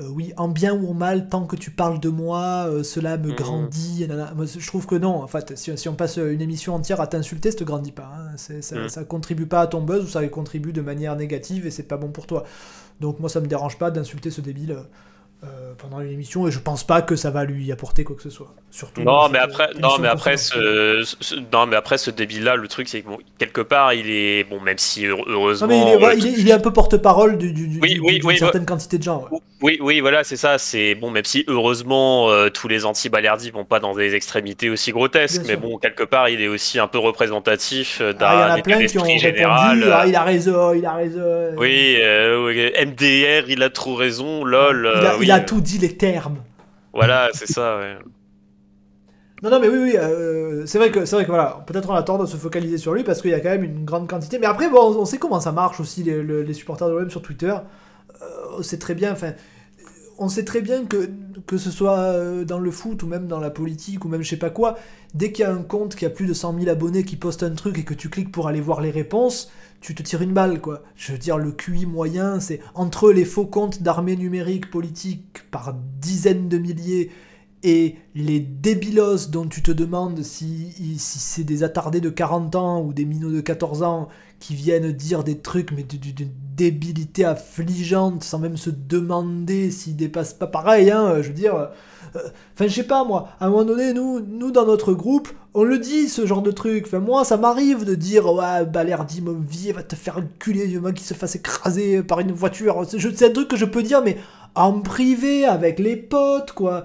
[SPEAKER 1] euh, oui, en bien ou en mal, tant que tu parles de moi, euh, cela me
[SPEAKER 4] Mhm.
[SPEAKER 1] grandit. Moi, je trouve que non. En fait, si, si on passe une émission entière à t'insulter, ça te grandit pas. hein. Ça,
[SPEAKER 4] Mhm.
[SPEAKER 1] ça contribue pas à ton buzz ou ça contribue de manière négative et c'est pas bon pour toi. Donc moi, ça me dérange pas d'insulter ce débile euh, euh, pendant une émission et je pense pas que ça va lui apporter quoi que ce soit. Surtout.
[SPEAKER 4] Non, mais après, non, mais après ce, ce- non, mais après ce débile-là, le truc c'est que bon, quelque part, il est bon, même si
[SPEAKER 1] Non,
[SPEAKER 4] heureusement.
[SPEAKER 1] mais il est, ouais, il est- il est un peu porte-parole du, du, du-
[SPEAKER 4] Oui,
[SPEAKER 1] du-
[SPEAKER 4] oui,
[SPEAKER 1] d'une
[SPEAKER 4] oui,
[SPEAKER 1] certaine quantité de gens. ouais.
[SPEAKER 4] Oui, oui, voilà, c'est ça. C'est bon, même si heureusement euh, tous les anti-Balerdi vont pas dans des extrémités aussi grotesques,
[SPEAKER 1] Bien
[SPEAKER 4] mais
[SPEAKER 1] sûr.
[SPEAKER 4] bon, quelque part, il est aussi un peu représentatif
[SPEAKER 1] Ah,
[SPEAKER 4] d'un
[SPEAKER 1] a
[SPEAKER 4] état
[SPEAKER 1] plein qui ont
[SPEAKER 4] d'esprit
[SPEAKER 1] répondu
[SPEAKER 4] général.
[SPEAKER 1] ah, il a raison, il a raison.
[SPEAKER 4] Oui, euh, MDR, il a trop raison, lol.
[SPEAKER 1] Il a, il a
[SPEAKER 4] euh,
[SPEAKER 1] tout dit les termes.
[SPEAKER 4] Voilà, c'est ça. Ouais.
[SPEAKER 1] Non, non, mais oui, oui, euh, c'est vrai que, c'est vrai que voilà, peut-être on a tort de se focaliser sur lui parce qu'il y a quand même une grande quantité. Mais après, bon, on sait comment ça marche aussi, les, le- les supporters de l'OM sur Twitter. Euh, on sait très bien, enfin, on sait très bien que, que ce soit euh, dans le foot ou même dans la politique ou même je sais pas quoi, dès qu'il y a un compte qui a plus de 100 000 abonnés qui poste un truc et que tu cliques pour aller voir les réponses, tu te tires une balle, quoi. Je veux dire, le QI moyen, c'est entre les faux comptes d'armée numérique politique par dizaines de milliers et les débilos dont tu te demandes si, c'est des attardés de 40 ans ou des minots de 14 ans qui viennent dire des trucs, mais d'une d'une débilité affligeante, sans même se demander s'ils dépassent pas pareil, hein, je veux dire... euh, Enfin, je sais pas, moi, à un moment donné, nous, nous, dans notre groupe, on le dit, ce genre de truc. Enfin, moi, ça m'arrive de dire, ouais, Balerdi, mon vie, va te faire enculer, en a qui se fasse écraser par une voiture. C'est un truc que je peux dire, mais en privé, avec les potes, quoi.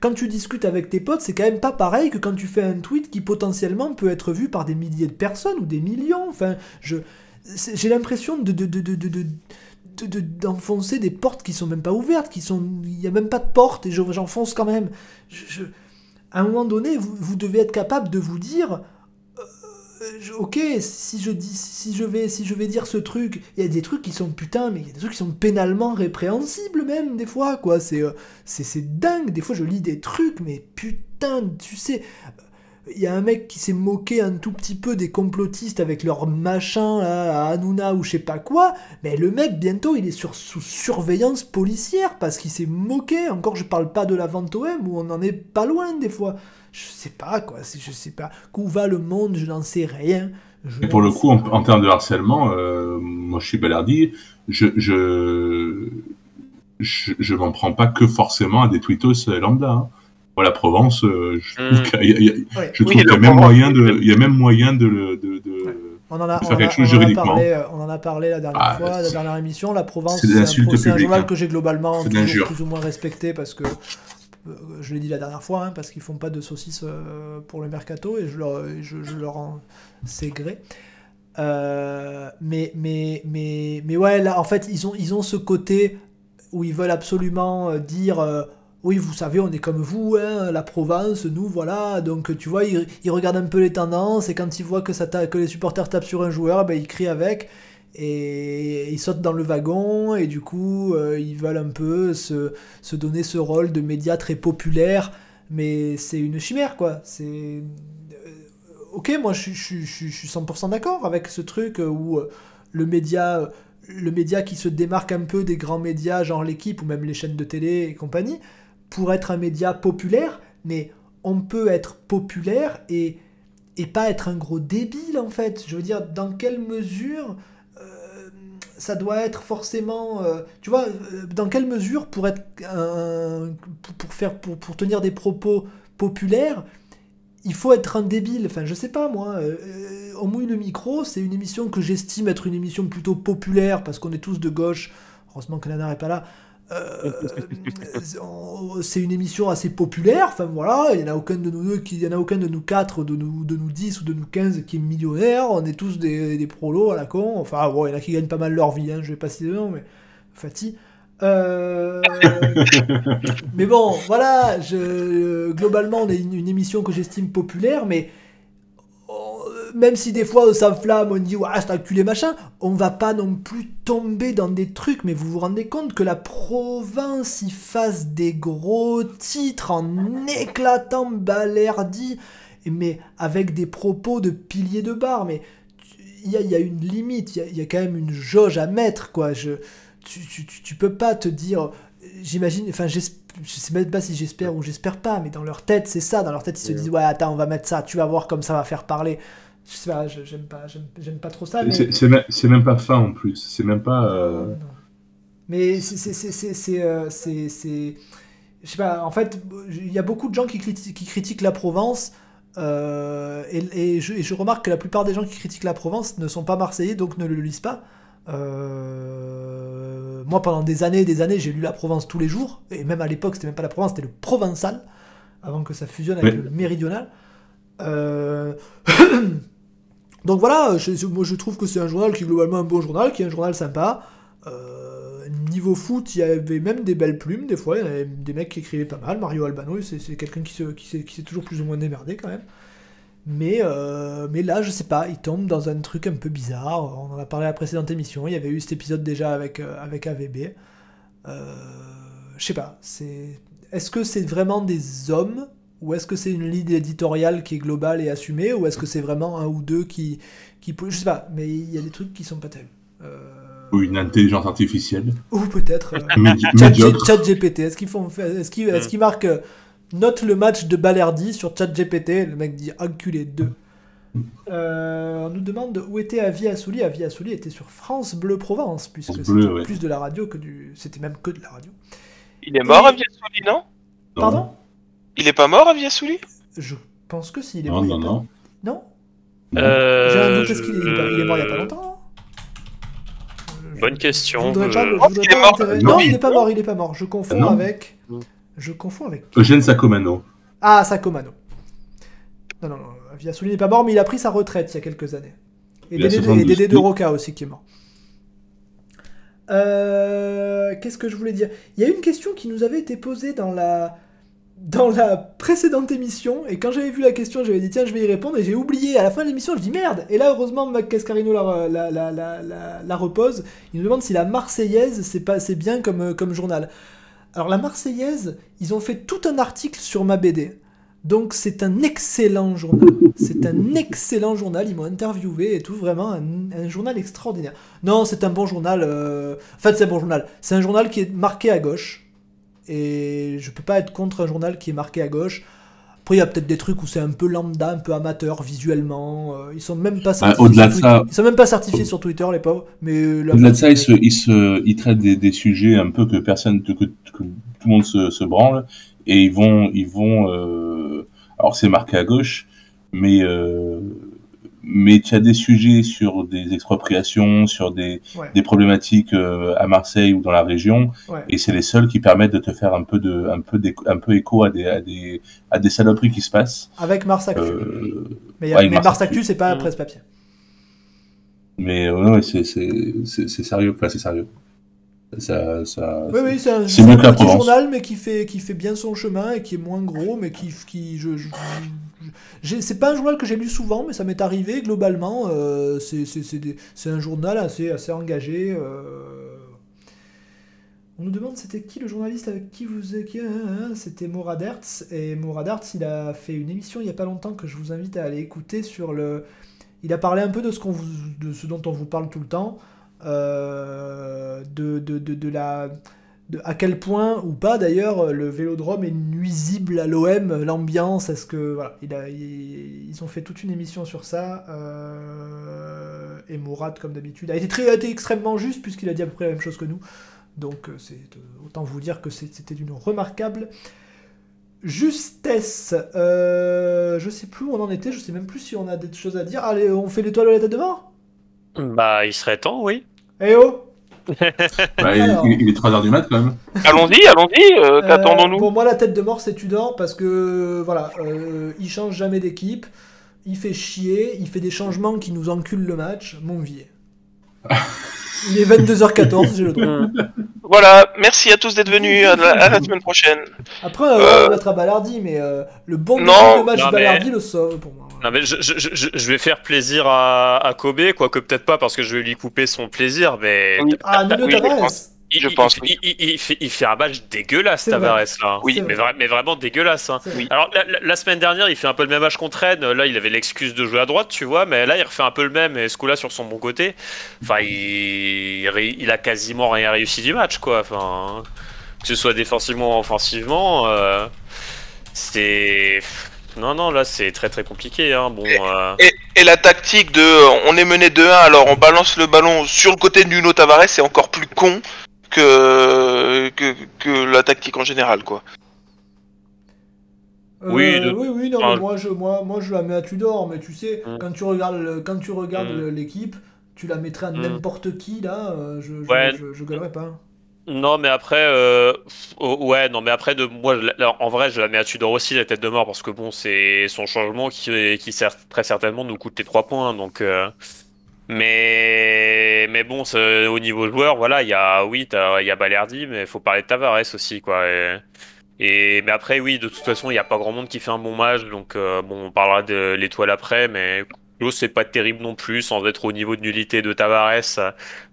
[SPEAKER 1] Quand tu discutes avec tes potes, c'est quand même pas pareil que quand tu fais un tweet qui potentiellement peut être vu par des milliers de personnes ou des millions. Enfin, je, j'ai l'impression de, de, de, de, de- de- de- de- d'enfoncer des portes qui sont même pas ouvertes, qui sont, il y a même pas de porte et je- j'enfonce quand même. À un moment donné, vous, vous devez être capable de vous dire, euh, ok, si je dis, si je vais, si je vais dire ce truc, il y a des trucs qui sont putain, mais il y a des trucs qui sont pénalement répréhensibles même des fois, quoi. C'est, euh, c'est, c'est dingue. Des fois, je lis des trucs, mais putain, tu sais. Il y a un mec qui s'est moqué un tout petit peu des complotistes avec leur machin là, à Hanouna ou je sais pas quoi, mais le mec bientôt il est sur, sous surveillance policière parce qu'il s'est moqué. Encore je parle pas de la vente OM où on en est pas loin des fois. Je sais pas quoi, je sais pas. Où va le monde, je n'en sais rien. Je
[SPEAKER 2] Et pour le coup, en, en termes de harcèlement, euh, moi je suis Balardi, je, je, je, je m'en prends pas que forcément à des tweetos lambda. Hein. La Provence, euh, je trouve
[SPEAKER 4] Mm.
[SPEAKER 2] qu'il y a, il y a-
[SPEAKER 1] Ouais.
[SPEAKER 2] je
[SPEAKER 3] Oui,
[SPEAKER 2] trouve qu'il y a
[SPEAKER 3] la
[SPEAKER 2] même
[SPEAKER 3] Provence,
[SPEAKER 2] moyen de, il y a même moyen de,
[SPEAKER 1] On en a,
[SPEAKER 2] de faire
[SPEAKER 1] en
[SPEAKER 2] quelque
[SPEAKER 1] a-
[SPEAKER 2] chose
[SPEAKER 1] on en a
[SPEAKER 2] juridiquement.
[SPEAKER 1] parlé, euh, on en a parlé la dernière
[SPEAKER 2] Ah,
[SPEAKER 1] fois, la dernière émission. La Provence,
[SPEAKER 2] c'est
[SPEAKER 1] un, journal
[SPEAKER 2] hein.
[SPEAKER 1] que j'ai globalement toujours plus ou moins respecté parce que euh, je l'ai dit la dernière fois, hein, parce qu'ils font pas de saucisses euh, pour le mercato et je leur, je, je leur en sais gré. Euh, mais, mais, mais, mais ouais, là, en fait, ils ont, ils ont ce côté où ils veulent absolument dire euh, oui, vous savez, on est comme vous, hein, la Provence, nous, voilà. Donc, tu vois, ils regardent un peu les tendances et quand ils voient que, les supporters tapent sur un joueur, ben, ils crient avec et ils sautent dans le wagon et du coup, euh, ils veulent un peu se, donner ce rôle de média très populaire, mais c'est une chimère, quoi. C'est. euh, Ok, moi je, je, suis- je, suis- je suis 100% d'accord avec ce truc où euh, le média, le média qui se démarque un peu des grands médias, genre l'équipe ou même les chaînes de télé et compagnie, pour être un média populaire, mais on peut être populaire et, et pas être un gros débile en fait. Je veux dire, dans quelle mesure euh, ça doit être forcément. euh, tu vois, euh, dans quelle mesure pour être pour, faire, pour, pour tenir des propos populaires, il faut être un débile? Enfin, je sais pas moi. euh, on mouille le micro, c'est une émission que j'estime être une émission plutôt populaire parce qu'on est tous de gauche. Heureusement que Nanar est pas là. Euh, c'est une émission assez populaire. Enfin voilà, il y en a aucun de nous deux, qui, il y en a aucun de nous quatre, de nous, de nous 10 ou de nous 15 qui est millionnaire. On est tous des, des prolos à la con. Enfin bon, il y en a qui gagnent pas mal leur vie. Hein, je vais pas citer nom, mais Fatih. Euh, mais bon, voilà, je, globalement, on est une, une émission que j'estime populaire, mais même si des fois on s'enflamme, on dit ouais, c'est enculé machin, on va pas non plus tomber dans des trucs, mais vous vous rendez compte que la province y fasse des gros titres en éclatant balerdi, mais avec des propos de piliers de bar, mais il y a, il y a une limite, il y a, il y a quand même une jauge à mettre, quoi. Je, tu, tu, peux pas te dire, j'imagine, enfin, j'esp- je sais même pas si j'espère ou j'espère pas, mais dans leur tête, c'est ça. Dans leur tête, ils se disent, ouais, attends, on va mettre ça, tu vas voir comme ça va faire parler. Je sais pas, j'aime pas, j'aime pas trop ça, mais.
[SPEAKER 2] C'est même, même pas fin en plus. C'est même pas. euh,
[SPEAKER 1] Non. Mais c'est- c'est- c'est- c'est- c'est. euh, c'est- c'est- Je sais pas, en fait, il y a beaucoup de gens qui, criti- qui critiquent la Provence. euh, et, et je, et je remarque que la plupart des gens qui critiquent la Provence ne sont pas marseillais, donc ne le lisent pas. Euh, moi, pendant des années et des années, j'ai lu la Provence tous les jours. Et même à l'époque, c'était même pas la Provence, c'était le Provençal, avant que ça fusionne avec
[SPEAKER 2] Oui.
[SPEAKER 1] le Méridional. Euh, Donc voilà, je, moi je trouve que c'est un journal qui est globalement un bon journal, qui est un journal sympa. Euh, niveau foot, il y avait même des belles plumes, des fois, il y avait des mecs qui écrivaient pas mal. Mario Albano, c'est quelqu'un qui s'est toujours plus ou moins démerdé quand même. Mais, euh, mais là, je sais pas, il tombe dans un truc un peu bizarre. On en a parlé à la précédente émission, il y avait eu cet épisode déjà avec, euh, avec AVB. Je sais pas. Est-ce que c'est vraiment des hommes ou est-ce que c'est une ligne éditoriale qui est globale et assumée ou est-ce que c'est vraiment un ou deux qui, qui. Je sais pas, mais il y a des trucs qui sont pas terribles. Euh,
[SPEAKER 2] Ou une intelligence artificielle.
[SPEAKER 1] Ou peut-être. euh, Chat, GPT, est-ce qu'ils font, est-ce qu'ils, est-ce qu'ils marquent euh, note le match de Balerdi sur Chat GPT Le mec dit enculé 2. Euh, on nous demande où était Avi Assouli. Avi Assouli était sur France Bleu Provence, puisque c'était
[SPEAKER 2] ouais.
[SPEAKER 1] plus de la radio que du. C'était même que de la radio.
[SPEAKER 3] Il est mort, Aviassouli, non
[SPEAKER 2] Non?
[SPEAKER 1] Pardon?
[SPEAKER 3] Il est pas mort, Aviassouli?
[SPEAKER 1] Je pense que si, il est
[SPEAKER 2] Non,
[SPEAKER 1] mort.
[SPEAKER 2] non,
[SPEAKER 1] pas-
[SPEAKER 2] non.
[SPEAKER 1] Non?
[SPEAKER 4] Euh,
[SPEAKER 1] J'ai un doute, qu'il est, il mort il y a pas longtemps hein?
[SPEAKER 4] Bonne question.
[SPEAKER 1] pas,
[SPEAKER 4] Je-
[SPEAKER 3] est mort.
[SPEAKER 1] enterrer-
[SPEAKER 2] Non,
[SPEAKER 1] Non,
[SPEAKER 2] il-
[SPEAKER 1] est pas mort, il est pas mort. Je confonds
[SPEAKER 2] Non.
[SPEAKER 1] avec.
[SPEAKER 4] Non.
[SPEAKER 1] Je confonds avec.
[SPEAKER 2] Eugène Sacomano.
[SPEAKER 1] Ah, Sakomano. Non, non, non. Viassouli n'est pas mort, mais il a pris sa retraite il y a quelques années. Et Dédé,
[SPEAKER 2] 72.
[SPEAKER 1] et Dédé de Roca aussi qui est mort. Euh, Qu'est-ce que je voulais dire? Il y a une question qui nous avait été posée dans la dans la précédente émission, et quand j'avais vu la question, j'avais dit tiens, je vais y répondre, et j'ai oublié à la fin de l'émission, je dis merde Et là, heureusement, Mac Cascarino la, la, la, la, repose. Il nous demande si la Marseillaise, c'est c'est bien comme, euh, comme journal. Alors, la Marseillaise, ils ont fait tout un article sur ma BD. Donc, c'est un excellent journal. C'est un excellent journal. Ils m'ont interviewé et tout, vraiment un, un journal extraordinaire. Non, c'est un bon journal. euh, En fait, c'est un bon journal. C'est un journal qui est marqué à gauche. Et je peux pas être contre un journal qui est marqué à gauche. Après, il y a peut-être des trucs où c'est un peu lambda, un peu amateur visuellement. euh, Ils sont même pas certifiés.
[SPEAKER 2] au-delà
[SPEAKER 1] sur
[SPEAKER 2] de
[SPEAKER 1] Twitter.
[SPEAKER 2] ça-
[SPEAKER 1] Ils sont même pas certifiés sur Twitter, les pauvres. Mais euh,
[SPEAKER 2] Au-delà de ça, il, se, il, se, il traite des, des sujets un peu que personne, que, que tout le monde se, se branle, et ils vont, ils vont. Euh, alors c'est marqué à gauche, mais euh, mais tu as des sujets sur des expropriations, sur des,
[SPEAKER 1] Ouais.
[SPEAKER 2] des problématiques euh, à Marseille ou dans la région,
[SPEAKER 1] Ouais.
[SPEAKER 2] et c'est les seuls qui permettent de te faire un peu de, un peu, d'écho- un peu écho à des, à des, à des saloperies qui se passent.
[SPEAKER 1] Avec Mars Actu.
[SPEAKER 2] Euh,
[SPEAKER 1] mais
[SPEAKER 2] ouais,
[SPEAKER 1] mais
[SPEAKER 2] Mars
[SPEAKER 1] Mars
[SPEAKER 2] Actu.
[SPEAKER 1] C'est pas la
[SPEAKER 4] Mm.
[SPEAKER 1] presse papier.
[SPEAKER 2] mais euh, ouais, c'est, c'est, c'est, c'est sérieux, enfin c'est sérieux. Ça, ça,
[SPEAKER 1] Oui, oui, c'est un, un
[SPEAKER 2] que la
[SPEAKER 1] petit
[SPEAKER 2] Provence.
[SPEAKER 1] journal, mais qui fait, qui fait bien son chemin et qui est moins gros, mais qui. qui je, c'est pas un journal que j'ai lu souvent, mais ça m'est arrivé globalement. euh, c'est, un journal assez, assez engagé. euh. On nous demande c'était qui le journaliste avec qui vous. qui- hein, hein, C'était Mourad Hertz. Et Mourad Hertz, il a fait une émission il y a pas longtemps que je vous invite à aller écouter sur le. Il a parlé un peu de ce, vous, de ce dont on vous parle tout le temps, euh, de, de, de, de la, de à quel point, ou pas d'ailleurs, le vélodrome est nuisible à l'OM, l'ambiance, est-ce que... Voilà, il a, il- ils ont fait toute une émission sur ça, euh, et Mourad, comme d'habitude, a été, très, a été extrêmement juste, puisqu'il a dit à peu près la même chose que nous, donc euh, c'est euh, autant vous dire que c'était d'une remarquable justesse. Euh, je sais plus où on en était, je sais même plus si on a des choses à dire. Allez, on fait l'étoile à la tête de mort?
[SPEAKER 4] Bah, il serait temps, oui.
[SPEAKER 1] Eh oh
[SPEAKER 2] Bah, il-
[SPEAKER 1] Alors.
[SPEAKER 2] il, il est 3h du mat quand même.
[SPEAKER 3] Allons-y, allons-y, euh, qu'attendons-nous?
[SPEAKER 1] Euh, Pour moi, la tête de mort, c'est Tudor parce que voilà, euh, il change jamais d'équipe, il fait chier, il fait des changements qui nous enculent le match. Mon vieux. Il est 22h14, j'ai le droit.
[SPEAKER 3] Voilà, merci à tous d'être venus, à la, à la semaine prochaine.
[SPEAKER 1] Après, euh,
[SPEAKER 3] Euh.
[SPEAKER 1] on va mettre à Ballardi, mais euh, le bon
[SPEAKER 3] Non.
[SPEAKER 1] match
[SPEAKER 4] Non, mais-
[SPEAKER 1] Ballardi le sauve pour moi.
[SPEAKER 4] Non, mais je, je, je, je vais faire plaisir à, à Kobe, quoique peut-être pas parce que je vais lui couper son plaisir, mais.
[SPEAKER 1] Ah, Nuno
[SPEAKER 3] Oui, je
[SPEAKER 1] Tavares
[SPEAKER 3] pense.
[SPEAKER 4] Il, fait, il fait un match dégueulasse,
[SPEAKER 1] vrai.
[SPEAKER 4] Tavares, là.
[SPEAKER 3] Oui,
[SPEAKER 4] mais,
[SPEAKER 1] vrai.
[SPEAKER 4] vra- mais vraiment dégueulasse. Hein.
[SPEAKER 3] Oui.
[SPEAKER 4] Alors, la, la- la semaine dernière, il fait un peu le même match contre Rennes. Là, il avait l'excuse de jouer à droite, tu vois, mais là, il refait un peu le même, et ce coup-là, sur son bon côté. Enfin, il, a quasiment rien réussi du match, quoi. Enfin, que ce soit défensivement ou offensivement, euh, c'est. Non, non, là, c'est très très compliqué. Hein. Bon, euh,
[SPEAKER 3] Et, et la tactique de on est mené 2-1, alors on balance le ballon sur le côté de Nuno Tavares, c'est encore plus con que, que, que la tactique en général, quoi.
[SPEAKER 1] Euh,
[SPEAKER 4] Oui, de-
[SPEAKER 1] oui, oui, non, mais moi je, moi, moi je la mets à Tudor, mais tu sais,
[SPEAKER 4] Mm.
[SPEAKER 1] quand tu regardes, le- quand tu regardes
[SPEAKER 4] Mm.
[SPEAKER 1] l'équipe, tu la mettrais à
[SPEAKER 4] Mm.
[SPEAKER 1] n'importe qui là, euh, je, je,
[SPEAKER 4] Ouais.
[SPEAKER 1] je, je gueulerais pas.
[SPEAKER 4] Non, mais après, euh, oh, ouais, non, mais après, de moi, je la- en vrai, je la mets à Tudor aussi, la tête de mort, parce que bon, c'est son changement qui, qui cer- très certainement nous coûte les trois points, donc. euh, Mais, mais bon, au niveau joueur, voilà, il y a, oui, il y a Balerdi, mais il faut parler de Tavares aussi, quoi. Et, mais après, oui, de toute façon, il n'y a pas grand monde qui fait un bon match, donc euh, bon, on parlera de l'étoile après, mais Klos, c'est pas terrible non plus, sans être au niveau de nullité de Tavares.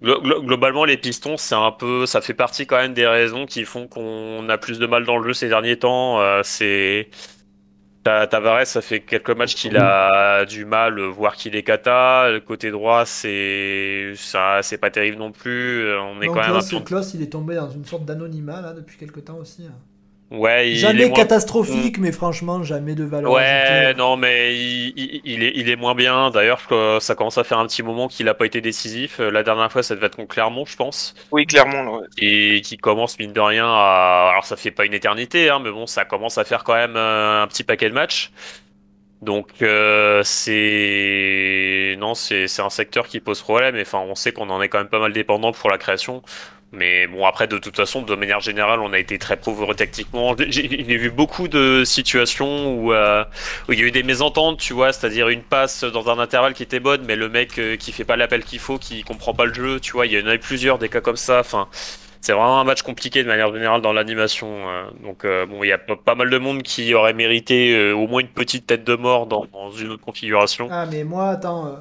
[SPEAKER 4] Glo- glo- globalement, les Pistons, c'est un peu, ça fait partie quand même des raisons qui font qu'on a plus de mal dans le jeu ces derniers temps. Euh, c'est Tavares, ça fait quelques matchs qu'il a du mal, euh, voire qu'il est cata. Le côté droit, c'est ça, c'est pas terrible non plus. Euh, On est
[SPEAKER 1] Donc
[SPEAKER 4] quand même
[SPEAKER 1] Klaus. Klaus, il est tombé dans une sorte d'anonymat là depuis quelque temps aussi.
[SPEAKER 4] Ouais, il
[SPEAKER 1] jamais
[SPEAKER 4] est moins-
[SPEAKER 1] catastrophique, mais franchement jamais de valeur.
[SPEAKER 4] Ouais,
[SPEAKER 1] ajoutée.
[SPEAKER 4] non, mais il, il- il est, il est moins bien. D'ailleurs, ça commence à faire un petit moment qu'il n'a pas été décisif. Euh, La dernière fois, ça devait être contre Clermont, je pense.
[SPEAKER 3] Oui, ouais.
[SPEAKER 4] Et qui commence, mine de rien, à. Alors, ça fait pas une éternité, hein, mais bon, ça commence à faire quand même euh, un petit paquet de matchs. Donc, euh, c'est. Non, c'est c'est un secteur qui pose problème. Et, Enfin, on sait qu'on en est quand même pas mal dépendant pour la création. Mais bon, après, de toute façon, de manière générale, on a été très pauvre tactiquement. J'ai vu beaucoup de situations où, euh, où il y a eu des mésententes, tu vois, c'est-à-dire une passe dans un intervalle qui était bonne, mais le mec euh, qui fait pas l'appel qu'il faut, qui comprend pas le jeu, tu vois, il y en a eu plusieurs des cas comme ça. Enfin, c'est vraiment un match compliqué de manière générale dans l'animation. euh. donc, bon, il y a pas, mal de monde qui aurait mérité au moins une petite tête de mort dans, dans une autre configuration.
[SPEAKER 1] Ah mais moi attends,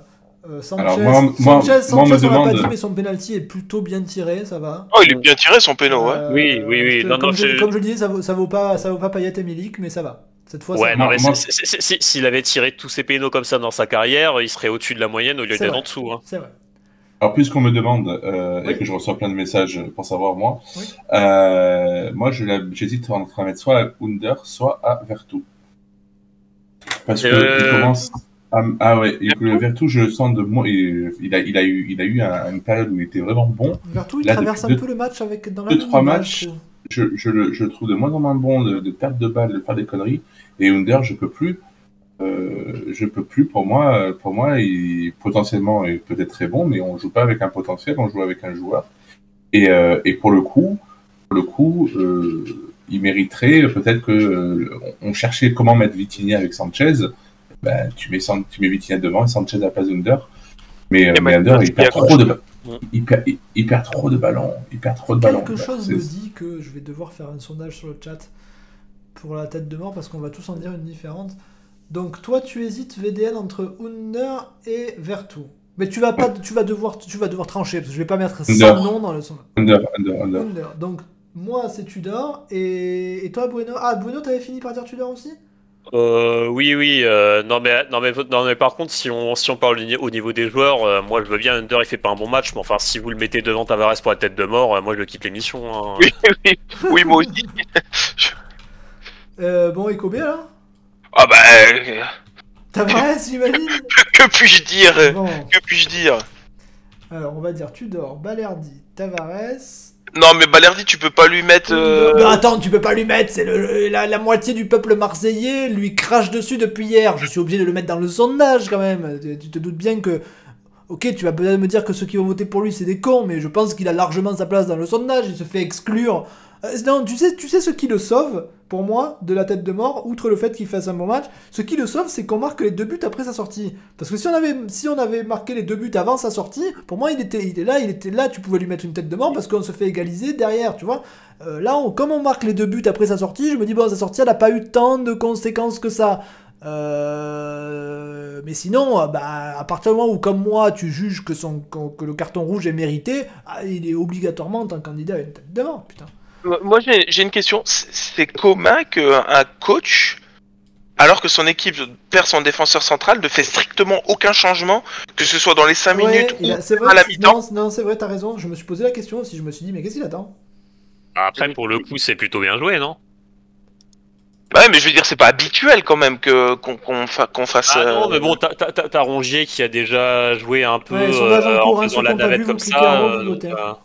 [SPEAKER 1] euh, Sanchez,
[SPEAKER 2] Alors, moi, moi-
[SPEAKER 1] Sanchez,
[SPEAKER 2] moi, on
[SPEAKER 1] pas dit, mais son penalty est plutôt bien tiré, ça va.
[SPEAKER 3] Oh, il est bien tiré son péno, ouais.
[SPEAKER 1] Euh,
[SPEAKER 4] Oui, oui, oui. Non,
[SPEAKER 1] comme,
[SPEAKER 4] non,
[SPEAKER 1] je,
[SPEAKER 4] je-
[SPEAKER 1] comme je le disais, ça vaut, ça vaut pas, ça vaut pas Payet et Milik, mais ça va. Cette fois,
[SPEAKER 4] Ouais,
[SPEAKER 1] ça
[SPEAKER 4] non,
[SPEAKER 1] va.
[SPEAKER 4] mais s'il avait tiré tous ses pénaux comme ça dans sa carrière, il serait au-dessus de la moyenne au lieu d'être en dessous. Hein.
[SPEAKER 1] C'est vrai.
[SPEAKER 2] Alors, puisqu'on me demande euh,
[SPEAKER 1] Oui.
[SPEAKER 2] et que je reçois plein de messages pour savoir moi,
[SPEAKER 1] Oui.
[SPEAKER 2] euh, moi j'hésite entre mettre soit à Under, soit à Vertu. Parce que
[SPEAKER 4] Euh,
[SPEAKER 2] il commence. À- ah ouais, et le Vertu, je le sens de moi. Il, il a, il a eu, il a eu un- une période où il était vraiment bon.
[SPEAKER 1] Vertu, il
[SPEAKER 2] Là,
[SPEAKER 1] traverse un peu le match avec dans la
[SPEAKER 2] deux, trois matchs.
[SPEAKER 1] je
[SPEAKER 2] le, je le trouve de moins en moins bon de, de perdre de balles, de faire des conneries. Et Under, je peux plus. Euh, je peux plus. Pour moi, pour moi, il potentiellement est peut-être très bon, mais on joue pas avec un potentiel, on joue avec un joueur. Et, euh, et pour le coup, pour le coup, euh, il mériterait peut-être que euh, on cherchait comment mettre Vitinha avec Sanchez. Ben, tu mets San- tu mets Vitinha devant et Sanchez à la place d'Under. Mais, euh, mais Under, il perd trop de ba- il perd, il, il perd trop de ballons. Il perd trop de ballons.
[SPEAKER 1] Quelque chose
[SPEAKER 2] C'est-
[SPEAKER 1] me dit que je vais devoir faire un sondage sur le chat pour la tête de mort parce qu'on va tous en dire une différente. Donc toi tu hésites VDN entre Under et Vertu. Mais tu vas pas tu vas devoir tu vas devoir trancher parce que je vais pas mettre 100
[SPEAKER 2] Under.
[SPEAKER 1] noms dans le sondage.
[SPEAKER 2] Under, Under, Under.
[SPEAKER 1] Under. Donc moi c'est Tudor et, et toi Bruno? Ah Bruno t'avais fini par dire Tudor aussi?
[SPEAKER 4] Euh, oui, oui. euh, non, mais, non, mais, non, mais par contre, si on, si on parle au ni- au niveau des joueurs, euh, moi je veux bien Under, il fait pas un bon match, mais enfin, si vous le mettez devant Tavares pour la tête de mort, euh, moi je le quitte l'émission. hein.
[SPEAKER 3] Oui, oui, oui, moi aussi.
[SPEAKER 1] euh, Bon et Kobe là?
[SPEAKER 3] Ah bah, euh,
[SPEAKER 1] Tavares j'imagine?
[SPEAKER 3] que puis-je dire?
[SPEAKER 1] Bon
[SPEAKER 3] Que puis-je dire?
[SPEAKER 1] Alors on va dire Tudor, Balerdi, Tavares...
[SPEAKER 3] Non, mais Balerdi, tu peux pas lui mettre. euh,
[SPEAKER 1] Mais attends, tu peux pas lui mettre, c'est le, la, la moitié du peuple marseillais lui crache dessus depuis hier. Je suis obligé de le mettre dans le sondage quand même. Tu, tu te doutes bien que. Ok, tu vas peut-être me dire que ceux qui vont voter pour lui c'est des cons, mais je pense qu'il a largement sa place dans le sondage. Il se fait exclure. Euh, non, tu sais, ce qui le sauve, pour moi, de la tête de mort, outre le fait qu'il fasse un bon match, ce qui le sauve, c'est qu'on marque les deux buts après sa sortie. Parce que si on avait, marqué les deux buts avant sa sortie, pour moi, il était, là, il était là, tu pouvais lui mettre une tête de mort parce qu'on se fait égaliser derrière, tu vois? Euh, là, on- comme on marque les deux buts après sa sortie, je me dis, bon, sa sortie, elle n'a pas eu tant de conséquences que ça. Euh, mais sinon, bah, à partir du moment où, comme moi, tu juges que le carton rouge est mérité, ah, il est obligatoirement en tant que candidat à une tête de mort, putain.
[SPEAKER 3] Moi, j'ai une question. C'est commun qu'un coach, alors que son équipe perd son défenseur central, ne fait strictement aucun changement, que ce soit dans les 5
[SPEAKER 1] Ouais,
[SPEAKER 3] minutes ou à la mi-temps?
[SPEAKER 1] non, non, c'est vrai, t'as raison. Je me suis posé la question aussi. Je me suis dit, mais qu'est-ce qu'il attend?
[SPEAKER 4] Après, pour le coup, c'est plutôt bien joué, non?
[SPEAKER 3] Ouais, mais je veux dire, c'est pas habituel quand même que qu'on qu'on fa- qu'on fasse.
[SPEAKER 4] Ah non,
[SPEAKER 3] euh,
[SPEAKER 4] mais bon, t'as- Rongier qui a déjà joué un peu
[SPEAKER 1] Ouais, sondage en
[SPEAKER 4] euh,
[SPEAKER 1] cours,
[SPEAKER 4] en
[SPEAKER 1] hein,
[SPEAKER 4] faisant la navette comme ça.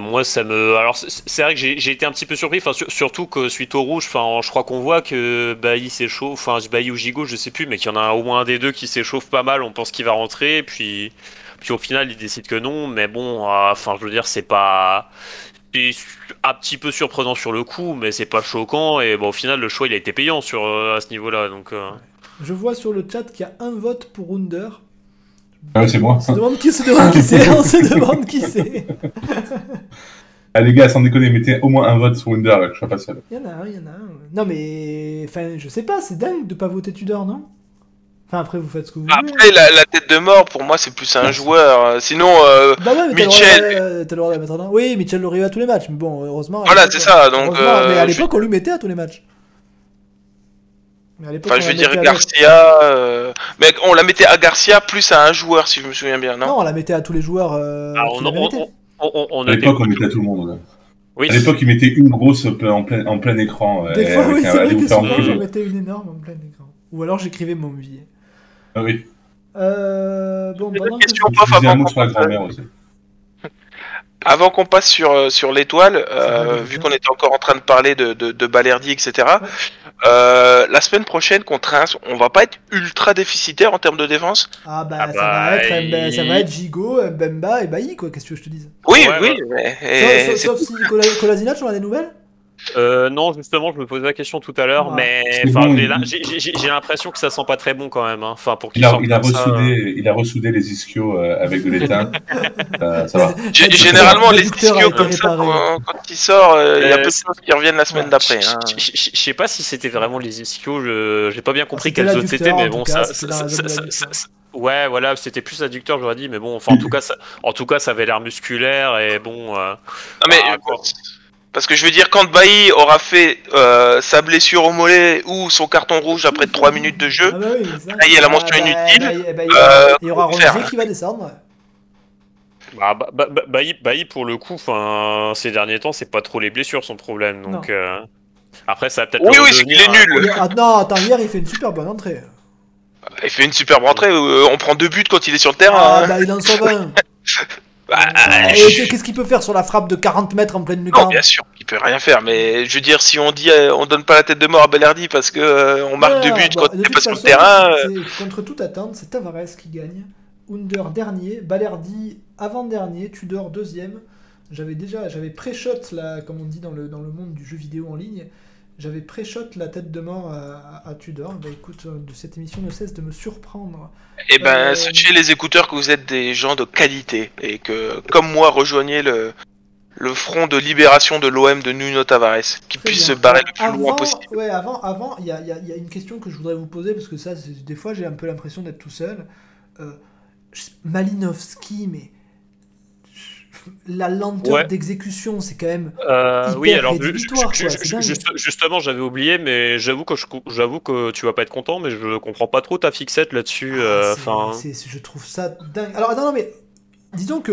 [SPEAKER 4] Moi, ça me. Alors, c'est vrai que j'ai été un petit peu surpris, enfin, sur- surtout que suite au rouge, enfin, je crois qu'on voit que Bailly s'échauffe, enfin, Bailly ou Gigot, je sais plus, mais qu'il y en a au moins un des deux qui s'échauffe pas mal. On pense qu'il va rentrer, puis, puis au final, il décide que non. Mais bon, euh, enfin, je veux dire, c'est pas. C'est un petit peu surprenant sur le coup, mais c'est pas choquant. Et bon, au final, le choix il a été payant sur euh, à ce niveau-là. Donc, euh,
[SPEAKER 1] Je vois sur le chat qu'il y a un vote pour Under.
[SPEAKER 2] Ah ouais, c'est moi.
[SPEAKER 1] On se demande qui, on se demande qui c'est, on se demande qui c'est.
[SPEAKER 2] Ah, les gars, sans déconner, mettez au moins un vote sur Wunder, là, que je sois pas seul.
[SPEAKER 1] Il y en a un, il y en a un. Non mais, enfin, je sais pas, c'est dingue de pas voter Tudor, non? Enfin après vous faites ce que vous voulez.
[SPEAKER 3] Après, la, la tête de mort, pour moi, c'est plus un joueur. Sinon, euh,
[SPEAKER 1] Bah ouais, mais t'as le droit
[SPEAKER 3] Mitchell.
[SPEAKER 1] de- t'as le droit de la mettre en Oui, Mitchell l'aurait eu à tous les matchs, mais bon, heureusement.
[SPEAKER 3] Voilà,
[SPEAKER 1] l'époque,
[SPEAKER 3] c'est ça, donc, euh,
[SPEAKER 1] mais à
[SPEAKER 3] je-
[SPEAKER 1] l'époque, on lui mettait à tous les matchs. Mais à l'époque,
[SPEAKER 3] enfin,
[SPEAKER 1] on
[SPEAKER 3] je veux
[SPEAKER 1] la
[SPEAKER 3] dire
[SPEAKER 1] mettait à
[SPEAKER 3] Garcia. euh, Mais on la mettait à Garcia plus à un joueur, si je me souviens bien, non,
[SPEAKER 1] Non, on la mettait à tous les joueurs. Euh,
[SPEAKER 4] Alors,
[SPEAKER 1] qui
[SPEAKER 4] on,
[SPEAKER 1] la
[SPEAKER 4] on, on, on, on
[SPEAKER 2] À
[SPEAKER 4] a
[SPEAKER 2] l'époque, on mettait à tout le monde. là.
[SPEAKER 4] Oui.
[SPEAKER 2] À l'époque, ils mettaient une grosse en plein, en plein écran.
[SPEAKER 1] Des fois,
[SPEAKER 2] avec
[SPEAKER 1] oui,
[SPEAKER 2] un-
[SPEAKER 1] c'est vrai que souvent, j'en mettais une énorme en plein écran. Ou alors j'écrivais mon billet.
[SPEAKER 2] Ah oui.
[SPEAKER 1] Euh, bon, pendant
[SPEAKER 3] une
[SPEAKER 1] que
[SPEAKER 3] question.
[SPEAKER 1] je-
[SPEAKER 2] Je disais un
[SPEAKER 3] avant
[SPEAKER 2] mot
[SPEAKER 3] qu'on
[SPEAKER 2] sur la
[SPEAKER 3] passe,
[SPEAKER 2] grand-mère aussi.
[SPEAKER 3] Avant qu'on passe sur, euh, sur l'étoile, euh, vu qu'on était encore en train de parler de, de, de Balerdi, etc., euh, la semaine prochaine contre Reims, on va pas être ultra déficitaire en termes de défense.
[SPEAKER 1] Ah bah,
[SPEAKER 4] Ah
[SPEAKER 1] ça,
[SPEAKER 4] bah,
[SPEAKER 1] va être,
[SPEAKER 4] il-
[SPEAKER 1] Mbe- ça va être Gigo, Mbemba et Bailly, quoi, qu'est-ce que je te dise
[SPEAKER 3] Oui,
[SPEAKER 4] Ouais,
[SPEAKER 3] oui,
[SPEAKER 4] ouais.
[SPEAKER 3] mais...
[SPEAKER 1] Sauf,
[SPEAKER 3] et
[SPEAKER 1] sauf-
[SPEAKER 3] c'est-
[SPEAKER 1] sauf si Kolasinac, on a des nouvelles?
[SPEAKER 4] Euh, non, justement, je me posais la question tout à l'heure,
[SPEAKER 1] Ah.
[SPEAKER 4] mais
[SPEAKER 2] bon,
[SPEAKER 4] j'ai
[SPEAKER 2] il-
[SPEAKER 4] l'impression que ça sent pas très bon quand même. hein. Enfin, pour qu'il
[SPEAKER 2] Il a, il, a
[SPEAKER 4] comme ça, euh.
[SPEAKER 2] ressoudé, il a ressoudé les ischios euh, avec de l'étain. Euh, ça va.
[SPEAKER 3] G-
[SPEAKER 1] Le
[SPEAKER 3] Généralement, les ischios comme ça, quand, quand il sort, euh, il y a peu de choses qui reviennent la semaine d'après.
[SPEAKER 4] Je
[SPEAKER 3] hein.
[SPEAKER 4] je- sais pas si c'était vraiment les ischios, je j'ai pas bien compris
[SPEAKER 1] C'était
[SPEAKER 4] quels autres c'était, mais bon, ça,
[SPEAKER 1] cas,
[SPEAKER 4] ouais, voilà, c'était plus adducteur, j'aurais dit, mais bon, enfin, en tout cas, ça, en tout cas, ça avait l'air musculaire et bon.
[SPEAKER 3] Non, mais,
[SPEAKER 4] Ah, bon.
[SPEAKER 3] Parce que je veux dire, quand Bailly aura fait euh, sa blessure au mollet ou son carton rouge après 3 minutes de jeu,
[SPEAKER 1] Ah bah oui.
[SPEAKER 3] Là, il y a la mention
[SPEAKER 1] bah,
[SPEAKER 3] inutile.
[SPEAKER 1] bah, il- y
[SPEAKER 3] Euh,
[SPEAKER 1] aura- y. Rongier qui va descendre.
[SPEAKER 4] Bah, bah, bah, bah, Bailly, pour le coup, ces derniers temps, c'est pas trop les blessures son problème, donc. euh, Après, ça va peut-être.
[SPEAKER 3] oui, oui, c'est qu'il est nul.
[SPEAKER 1] Ah, non, attends, hier il fait une super bonne entrée.
[SPEAKER 3] Il fait une superbe rentrée, euh, on prend deux buts quand il est sur le terrain.
[SPEAKER 1] Ah
[SPEAKER 3] hein.
[SPEAKER 1] bah il en sauve un.
[SPEAKER 3] Bah,
[SPEAKER 1] Et
[SPEAKER 3] je-
[SPEAKER 1] Qu'est-ce qu'il peut faire sur la frappe de 40 mètres en pleine
[SPEAKER 3] Non,
[SPEAKER 1] lucarne
[SPEAKER 3] bien sûr, il peut rien faire, mais je veux dire, si on dit euh, on donne pas la tête de mort à Bellardi parce que euh, on marque
[SPEAKER 1] Ouais,
[SPEAKER 3] deux buts
[SPEAKER 1] bah,
[SPEAKER 3] quand
[SPEAKER 1] de
[SPEAKER 3] il est
[SPEAKER 1] toute
[SPEAKER 3] pas sur le terrain, euh,
[SPEAKER 1] Contre toute attente, c'est Tavares qui gagne. Under dernier, Balerdi avant-dernier, Tudor deuxième. J'avais déjà, j'avais pré-shot, là, comme on dit dans le, dans le monde du jeu vidéo en ligne, j'avais pré-shot la tête de mort à, à- à Tudor. Bah écoute, euh, de cette émission ne cesse de me surprendre.
[SPEAKER 3] et ben
[SPEAKER 1] euh,
[SPEAKER 3] sachez les écouteurs que vous êtes des gens de qualité et que, comme moi, rejoignez le, le front de libération de l'OM de Nuno Tavares, qui puisse
[SPEAKER 1] bien.
[SPEAKER 3] se barrer le plus
[SPEAKER 1] avant,
[SPEAKER 3] loin possible.
[SPEAKER 1] Ouais, avant, avant, il y a, il y a- il y a une question que je voudrais vous poser parce que ça, des fois, j'ai un peu l'impression d'être tout seul. Euh, Malinowski, mais la lenteur
[SPEAKER 4] Ouais.
[SPEAKER 1] d'exécution, c'est quand même.
[SPEAKER 4] Euh,
[SPEAKER 1] hyper
[SPEAKER 4] oui, alors juste- justement, j'avais oublié, mais j'avoue que j'avoue que tu vas pas être content, mais je comprends pas trop ta fixette là-dessus. euh,
[SPEAKER 1] Ah, c'est- c'est- je trouve ça dingue. Alors, attends, non, mais disons que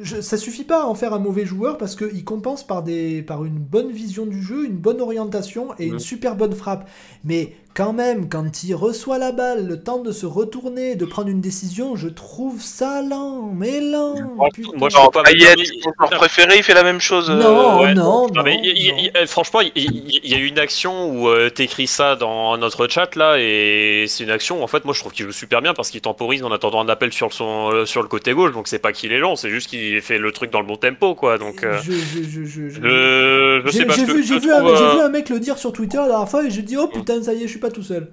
[SPEAKER 1] je, ça suffit pas à en faire un mauvais joueur parce qu'il compense par, des, par une bonne vision du jeu, une bonne orientation et une super bonne frappe. Mais quand même, quand il reçoit la balle, le temps de se retourner, de prendre une décision, je trouve ça lent, mais lent.
[SPEAKER 4] Moi,
[SPEAKER 1] putain.
[SPEAKER 4] moi, je
[SPEAKER 3] Genre, Payet, joueur préféré, il fait la même chose. euh,
[SPEAKER 1] Non,
[SPEAKER 4] ouais,
[SPEAKER 1] non,
[SPEAKER 4] Non, mais
[SPEAKER 1] non, non.
[SPEAKER 4] franchement, il il y, a eu une action où euh, t'écris ça dans notre chat là, et c'est une action où en fait, moi je trouve qu'il joue super bien parce qu'il temporise en attendant un appel sur, son, euh, sur le côté gauche, donc c'est pas qu'il est lent, c'est juste qu'il fait le truc dans le bon tempo quoi. Donc, euh,
[SPEAKER 1] Je, je, je, je, je-
[SPEAKER 4] je, je sais
[SPEAKER 1] J'ai
[SPEAKER 4] pas.
[SPEAKER 1] j'ai
[SPEAKER 4] je te-
[SPEAKER 1] vu,
[SPEAKER 4] je euh,
[SPEAKER 1] vu un mec le dire sur Twitter la dernière fois et j'ai dit oh putain ça y est je suis pas tout seul.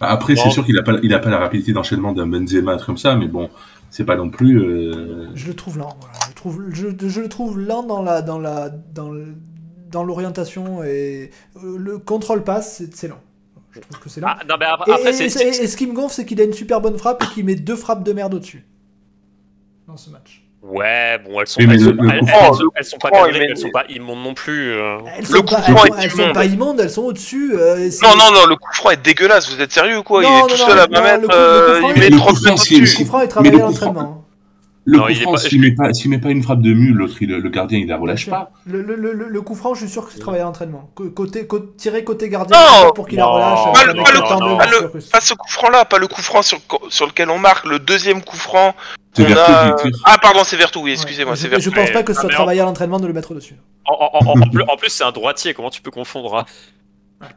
[SPEAKER 2] Après, c'est sûr qu'il a pas, il a pas la rapidité d'enchaînement d'un Benzema, un truc comme ça, mais bon, c'est pas non plus. euh,
[SPEAKER 1] Je le trouve lent. Voilà. Je, trouve, je, je le trouve lent dans la dans la dans le- dans l'orientation et euh, le contrôle passe c'est lent. Je trouve que c'est lent.
[SPEAKER 4] Ah, non, mais ap-
[SPEAKER 1] et,
[SPEAKER 4] après,
[SPEAKER 1] et-
[SPEAKER 4] c'est-
[SPEAKER 1] et-
[SPEAKER 4] c'est.
[SPEAKER 1] et ce qui me gonfle c'est qu'il a une super bonne frappe et qu'il met deux frappes de merde au-dessus dans ce match.
[SPEAKER 4] Ouais, bon, elles sont,
[SPEAKER 2] Oui,
[SPEAKER 4] elles
[SPEAKER 2] le-
[SPEAKER 4] sont,
[SPEAKER 2] le
[SPEAKER 4] elles- sont-
[SPEAKER 3] le
[SPEAKER 4] elles sont pas cadrées, elles sont pas immondes non plus. euh.
[SPEAKER 1] Elles
[SPEAKER 3] Le
[SPEAKER 1] sont,
[SPEAKER 3] coup
[SPEAKER 1] pas,
[SPEAKER 3] franc
[SPEAKER 1] elles, sont-
[SPEAKER 3] est
[SPEAKER 1] elles sont
[SPEAKER 3] immonde.
[SPEAKER 1] pas immondes, elles sont au-dessus. euh,
[SPEAKER 3] Non, non, non, le coup franc est dégueulasse, vous êtes sérieux ou quoi? Il est
[SPEAKER 1] non,
[SPEAKER 3] tout
[SPEAKER 1] non,
[SPEAKER 3] seul à
[SPEAKER 1] non,
[SPEAKER 3] 20
[SPEAKER 1] le
[SPEAKER 3] mètres, euh, il met
[SPEAKER 2] le
[SPEAKER 3] 30
[SPEAKER 2] coup
[SPEAKER 3] mètres
[SPEAKER 2] franc, c'est-
[SPEAKER 1] Le coup franc est travaillé à l'entraînement.
[SPEAKER 2] Le
[SPEAKER 4] Non,
[SPEAKER 2] coup
[SPEAKER 4] il est
[SPEAKER 2] franc,
[SPEAKER 4] pas-
[SPEAKER 2] s'il met pas, s'il met pas une frappe de mule, l'autre, il- le gardien, il la relâche pas.
[SPEAKER 1] Le, le, le, le coup franc, je suis sûr que c'est travaillé à l'entraînement. Co- Côté, côté, tiré côté gardien
[SPEAKER 3] Non
[SPEAKER 1] pour qu'il la relâche.
[SPEAKER 4] pas le-
[SPEAKER 1] un
[SPEAKER 4] pas le-
[SPEAKER 3] Pas, le, ce coup franc-là, pas le coup franc sur, sur lequel on marque, le deuxième coup franc.
[SPEAKER 2] C'est
[SPEAKER 3] qu'on
[SPEAKER 2] Vertu
[SPEAKER 3] a-. Ah, pardon, c'est Vertou, oui, excusez-moi,
[SPEAKER 1] Ouais,
[SPEAKER 3] c'est
[SPEAKER 1] je,
[SPEAKER 3] Vertou.
[SPEAKER 1] je pense pas que ce
[SPEAKER 4] Ah,
[SPEAKER 1] soit
[SPEAKER 4] en-
[SPEAKER 1] travaillé à l'entraînement de le mettre dessus.
[SPEAKER 4] En, en- en- en plus, en plus, c'est un droitier, comment tu peux confondre hein?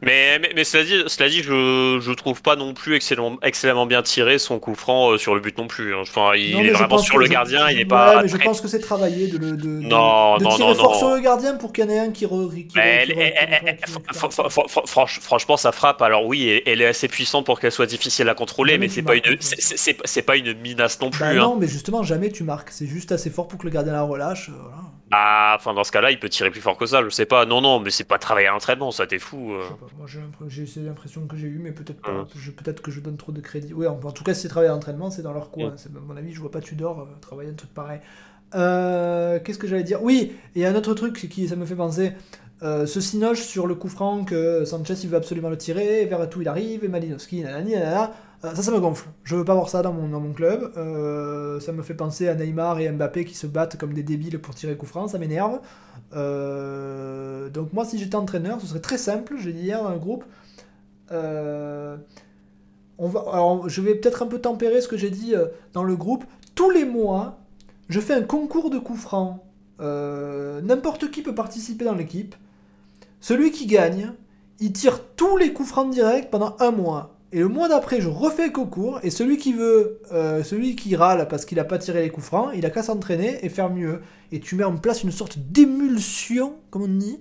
[SPEAKER 4] Mais, mais, mais cela dit, cela dit je, je trouve pas non plus excellent, excellemment bien tiré son coup franc euh, sur le but non plus. hein. Enfin, il
[SPEAKER 1] Non,
[SPEAKER 4] est
[SPEAKER 1] je
[SPEAKER 4] vraiment sur le
[SPEAKER 1] je-
[SPEAKER 4] gardien, il est
[SPEAKER 1] ouais,
[SPEAKER 4] pas.
[SPEAKER 1] mais je pense que c'est travaillé de, le, de, de-
[SPEAKER 4] Non,
[SPEAKER 1] de
[SPEAKER 4] non,
[SPEAKER 1] tirer fort sur le gardien pour qu'il y en ait un qui, re, qui,
[SPEAKER 4] elle-
[SPEAKER 1] qui
[SPEAKER 4] elle- elle- franchement, sa frappe, alors oui, elle- est assez puissante pour qu'elle soit difficile à contrôler,
[SPEAKER 1] Jamais
[SPEAKER 4] mais c'est pas une, c'est- pas une menace non plus.
[SPEAKER 1] Bah
[SPEAKER 4] hein.
[SPEAKER 1] non, mais justement, jamais tu marques. C'est juste assez fort pour que le gardien la relâche. voilà.
[SPEAKER 4] Ah, enfin, dans ce cas-là, il peut tirer plus fort que ça, je sais pas. Non, non, mais c'est pas travailler à l'entraînement, ça, t'es fou. euh.
[SPEAKER 1] Pas, Moi, j'ai l'impression que j'ai eu, mais peut-être pas. Je- Peut-être que je donne trop de crédit. Oui, en, en tout cas, si c'est travailler à l'entraînement, c'est dans leur coin. C'est- À mon avis, je vois pas Tudor euh, travailler un truc pareil. Euh, Qu'est-ce que j'allais dire? Oui, et un autre truc qui ça me fait penser. Euh, ce Sinoche sur le coup franc que Sanchez il veut absolument le tirer, vers tout il arrive, et Malinowski, nanani, nanana. Euh, ça, ça me gonfle. Je veux pas voir ça dans mon, club. Euh, ça me fait penser à Neymar et Mbappé qui se battent comme des débiles pour tirer coup franc, ça m'énerve. Euh, donc moi, si j'étais entraîneur, ce serait très simple, j'ai dit hier dans le groupe. Je vais peut-être un peu tempérer ce que j'ai dit dans le groupe. Tous les mois, je fais un concours de coups francs. N'importe qui peut participer dans l'équipe. Celui qui gagne, il tire tous les coups francs directs pendant un mois. Et le mois d'après, je refais le concours. Et celui qui veut, euh, celui qui râle parce qu'il n'a pas tiré les coups francs, il a qu'à s'entraîner et faire mieux. Et tu mets en place une sorte d'émulsion, comme on dit,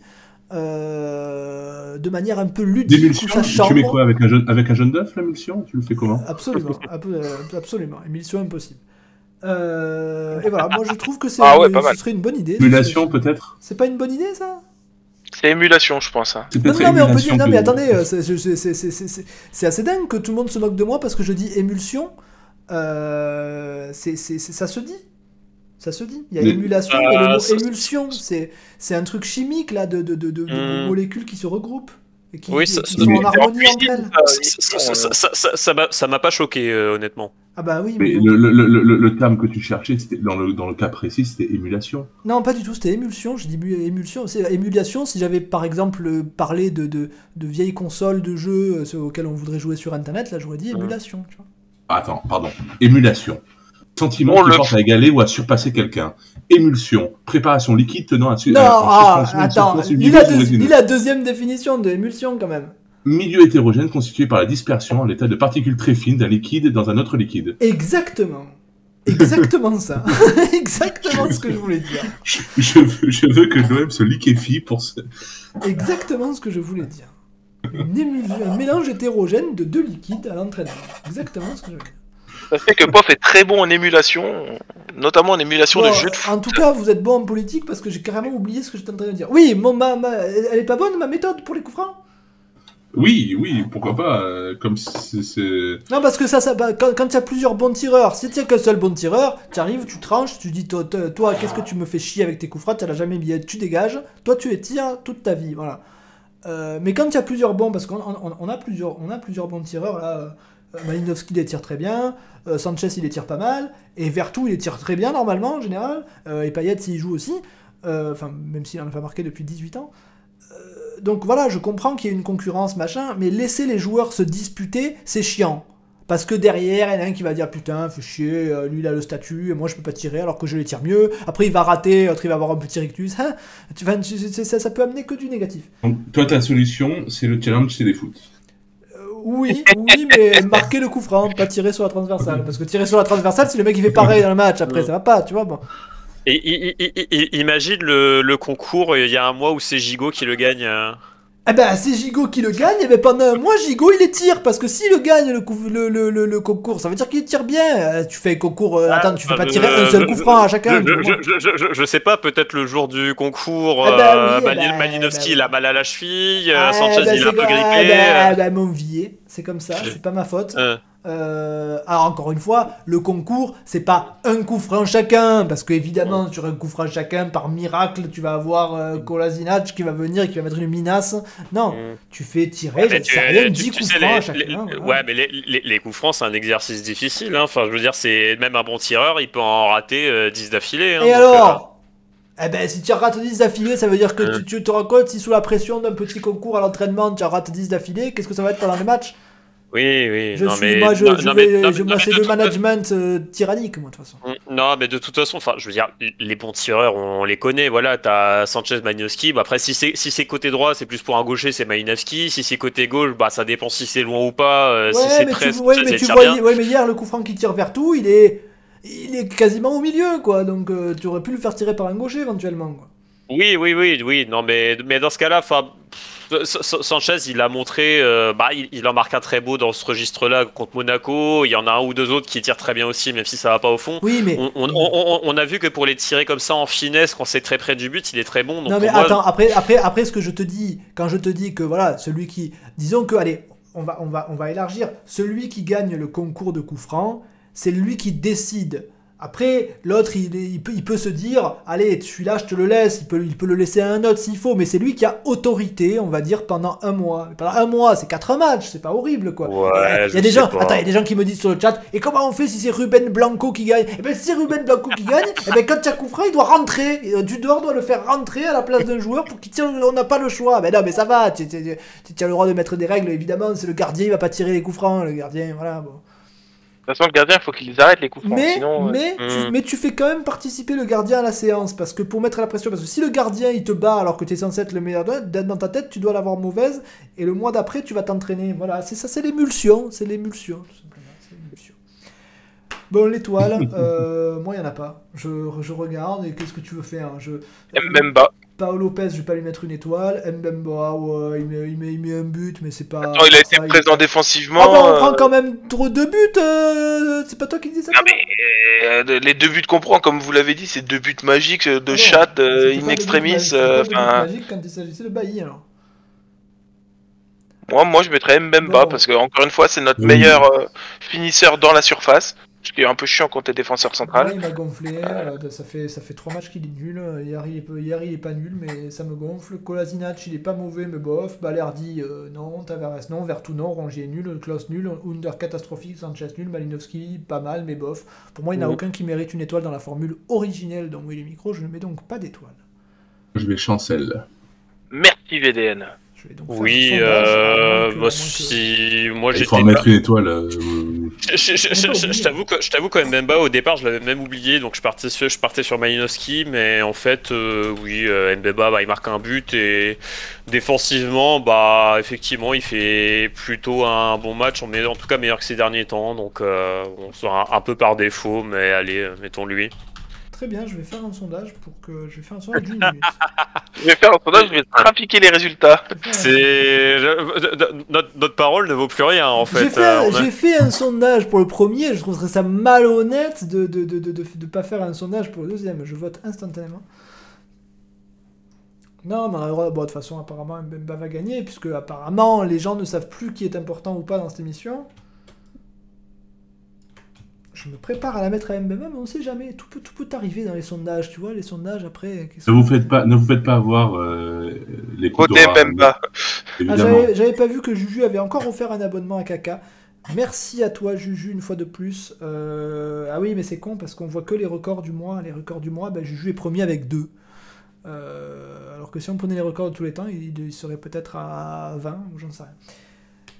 [SPEAKER 1] euh, de manière un peu ludique. où
[SPEAKER 2] D'émulsion,
[SPEAKER 1] ça
[SPEAKER 2] tu mets quoi avec un, jaune, avec un jaune d'œuf, l'émulsion Tu le fais comment?
[SPEAKER 1] Absolument, ab- euh, absolument. Émulsion impossible. Euh, et voilà, moi je trouve que c'est
[SPEAKER 3] Ah ouais, pas
[SPEAKER 1] ce serait une bonne idée.
[SPEAKER 2] Émulation, peut-être?
[SPEAKER 1] C'est pas une bonne idée ça?
[SPEAKER 3] C'est émulation, je pense. hein.
[SPEAKER 1] Non, mais on peut dire.
[SPEAKER 2] émulation
[SPEAKER 1] Non,
[SPEAKER 2] de-
[SPEAKER 1] mais attendez, c'est- assez dingue que tout le monde se moque de moi parce que je dis émulsion. Euh, c'est ça se dit. Ça se dit. Il y a
[SPEAKER 2] Mais-
[SPEAKER 1] émulation,
[SPEAKER 4] Ah,
[SPEAKER 1] mais le mot
[SPEAKER 4] ça-
[SPEAKER 1] émulsion, c'est c'est un truc chimique là de, de, de, de- de
[SPEAKER 4] Hmm.
[SPEAKER 1] molécules qui se regroupent et qui,
[SPEAKER 4] Oui, ça-
[SPEAKER 1] qui sont en harmonie entre elles.
[SPEAKER 4] Ça m'a pas choqué, euh, honnêtement.
[SPEAKER 1] Ah bah oui,
[SPEAKER 2] Mais
[SPEAKER 1] mais-
[SPEAKER 2] le, le, le, le, terme que tu cherchais, c'était dans le, dans le cas précis, c'était émulation.
[SPEAKER 1] Non, pas du tout, c'était émulsion. Je dis mu- émulsion. C'est émulation si j'avais par exemple euh, parlé de, de, de vieilles consoles de jeux euh, auxquelles on voudrait jouer sur internet, là j'aurais dit émulation. Tu vois.
[SPEAKER 2] Attends, pardon. Émulation. Sentiment
[SPEAKER 3] On
[SPEAKER 2] qui
[SPEAKER 3] le-
[SPEAKER 2] porte à égaler ou à surpasser quelqu'un. Émulsion. Préparation liquide tenant à
[SPEAKER 1] Non,
[SPEAKER 2] à-
[SPEAKER 1] ah, attends, lis la, lis la deuxième définition de émulsion quand même.
[SPEAKER 2] Milieu hétérogène constitué par la dispersion en l'état de particules très fines d'un liquide dans un autre liquide.
[SPEAKER 1] Exactement. Exactement ça. Exactement ce que je voulais dire.
[SPEAKER 2] Je, je veux, je veux que l'OM se liquéfie pour ce...
[SPEAKER 1] Exactement ce que je voulais dire. Une émulsion, un mélange hétérogène de deux liquides à l'entraînement. Exactement ce que je voulais dire.
[SPEAKER 3] Ça fait que Pof est très bon en émulation, notamment en émulation
[SPEAKER 1] Bon,
[SPEAKER 3] de jeux de foot.
[SPEAKER 1] en tout cas, vous êtes bon en politique parce que j'ai carrément oublié ce que j'étais en train de dire. Oui, mon, ma, ma- elle est pas bonne ma méthode pour les coups francs?
[SPEAKER 2] Oui, oui, pourquoi pas. euh, comme c'est...
[SPEAKER 1] Non, parce que ça, bah, quand quand il y a plusieurs bons tireurs, si tu qu'un seul bon tireur, tu arrives, tu tranches, tu dis toi, toi, qu'est-ce que tu me fais chier avec tes coups tu l'as jamais mis, tu dégages, toi tu les tires toute ta vie, voilà. Euh, mais quand il y a plusieurs bons, parce qu'on on, a plusieurs, on a plusieurs bons tireurs là. euh, Malinowski les tire très bien, euh, Sanchez il les tire pas mal, et Vertu il les tire très bien normalement en général, et Payet s'il joue aussi, enfin même s'il en a pas marqué depuis 18 ans. Donc voilà, je comprends qu'il y ait une concurrence machin, mais laisser les joueurs se disputer, c'est chiant. Parce que derrière, il y en a un qui va dire putain, fais chier, euh, lui il a le statut, et moi je peux pas tirer alors que je les tire mieux. Après il va rater, l'autre il va avoir un petit rictus. Hein tu, vas- tu- c'est- ça, ça peut amener que du négatif.
[SPEAKER 2] Donc, toi, ta solution, c'est le challenge téléfoot.
[SPEAKER 1] Euh, oui, oui, mais marquer le coup franc, pas tirer sur la transversale. Parce que tirer sur la transversale, si le mec il fait pareil dans le match, après ça va pas, tu vois. Bon.
[SPEAKER 4] Et i- i- i- i- imagine le, le concours, il y a un mois où c'est Gigot qui le gagne. euh.
[SPEAKER 1] Eh ben, c'est Gigot qui le gagne, et ben pendant un mois, Gigot il les tire. Parce que s'il le gagne le, le, le, le, concours, ça veut dire qu'il tire bien. Euh, tu fais un concours, euh, attends, tu fais pas
[SPEAKER 4] Euh,
[SPEAKER 1] tirer un
[SPEAKER 4] je-
[SPEAKER 1] seul coup franc à chacun.
[SPEAKER 4] Je, je, je, sais pas, peut-être le jour du concours,
[SPEAKER 1] Ah bah
[SPEAKER 4] euh,
[SPEAKER 1] oui, eh bah,
[SPEAKER 4] Malinowski
[SPEAKER 1] bah
[SPEAKER 4] il a mal à la cheville,
[SPEAKER 1] Ah,
[SPEAKER 4] Sanchez
[SPEAKER 1] ben,
[SPEAKER 4] il est un peu grippé.
[SPEAKER 1] ah, ben, ah, ben, mon c'est comme ça, c'est pas ma faute.
[SPEAKER 4] Euh.
[SPEAKER 1] Euh, alors encore une fois, le concours, c'est pas un coup franc chacun, parce que évidemment sur un coup franc chacun, par miracle, tu vas avoir euh, Kolasinac qui va venir et qui va mettre une minace. Non,
[SPEAKER 4] Mm.
[SPEAKER 1] tu fais tirer,
[SPEAKER 4] Ouais, tu-
[SPEAKER 1] rien,
[SPEAKER 4] tu-
[SPEAKER 1] 10
[SPEAKER 4] tu
[SPEAKER 1] coups
[SPEAKER 4] sais,
[SPEAKER 1] francs à chacun.
[SPEAKER 4] les-
[SPEAKER 1] voilà.
[SPEAKER 4] Ouais, mais les, les, coups francs, c'est un exercice difficile. Hein. Enfin, je veux dire, c'est même un bon tireur, il peut en rater euh, 10 d'affilée. hein,
[SPEAKER 1] Et
[SPEAKER 4] donc,
[SPEAKER 1] alors eh ben, si tu rates 10 d'affilée, ça veut dire que tu, tu te rends compte si sous la pression d'un petit concours à l'entraînement, tu rates 10 d'affilée, qu'est-ce que ça va être pendant le match
[SPEAKER 4] Oui, oui.
[SPEAKER 1] Je
[SPEAKER 4] non,
[SPEAKER 1] suis,
[SPEAKER 4] mais,
[SPEAKER 1] moi, je,
[SPEAKER 4] non,
[SPEAKER 1] je vais-
[SPEAKER 4] non,
[SPEAKER 1] je-
[SPEAKER 4] mais-
[SPEAKER 1] moi, c'est le management euh, tyrannique, moi, de toute façon.
[SPEAKER 4] façon- Non, mais de toute façon, enfin, je veux dire, les bons tireurs, on les connaît. Voilà, t'as Sanchez, Malinowski. Bah, après, si c'est si c'est côté droit, c'est plus pour un gaucher, c'est Malinowski. Si c'est côté gauche, bah, ça dépend si c'est loin ou pas. euh, si c'est très,
[SPEAKER 1] tu, ouais,
[SPEAKER 4] Sanchez,
[SPEAKER 1] mais tu vois, ouais, mais hier, le coup franc qui tire vers tout, il est, il est quasiment au milieu, quoi. Donc, euh, tu aurais pu le faire tirer par un gaucher, éventuellement, quoi.
[SPEAKER 4] Oui, oui, oui, oui. Non, mais, mais dans ce cas-là, enfin, Sanchez, il a montré, euh, bah, il, il en marque un très beau dans ce registre-là contre Monaco. Il y en a un ou deux autres qui tirent très bien aussi, même si ça va pas au fond.
[SPEAKER 1] Oui, mais...
[SPEAKER 4] On, on- on- on a vu que pour les tirer comme ça en finesse, quand c'est très près du but, il est très bon. Donc
[SPEAKER 1] non mais
[SPEAKER 4] moi-
[SPEAKER 1] attends, après, après, après ce que je te dis, quand je te dis que voilà, celui qui, disons que, allez, on va, on va, on va élargir, celui qui gagne le concours de coups francs, c'est lui qui décide. Après, l'autre, il, peut, il peut se dire, allez, celui-là, je te le laisse, il peut, il peut le laisser à un autre s'il faut, mais c'est lui qui a autorité, on va dire, pendant un mois. Pendant un mois, c'est quatre matchs, c'est pas horrible, quoi.
[SPEAKER 4] Ouais,
[SPEAKER 1] il y a des gens, attends, il y a des gens qui me disent sur le chat, et comment on fait si c'est Ruben Blanco qui gagne? Eh ben, si c'est Ruben Blanco qui gagne, eh ben, quand il y a coup franc, il doit rentrer. Et, euh, Du dehors doit le faire rentrer à la place d'un joueur pour qu'il tire. On n'a pas le choix. Mais non, mais ça va. Tu, as le droit de mettre des règles, évidemment. C'est le gardien, il va pas tirer les coups francs. Le gardien, voilà. Bon.
[SPEAKER 3] De toute façon, le gardien, il faut qu'il les arrête les coups francs.
[SPEAKER 1] Mais,
[SPEAKER 3] Sinon, euh,
[SPEAKER 1] mais, tu, mais tu fais quand même participer le gardien à la séance parce que pour mettre la pression, parce que si le gardien il te bat alors que tu es censé être le meilleur dans ta tête, tu dois l'avoir mauvaise et le mois d'après tu vas t'entraîner. Voilà, c'est ça, c'est l'émulsion, c'est l'émulsion tout simplement, c'est l'émulsion. Bon, l'étoile, euh, moi il y en a pas. Je, je regarde et qu'est-ce que tu veux faire je,
[SPEAKER 3] Mbemba.
[SPEAKER 1] Paolo Lopez, je vais pas lui mettre une étoile. Mbemba, ouais, il met, il met, il met un but, mais c'est pas.
[SPEAKER 3] Attends, il a été
[SPEAKER 1] ça, il-
[SPEAKER 3] présent
[SPEAKER 1] Ah
[SPEAKER 3] défensivement.
[SPEAKER 1] bah, on
[SPEAKER 3] euh,
[SPEAKER 1] prend quand même trop de buts. euh, c'est pas toi qui dis ça
[SPEAKER 3] Non, mais euh, les deux buts qu'on prend, comme vous l'avez dit, c'est deux buts magiques euh, de
[SPEAKER 1] Ah
[SPEAKER 3] chat euh, in extremis. euh, enfin,
[SPEAKER 1] magique quand il s'agissait de Bailly alors.
[SPEAKER 3] moi, moi, je mettrais Mbemba
[SPEAKER 1] Bon.
[SPEAKER 3] parce que encore une fois, c'est notre
[SPEAKER 2] Oui.
[SPEAKER 3] meilleur euh, finisseur dans la surface. Ce qui est un peu chiant quand t'es défenseur central.
[SPEAKER 1] il m'a gonflé, euh, ça fait ça fait trois matchs qu'il est nul. Hier il est, peu- hier il est pas nul, mais ça me gonfle. Kolasinac il est pas mauvais, mais bof. Balerdi euh, non, Tavares non, Vertu non, Rongier nul, Klaus nul, Under catastrophique, Sanchez nul, Malinowski pas mal, mais bof. Pour moi il n'y en a aucun qui mérite une étoile dans la formule originelle dont Willy Micro, je ne mets donc pas d'étoile.
[SPEAKER 2] Je vais chancel.
[SPEAKER 3] Merci VDN.
[SPEAKER 1] Je vais donc faire
[SPEAKER 4] Oui,
[SPEAKER 1] à
[SPEAKER 4] euh,
[SPEAKER 1] que- à
[SPEAKER 4] moi,
[SPEAKER 1] moins que-
[SPEAKER 4] si moi
[SPEAKER 2] Il
[SPEAKER 4] j'étais
[SPEAKER 2] faut mettre une étoile. euh,
[SPEAKER 4] Je, t'avoue que je t'avoue quand même Mbemba au départ je l'avais même oublié donc je partais sur, je partais sur Malinowski mais en fait euh, oui euh, Mbemba bah, il marque un but et défensivement bah effectivement il fait plutôt un bon match en, en tout cas meilleur que ces derniers temps donc euh, on sera un, un peu par défaut mais allez mettons lui.
[SPEAKER 1] Très bien, je vais faire un sondage pour que je vais faire un sondage d'une minute.
[SPEAKER 3] Je vais faire un sondage, je vais trafiquer les résultats.
[SPEAKER 4] C'est notre, notre parole ne vaut plus rien en fait.
[SPEAKER 1] J'ai fait,
[SPEAKER 4] Euh, a-
[SPEAKER 1] j'ai fait un sondage pour le premier, je trouverais ça malhonnête de ne de, de, de, de- de pas faire un sondage pour le deuxième. Je vote instantanément. Non, mais bon, de toute façon, apparemment, Mbemba va gagner, puisque apparemment, les gens ne savent plus qui est important ou pas dans cette émission. Je me prépare à la mettre à Mbemba, mais on sait jamais. Tout peut, tout peut arriver dans les sondages, tu vois. Les sondages, après... qu'est-ce
[SPEAKER 2] Ne vous faites pas, ne vous faites pas avoir euh, les coups
[SPEAKER 3] Côté Mbemba.
[SPEAKER 1] Ah, j'avais j'avais pas vu que Juju avait encore offert un abonnement à Kaka. Merci à toi Juju une fois de plus. Euh, Ah oui mais c'est con parce qu'on voit que les records du mois. Les records du mois, ben, Juju est premier avec deux. Euh, alors que si on prenait les records de tous les temps, il, il serait peut-être à 20 ou j'en sais rien.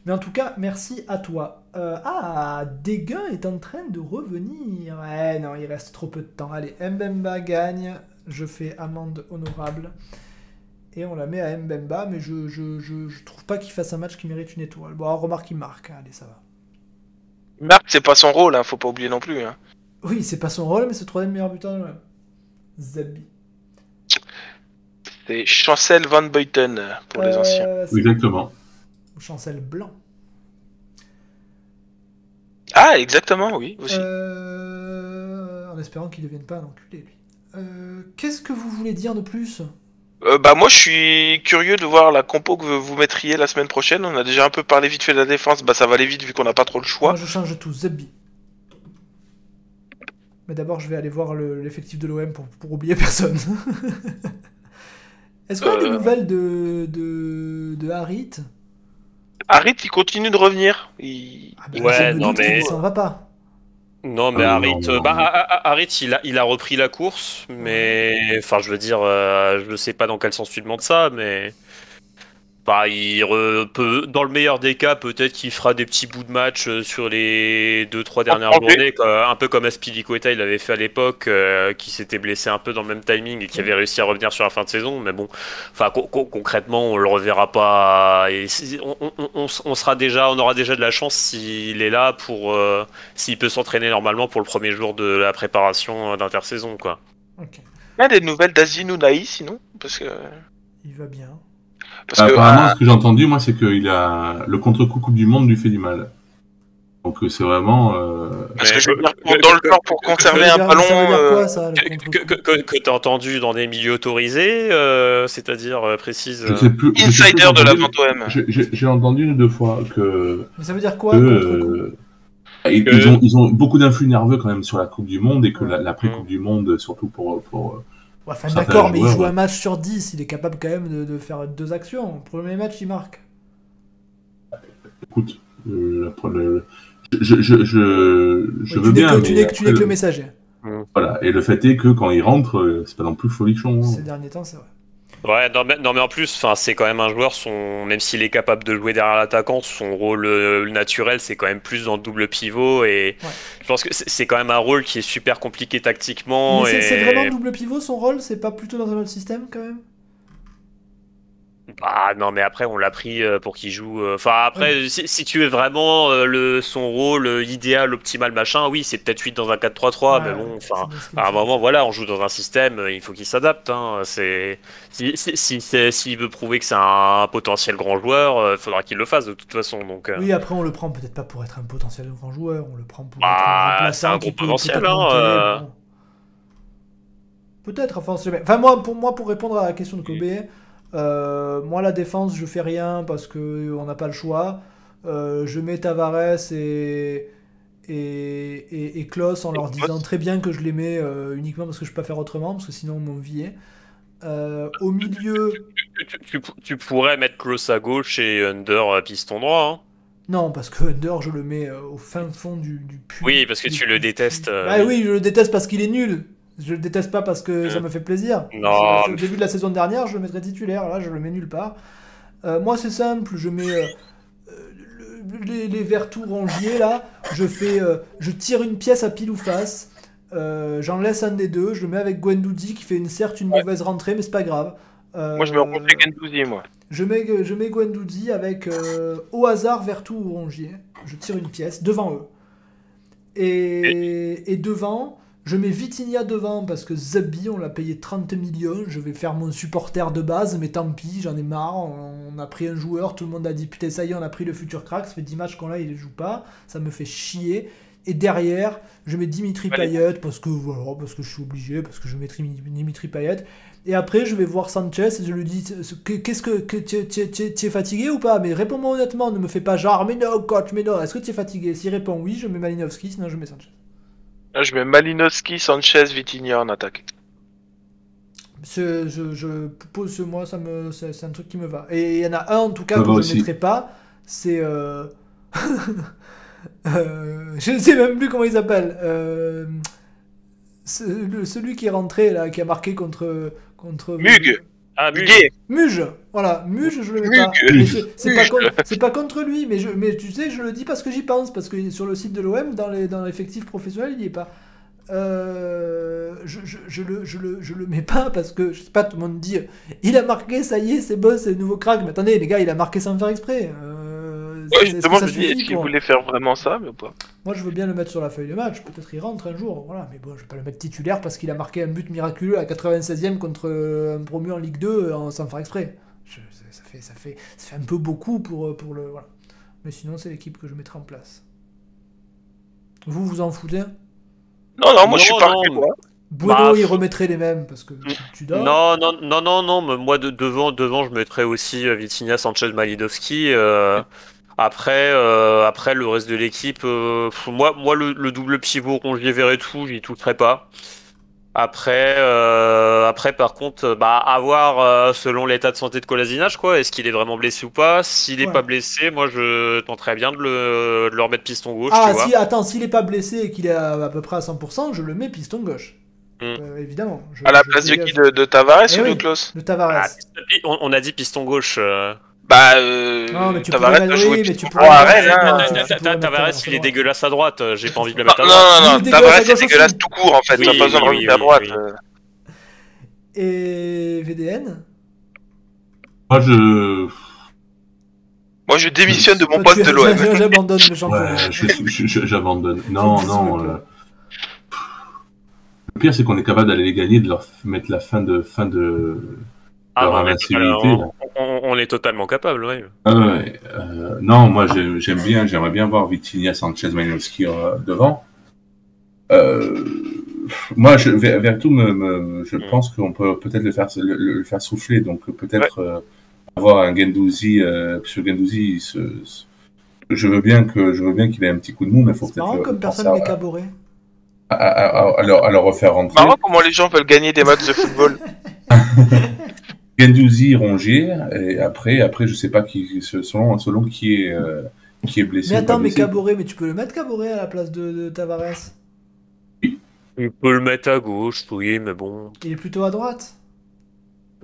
[SPEAKER 1] Mais en tout cas, merci à toi. Euh, ah, Dégain est en train de revenir. Ouais, non, il reste trop peu de temps. Allez, Mbemba gagne. Je fais amende honorable. Et on la met à Mbemba, mais je, je, je, je trouve pas qu'il fasse un match qui mérite une étoile. Bon, remarque, il marque. Allez, ça va.
[SPEAKER 3] Marc, c'est pas son rôle, hein, faut pas oublier non plus. Hein.
[SPEAKER 1] Oui, c'est pas son rôle, mais c'est le troisième meilleur buteur de l'OM. Zabi.
[SPEAKER 3] C'est Chancel Van euh, pour les
[SPEAKER 1] Euh,
[SPEAKER 3] anciens.
[SPEAKER 2] Exactement.
[SPEAKER 1] Chancel Blanc.
[SPEAKER 3] Ah, exactement, oui, aussi.
[SPEAKER 1] Euh, en espérant qu'il ne devienne pas un enculé, lui. Euh, Qu'est-ce que vous voulez dire de plus?
[SPEAKER 3] Euh, bah moi je suis curieux de voir la compo que vous mettriez la semaine prochaine. On a déjà un peu parlé vite fait de la défense, bah ça va aller vite vu qu'on n'a pas trop le choix.
[SPEAKER 1] Moi, je change tout. Zabi. Mais d'abord, je vais aller voir le- l'effectif de l'OM pour, pour oublier personne. Est-ce qu'on a des
[SPEAKER 3] Euh.
[SPEAKER 1] nouvelles de, de, de Harit?
[SPEAKER 3] Harit il continue de revenir. Il...
[SPEAKER 1] Ah ben,
[SPEAKER 4] Ouais, non,
[SPEAKER 1] doute
[SPEAKER 4] mais-
[SPEAKER 1] s'en va pas.
[SPEAKER 4] Non, mais
[SPEAKER 2] Ah,
[SPEAKER 4] Harit, euh, bah, Harit, il a, il a repris la course, mais enfin, je veux dire, euh, je ne sais pas dans quel sens tu demandes ça, mais bah, il re- peut, dans le meilleur des cas, peut-être qu'il fera des petits bouts de match euh, sur les deux trois dernières
[SPEAKER 3] Entendu.
[SPEAKER 4] journées, un peu comme Aspilicueta il l'avait fait à l'époque, euh, qui s'était blessé un peu dans le même timing et qui avait réussi à revenir sur la fin de saison. Mais bon, enfin con- con- concrètement, on le reverra pas. Et on, on- on- on sera déjà, on aura déjà de la chance s'il est là pour, euh, s'il peut s'entraîner normalement pour le premier jour de la préparation d'intersaison, quoi.
[SPEAKER 3] Il y a des nouvelles d'Azin Ounahi sinon Parce que.
[SPEAKER 1] il va bien.
[SPEAKER 3] Parce que
[SPEAKER 2] Apparemment,
[SPEAKER 3] ah,
[SPEAKER 2] ce que j'ai entendu, moi, c'est qu'il a le contre-coup Coupe du Monde lui fait du mal. Donc euh, c'est vraiment. euh,
[SPEAKER 3] parce que je veux
[SPEAKER 4] que-
[SPEAKER 3] dire, pour-
[SPEAKER 4] que-
[SPEAKER 3] dans le
[SPEAKER 4] que-
[SPEAKER 3] corps pour
[SPEAKER 4] que-
[SPEAKER 3] conserver un ballon. Euh,
[SPEAKER 1] quoi ça le
[SPEAKER 4] Que, que, que, que t'as entendu dans des milieux autorisés, euh, c'est-à-dire euh, précise.
[SPEAKER 2] je
[SPEAKER 4] euh,
[SPEAKER 2] sais plus. je sais plus,
[SPEAKER 3] Insider de la vente OM.
[SPEAKER 2] j'ai- entendu une ou deux fois que.
[SPEAKER 1] Mais ça veut dire quoi
[SPEAKER 2] que, euh, ils,
[SPEAKER 4] Que-
[SPEAKER 2] ils ont, ils ont beaucoup d'influx nerveux quand même sur la Coupe du Monde et que la- l'après-Coupe
[SPEAKER 4] Mm.
[SPEAKER 2] du Monde, surtout pour. pour euh,
[SPEAKER 1] Ouais, Enfin d'accord, mais il joue
[SPEAKER 2] ouais.
[SPEAKER 1] un match sur 10, il est capable quand même de, de faire deux actions. Premier match, il marque.
[SPEAKER 2] écoute, euh, le- je, je, je, je veux bien.
[SPEAKER 1] que,
[SPEAKER 2] mais
[SPEAKER 1] n'es que- tu n'es que le messager.
[SPEAKER 2] Voilà. Et le fait est que quand il rentre, euh, c'est pas non plus folichon. hein.
[SPEAKER 1] Ces derniers temps, c'est vrai.
[SPEAKER 4] Ouais, non mais, non, mais en plus, c'est quand même un joueur, son, même s'il est capable de jouer derrière l'attaquant, son rôle euh, naturel, c'est quand même plus dans le double pivot. Et
[SPEAKER 1] Ouais.
[SPEAKER 4] je pense que c'est quand même un rôle qui est super compliqué tactiquement. Et...
[SPEAKER 1] c'est vraiment double pivot son rôle? C'est pas plutôt dans un autre système quand même?
[SPEAKER 4] Ah non, mais après, on l'a pris euh, pour qu'il joue. euh, Enfin, après, si, si tu es vraiment euh, le, son rôle idéal, optimal, machin, oui, c'est peut-être 8 dans un 4-3-3, mais bon, enfin. À un moment, voilà, on joue dans un système, il faut qu'il s'adapte. Hein. C'est si si si- s'il veut prouver que c'est un potentiel grand joueur, il faudra qu'il le fasse de toute façon. Donc,
[SPEAKER 1] Oui, après on le prend peut-être pas pour être un potentiel grand joueur, on le prend pour
[SPEAKER 4] Bah,
[SPEAKER 1] être un
[SPEAKER 4] c'est un gros potentiel,
[SPEAKER 1] peut-être
[SPEAKER 4] hein, euh.
[SPEAKER 1] Peut-être, enfin. Enfin, moi, pour moi, pour répondre à la question de Kobe, euh, moi la défense, je fais rien parce que on n'a pas le choix. Euh, je mets Tavares et et, et, et Klose en leur disant très bien que je les mets euh, uniquement parce que je peux pas faire autrement, parce que sinon on m'enviait. Au milieu,
[SPEAKER 4] tu, tu- tu pourrais mettre Close à gauche et Under à piston droit. hein.
[SPEAKER 1] Non, parce que Under, je le mets au fin fond du, du puits.
[SPEAKER 4] Oui, parce que tu le détestes.
[SPEAKER 1] Bah oui, je le déteste parce qu'il est nul. Je le déteste pas parce que ça
[SPEAKER 4] Euh.
[SPEAKER 1] me fait plaisir.
[SPEAKER 4] Non,
[SPEAKER 1] Au début de la saison dernière, je le mettrais titulaire. Là, je le mets nulle part. Euh, moi, c'est simple. Je mets euh, euh, le- les, les verts tout rongiers là. Je fais, euh, je tire une pièce à pile ou face. J'en laisse un des deux. Je le mets avec Guendouzi qui fait une, certes une mauvaise rentrée, mais c'est pas grave.
[SPEAKER 3] Moi, je me rencontre Gendouzi, moi.
[SPEAKER 1] je mets, je mets Guendouzi avec au hasard Vertou ou Rongier. Je tire une pièce devant eux. Et, et devant, je mets Vitinha devant parce que Zabi, on l'a payé 30 millions. Je vais faire mon supporter de base, mais tant pis, j'en ai marre. On, a pris un joueur, tout le monde a dit putain, ça y est, on a pris le futur crack. Ça fait 10 matchs qu'on l'a, il ne joue pas. Ça me fait chier. Et derrière, je mets Dimitri
[SPEAKER 3] Allez.
[SPEAKER 1] Payet parce que voilà, parce que je suis obligé, parce que je mets Tri- Dimitri Payet. Et après, je vais voir Sanchez et je lui dis ce- que- Qu'est-ce que. que tu es fatigué ou pas? Mais réponds-moi honnêtement, ne me fais pas genre, mais non, coach, mais non, est-ce que tu es fatigué? S'il répond oui, je mets Malinowski, sinon je mets Sanchez.
[SPEAKER 3] Là, je mets Malinowski, Sanchez, Vitinha en attaque.
[SPEAKER 1] Je, je pose moi, ça me, c'est, un truc qui me va. Et il y en a un en tout cas
[SPEAKER 2] Ça
[SPEAKER 1] que je
[SPEAKER 2] aussi.
[SPEAKER 1] ne mettrai pas, c'est. euh, euh, je ne sais même plus comment il s'appelle. Euh, celui qui est rentré là, qui a marqué contre. contre
[SPEAKER 3] Mug.
[SPEAKER 4] Ah.
[SPEAKER 3] Muguet.
[SPEAKER 1] Muge, voilà, Muge, je le mets
[SPEAKER 3] Muge.
[SPEAKER 1] pas. C'est pas,
[SPEAKER 3] Muge.
[SPEAKER 1] con- c'est pas contre lui, mais, je, mais tu sais, je le dis parce que j'y pense, parce que sur le site de l'OM, dans les- dans l'effectif professionnel, il n'y est pas. Euh, je, je, je le, je, le, je le mets pas parce que, je sais pas, tout le monde dit, il a marqué, ça y est, c'est bon, c'est le nouveau crack. Mais attendez, les gars, il a marqué sans faire exprès. Euh,
[SPEAKER 3] Ouais, justement, je me dis, est-ce qu'il voulait faire vraiment ça, mais ou pas?
[SPEAKER 1] Moi, je veux bien le mettre sur la feuille de match. Peut-être il rentre un jour, voilà. Mais bon, je vais pas le mettre titulaire parce qu'il a marqué un but miraculeux à 96e contre euh, un promu en Ligue 2 euh, en- sans faire exprès. Je- ça, fait, ça, fait, ça fait un peu beaucoup pour, euh, pour le. Voilà. Mais sinon, c'est l'équipe que je mettrai en place. Vous, vous en foutez
[SPEAKER 3] Non, non, moi, je suis pas toi.
[SPEAKER 1] Bueno,
[SPEAKER 4] Bah,
[SPEAKER 1] il remettrait les mêmes parce que tu, tu dors.
[SPEAKER 4] Non, non, non, non, non, mais moi de, devant, devant, je mettrais aussi euh, Vitinha, Sanchez, Malidowski. euh, après, euh, après le reste de l'équipe, euh, moi, moi le, le double pivot Rongier Verretou, j'y toucherai pas. Après, euh, après, par contre, bah, à voir euh, selon l'état de santé de Kolasinac, quoi. Est-ce qu'il est vraiment blessé ou pas? S'il est
[SPEAKER 1] Ouais.
[SPEAKER 4] pas blessé, moi, je tenterais bien de le, de le remettre piston gauche,
[SPEAKER 1] Ah,
[SPEAKER 4] tu vois.
[SPEAKER 1] si, attends, s'il est pas blessé et qu'il est à, à peu près à 100%, je le mets piston gauche.
[SPEAKER 4] Mm.
[SPEAKER 1] Euh, évidemment. Je-
[SPEAKER 3] À la place de qui? de, de Tavares
[SPEAKER 1] Eh
[SPEAKER 3] ou
[SPEAKER 1] oui.
[SPEAKER 3] de Klaus
[SPEAKER 1] De Tavares.
[SPEAKER 4] Ah, on, on a dit piston gauche.
[SPEAKER 3] Bah, euh,
[SPEAKER 1] Non, mais tu
[SPEAKER 3] Tavares a joué
[SPEAKER 1] mais tu
[SPEAKER 3] Rennes, hein.
[SPEAKER 1] non,
[SPEAKER 4] Tavares, il est dégueulasse à droite. euh, J'ai pas envie de le
[SPEAKER 3] Non,
[SPEAKER 4] mettre à
[SPEAKER 3] non,
[SPEAKER 4] droite.
[SPEAKER 3] non,
[SPEAKER 1] Il est
[SPEAKER 3] non,
[SPEAKER 1] dégueulasse
[SPEAKER 3] Tavares
[SPEAKER 1] gauche
[SPEAKER 3] dégueulasse tout court en fait, t'as pas besoin de
[SPEAKER 4] oui,
[SPEAKER 3] à droite.
[SPEAKER 1] Et VDN
[SPEAKER 2] Moi, je,
[SPEAKER 3] Moi je démissionne de mon poste de l'OM.
[SPEAKER 1] j'a- J'abandonne le championnat.
[SPEAKER 2] j'abandonne. Non, non. euh, Le pire, c'est qu'on est capable d'aller les gagner, de leur mettre la fin de fin de
[SPEAKER 4] Ah, on, est totalement,
[SPEAKER 2] là.
[SPEAKER 4] on- on est totalement capable, oui.
[SPEAKER 2] Ah euh, non, moi j'ai- j'aime bien, j'aimerais bien voir Vitinha, Sanchez, Malinowski euh, devant. Euh, moi, je, Ver- Vertu, me, me- je
[SPEAKER 4] Mm.
[SPEAKER 2] pense qu'on peut peut-être le faire, le, le faire souffler, donc peut-être euh, avoir un Gendouzi, euh, sur Gendouzi, il se, se- je veux bien que je veux bien qu'il ait un petit coup de mou, mais il faut
[SPEAKER 1] C'est
[SPEAKER 2] peut-être
[SPEAKER 1] marrant comme personne n'est caboré.
[SPEAKER 2] à, à- refaire rentrer.
[SPEAKER 3] Marrant comment les gens veulent gagner des matchs de football.
[SPEAKER 2] Gendouzi, Rongier, et après, après, je sais pas qui, selon, selon qui est, euh, qui est blessé.
[SPEAKER 1] Mais attends, mais
[SPEAKER 2] blessé.
[SPEAKER 1] caboré, mais tu peux le mettre caboré à la place de, de Tavares?
[SPEAKER 4] On peut le mettre à gauche, oui, mais bon.
[SPEAKER 1] Il est plutôt à droite?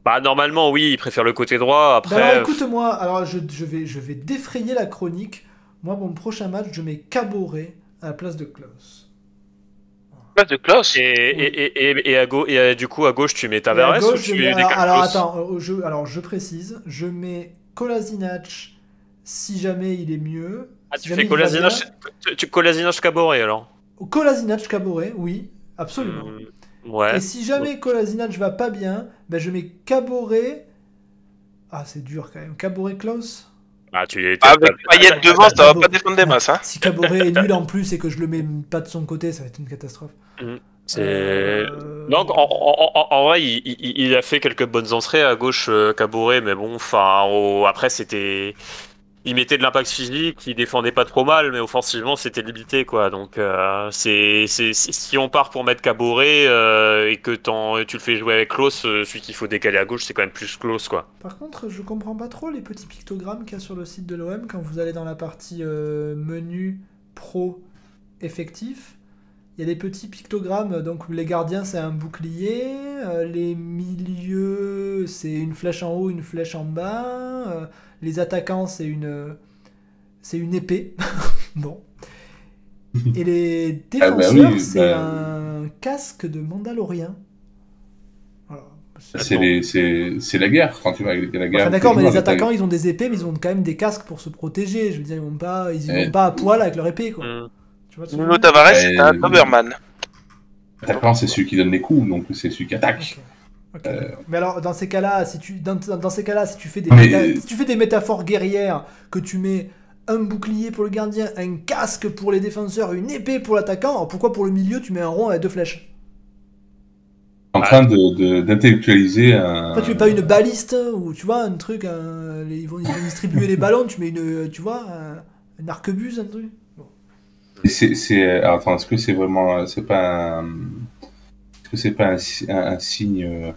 [SPEAKER 4] Bah, normalement, oui, il préfère le côté droit.
[SPEAKER 1] Bah alors
[SPEAKER 4] Après,
[SPEAKER 1] écoute-moi, alors je, je vais, je vais défrayer la chronique. Moi, mon prochain match, je mets caboré à la place de Klaus.
[SPEAKER 3] Pas de Klaus.
[SPEAKER 4] et, et, et, et, et à gauche, et à- du coup, à gauche, tu mets Tavares
[SPEAKER 1] gauche,
[SPEAKER 4] ou
[SPEAKER 1] je
[SPEAKER 4] tu
[SPEAKER 1] mets- alors, alors, attends, jeu, alors je précise, je mets Kolasinac si jamais il est mieux.
[SPEAKER 4] Ah,
[SPEAKER 1] si
[SPEAKER 4] tu
[SPEAKER 1] jamais
[SPEAKER 4] fais Kolasinac, tu, tu Kolasinac Caboret alors
[SPEAKER 1] Kolasinac caboré, oui, absolument.
[SPEAKER 4] Hmm, Ouais.
[SPEAKER 1] Et si jamais Kolasinac va pas bien, ben je mets caboré. Ah, c'est dur quand même. Caboré Klaus
[SPEAKER 4] Ah, tu es.
[SPEAKER 3] Avec Payet devant, ça va pas défendre des masses. Hein.
[SPEAKER 1] Si Caboret est nul en plus et que je le mets pas de son côté, ça va être une catastrophe.
[SPEAKER 4] C'est.
[SPEAKER 1] Euh,
[SPEAKER 4] Donc en, en- en- en vrai, il, il- il a fait quelques bonnes entrées à gauche, euh, Caboret, mais bon, enfin, après c'était, il mettait de l'impact physique, il défendait pas trop mal, mais offensivement c'était limité quoi. Donc euh, c'est, si- on part pour mettre Caboret euh, et que tu le fais jouer avec Klaus, euh, celui qu'il faut décaler à gauche, c'est quand même plus Klaus quoi.
[SPEAKER 1] Par contre, je comprends pas trop les petits pictogrammes qu'il y a sur le site de l'OM quand vous allez dans la partie menu pro effectif. Il y a des petits pictogrammes, donc les gardiens c'est un bouclier, les milieux c'est une flèche en haut, une flèche en bas, les attaquants c'est une c'est une épée. bon. Et les
[SPEAKER 2] Ah bah
[SPEAKER 1] défenseurs
[SPEAKER 2] oui,
[SPEAKER 1] c'est
[SPEAKER 2] bah-
[SPEAKER 1] un casque de Mandalorien. Voilà.
[SPEAKER 2] C'est les- c'est c'est la guerre quand tu vas avec la guerre.
[SPEAKER 1] Enfin, d'accord, mais les attaquants, ils ont des épées, mais ils ont quand même des casques pour se protéger. Je veux dire, ils vont pas, ils vont pas à poil avec leur épée, quoi.
[SPEAKER 4] Mm.
[SPEAKER 1] Tu vois
[SPEAKER 3] Nuno Tavares, c'est un Doberman.
[SPEAKER 2] L'attaquant, c'est celui qui donne les coups, donc c'est celui qui attaque.
[SPEAKER 1] Ok. Mais alors, dans ces cas-là, si tu, dans, dans ces cas-là, si tu fais des,
[SPEAKER 2] Mais-
[SPEAKER 1] méta- si tu fais des métaphores guerrières, que tu mets un bouclier pour le gardien, un casque pour les défenseurs, une épée pour l'attaquant, pourquoi pour le milieu tu mets un rond avec deux flèches?
[SPEAKER 2] En train de- de- d'intellectualiser un.
[SPEAKER 1] Pourquoi tu mets pas une baliste ou tu vois un truc, un- ils, vont, ils vont distribuer les ballons, tu mets une, tu vois, un, un arquebuse, un truc.
[SPEAKER 2] Et C'est, attends, est-ce que c'est vraiment, c'est pas un, est-ce que c'est pas un, un- un signe,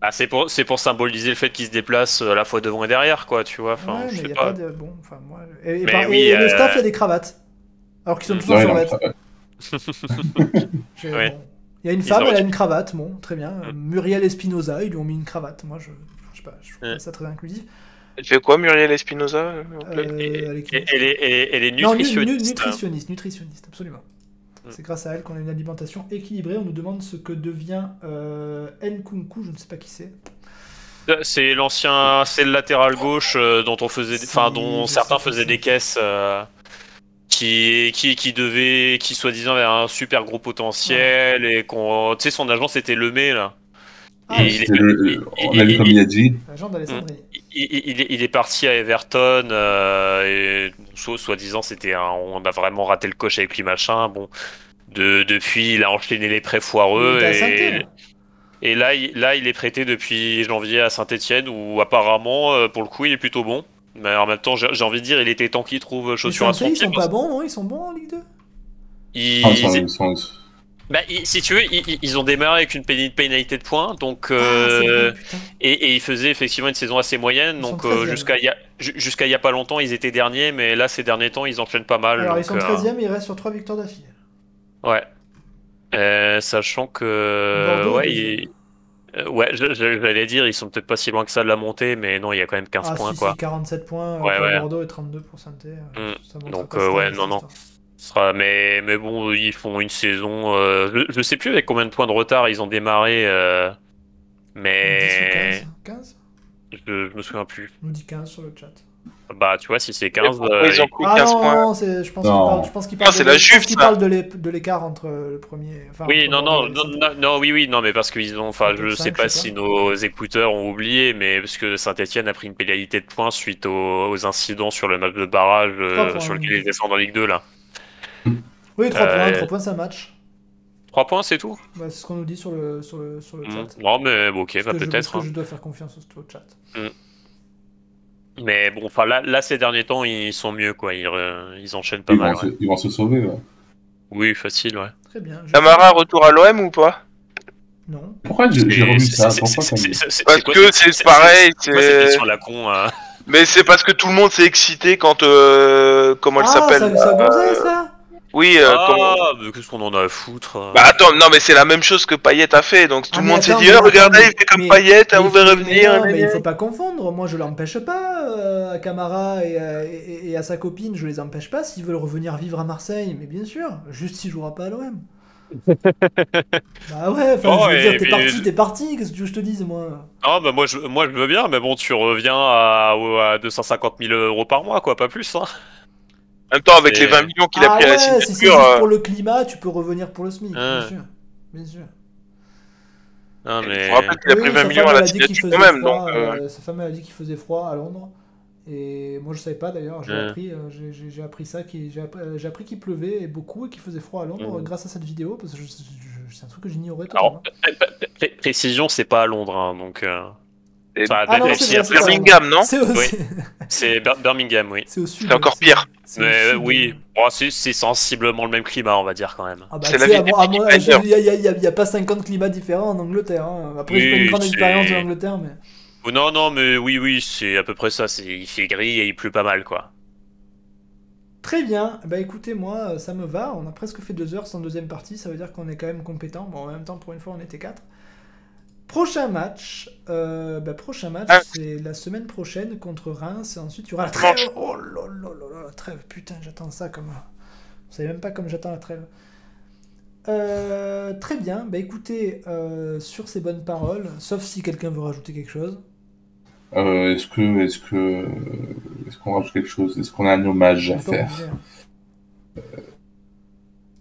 [SPEAKER 2] euh,
[SPEAKER 4] Ah, c'est pour, c'est pour symboliser le fait qu'il se déplace euh, à la fois devant et derrière quoi, tu vois. Enfin,
[SPEAKER 1] ouais,
[SPEAKER 4] je
[SPEAKER 1] mais
[SPEAKER 4] sais
[SPEAKER 1] y a
[SPEAKER 4] pas.
[SPEAKER 1] pas de. Bon, enfin, moi. Et, et
[SPEAKER 4] Mais
[SPEAKER 1] par-
[SPEAKER 4] oui,
[SPEAKER 1] et le staff, il y a des cravates. Alors qu'ils sont
[SPEAKER 4] Mm.
[SPEAKER 1] tous en
[SPEAKER 2] Ouais.
[SPEAKER 1] bon. Il y a une femme, elle a une cravate, bon, très bien.
[SPEAKER 4] Mm.
[SPEAKER 1] Muriel Espinoza, ils lui ont mis une cravate. Moi, je, je sais pas, je trouve
[SPEAKER 4] Mm.
[SPEAKER 1] ça très inclusif.
[SPEAKER 3] Elle fait quoi, Muriel Espinoza
[SPEAKER 1] Euh, elle est
[SPEAKER 4] Elle est, elle est- elle est
[SPEAKER 1] Non, nu- nu-
[SPEAKER 4] nutritionniste.
[SPEAKER 1] nutritionniste, nutritionniste, absolument.
[SPEAKER 4] Mm.
[SPEAKER 1] C'est grâce à elle qu'on a une alimentation équilibrée. On nous demande ce que devient euh, Nkunku, je ne sais pas qui c'est.
[SPEAKER 4] C'est l'ancien, c'est le latéral gauche euh, dont on faisait, enfin dont certains faisaient des caisses, euh, qui, qui, qui devait, qui soi-disant avait un super gros potentiel et qu'on, tu sais, son agent c'était Lemay là.
[SPEAKER 1] Ah,
[SPEAKER 4] Et il,
[SPEAKER 2] le-
[SPEAKER 4] il-
[SPEAKER 2] on a vu comme il a dit.
[SPEAKER 1] L'agent d'Alessandrie.
[SPEAKER 4] Il, est parti à Everton euh, soi-disant c'était un, on a vraiment raté le coche avec lui machin. Bon, de, depuis il a enchaîné les prêts foireux et, là, il, là il est prêté depuis janvier à Saint-Etienne où apparemment euh, pour le coup il est plutôt bon. Mais en même temps j'ai envie de dire il était temps qu'il trouve chaussures à son
[SPEAKER 1] Saint-Étienne, ils
[SPEAKER 4] pied.
[SPEAKER 1] sont pas bons, non? Ils sont bons en Ligue 2
[SPEAKER 4] ils-
[SPEAKER 2] Ah, ils sont- ils sont-
[SPEAKER 4] bah, ils- si tu veux, ils, ils- ils ont démarré avec une pénalité de points, donc
[SPEAKER 1] Ah,
[SPEAKER 4] euh,
[SPEAKER 1] vrai.
[SPEAKER 4] Et, et ils faisaient effectivement une saison assez moyenne,
[SPEAKER 1] Ils
[SPEAKER 4] donc euh,
[SPEAKER 1] 13e.
[SPEAKER 4] jusqu'à il y a ju- jusqu'à il y a pas longtemps ils étaient derniers, mais là ces derniers temps ils enchaînent pas mal.
[SPEAKER 1] Alors, ils sont
[SPEAKER 4] euh,
[SPEAKER 1] 13 e et ils restent sur 3 victoires d'affilée.
[SPEAKER 4] ouais. Euh, sachant que
[SPEAKER 1] Bordeaux,
[SPEAKER 4] ouais,
[SPEAKER 1] deuxième.
[SPEAKER 4] il- Euh, ouais, j'allais dire, ils sont peut-être pas si loin que ça de la montée, mais non, il y a quand même 15
[SPEAKER 1] Ah,
[SPEAKER 4] points,
[SPEAKER 1] si,
[SPEAKER 4] quoi.
[SPEAKER 1] si, 47 points
[SPEAKER 4] Ouais,
[SPEAKER 1] pour
[SPEAKER 4] ouais.
[SPEAKER 1] Bordeaux et 32 pour saint
[SPEAKER 4] Mm. Donc, euh, ouais, non, non. Sera, mais, mais bon, ils font une saison. euh, je, je sais plus avec combien de points de retard ils ont démarré, euh,
[SPEAKER 1] 10 ou
[SPEAKER 4] mais
[SPEAKER 1] 15 15
[SPEAKER 4] je, je me souviens plus.
[SPEAKER 1] On nous dit 15 sur le chat.
[SPEAKER 4] Bah, tu vois, si c'est
[SPEAKER 3] Et
[SPEAKER 4] 15,
[SPEAKER 3] pourquoi
[SPEAKER 4] euh,
[SPEAKER 3] ils ont
[SPEAKER 1] Ah
[SPEAKER 3] 15
[SPEAKER 1] non,
[SPEAKER 3] points
[SPEAKER 1] non, je pense qu'il
[SPEAKER 2] Non.
[SPEAKER 1] parle, je pense qu'il parle,
[SPEAKER 3] ça.
[SPEAKER 1] parle de l'écart entre le premier. enfin,
[SPEAKER 4] Oui, non, non, non,
[SPEAKER 1] Saint-Étienne.
[SPEAKER 4] non, non, oui, oui, non, mais parce qu'ils ont, enfin, je
[SPEAKER 1] Peut-être
[SPEAKER 4] sais
[SPEAKER 1] cinq,
[SPEAKER 4] pas
[SPEAKER 1] je sais
[SPEAKER 4] si
[SPEAKER 1] pas.
[SPEAKER 4] nos écouteurs ont oublié, mais parce que Saint-Etienne a pris une pénalité de points suite aux, aux incidents sur le match de barrage euh, sur lequel
[SPEAKER 1] oui.
[SPEAKER 4] ils descendent en Ligue 2, là.
[SPEAKER 1] Oui, 3
[SPEAKER 4] Euh,
[SPEAKER 1] points, 3 points, c'est un match.
[SPEAKER 4] 3 points, c'est tout?
[SPEAKER 1] Bah, c'est ce qu'on nous dit sur le, sur le, sur le
[SPEAKER 4] Mm.
[SPEAKER 1] chat.
[SPEAKER 4] Non, mais bon, ok, bah, peut-être.
[SPEAKER 1] que
[SPEAKER 4] hein.
[SPEAKER 1] je dois faire confiance au, au chat.
[SPEAKER 4] Mais bon, enfin, là, là, ces derniers temps, ils sont mieux, quoi. Ils, euh, ils enchaînent pas
[SPEAKER 2] Ils
[SPEAKER 4] mal.
[SPEAKER 2] vont,
[SPEAKER 4] ouais.
[SPEAKER 2] se, ils vont se sauver. ouais.
[SPEAKER 4] Oui, facile, ouais.
[SPEAKER 1] Très bien. je-
[SPEAKER 3] Camara, retour à l'OM ou pas?
[SPEAKER 1] Non.
[SPEAKER 2] Pourquoi j'ai
[SPEAKER 4] c'est-
[SPEAKER 2] ça
[SPEAKER 3] Parce que c'est pareil,
[SPEAKER 4] C'est à la con hein
[SPEAKER 3] Mais c'est parce que tout le monde s'est excité quand. euh, comment elle
[SPEAKER 1] ah,
[SPEAKER 3] s'appelle?
[SPEAKER 1] ça, ça
[SPEAKER 3] euh,
[SPEAKER 1] là
[SPEAKER 3] Oui, euh, comment-
[SPEAKER 4] Ah, mais qu'est-ce qu'on en a à foutre euh
[SPEAKER 3] Bah attends, non mais c'est la même chose que Payet a fait, donc tout
[SPEAKER 1] Ah,
[SPEAKER 3] le
[SPEAKER 1] mais
[SPEAKER 3] monde s'est dit,
[SPEAKER 1] mais
[SPEAKER 3] oh,
[SPEAKER 1] attends,
[SPEAKER 3] regardez,
[SPEAKER 1] mais-
[SPEAKER 3] il fait comme
[SPEAKER 1] mais-
[SPEAKER 3] Payet,
[SPEAKER 1] Mais
[SPEAKER 3] hein,
[SPEAKER 1] faut-
[SPEAKER 3] revenir.
[SPEAKER 1] mais non, mais il faut pas confondre. Moi, je l'empêche pas euh, à Camara et, à- et- et à sa copine. Je les empêche pas s'ils veulent revenir vivre à Marseille. Mais bien sûr, juste s'il jouera pas à l'OM. bah ouais, enfin,
[SPEAKER 4] Oh,
[SPEAKER 1] je veux dire, t'es
[SPEAKER 4] puis-
[SPEAKER 1] parti, t'es parti. Qu'est-ce que tu veux que je te dise, moi?
[SPEAKER 4] Ah, bah moi je, moi je veux bien, mais bon, tu reviens à, à 250 000 euros par mois, quoi, pas plus. Hein.
[SPEAKER 3] En même temps, avec
[SPEAKER 4] C'est-
[SPEAKER 3] les 20 millions qu'il a
[SPEAKER 1] Ah
[SPEAKER 3] pris à la
[SPEAKER 1] ouais, si c'est
[SPEAKER 3] signature,
[SPEAKER 1] juste
[SPEAKER 3] euh,
[SPEAKER 1] pour le climat, tu peux revenir pour le SMIC, bien sûr. Bien sûr.
[SPEAKER 4] Non,
[SPEAKER 3] je
[SPEAKER 4] mais...
[SPEAKER 3] vous rappelle qu'il a pris
[SPEAKER 1] sa
[SPEAKER 3] 20 millions à la signature quand même,
[SPEAKER 1] froid,
[SPEAKER 3] donc. euh,
[SPEAKER 1] euh, sa femme a dit qu'il faisait froid à Londres. Et moi je savais pas d'ailleurs, j'ai
[SPEAKER 4] Ouais.
[SPEAKER 1] appris, euh, j'ai- appris ça, qu'il- j'ai appris, euh, qu'il pleuvait et beaucoup et qu'il faisait froid à Londres
[SPEAKER 4] Mhm.
[SPEAKER 1] grâce à cette vidéo parce que je- je- c'est un truc que j'ignorais
[SPEAKER 4] Alors, pré- précision, c'est pas à Londres, hein, donc... euh,
[SPEAKER 1] Ah c'est.
[SPEAKER 3] Birmingham, non
[SPEAKER 1] C'est
[SPEAKER 4] Oui. Birmingham, oui.
[SPEAKER 1] c'est
[SPEAKER 3] encore
[SPEAKER 1] c'est-
[SPEAKER 3] pire.
[SPEAKER 4] Mais
[SPEAKER 1] sud.
[SPEAKER 4] oui, bon, c'est sensiblement le même climat, on va dire, quand même.
[SPEAKER 1] Ah bah,
[SPEAKER 3] C'est la vie
[SPEAKER 1] Il n'y a, pas 50 climats différents en Angleterre. hein. Après, j'ai pas une
[SPEAKER 4] Oui,
[SPEAKER 1] grande expérience de l'Angleterre, mais.
[SPEAKER 4] Oh, non, non, mais oui, oui, c'est à peu près ça. Il fait gris et il pleut pas mal, quoi.
[SPEAKER 1] Très bien, bah écoutez, moi euh, ça me va, on a presque fait deux heures sans deuxième partie, ça veut dire qu'on est quand même compétent. Bon, en même temps, pour une fois, on était quatre. Prochain match, euh, bah, prochain match,
[SPEAKER 3] Ah.
[SPEAKER 1] c'est la semaine prochaine contre Reims, et ensuite il y aura la trêve. Oh là là là là, la trêve, putain, j'attends ça comme. Vous savez même pas comme j'attends la trêve. Euh, très bien, bah écoutez, euh, sur ces bonnes paroles, sauf si quelqu'un veut rajouter quelque chose.
[SPEAKER 2] Euh, Est-ce que, est-ce que, est-ce qu'on rajoute quelque chose? Est-ce qu'on a un hommage à
[SPEAKER 1] est
[SPEAKER 2] faire?
[SPEAKER 1] hein.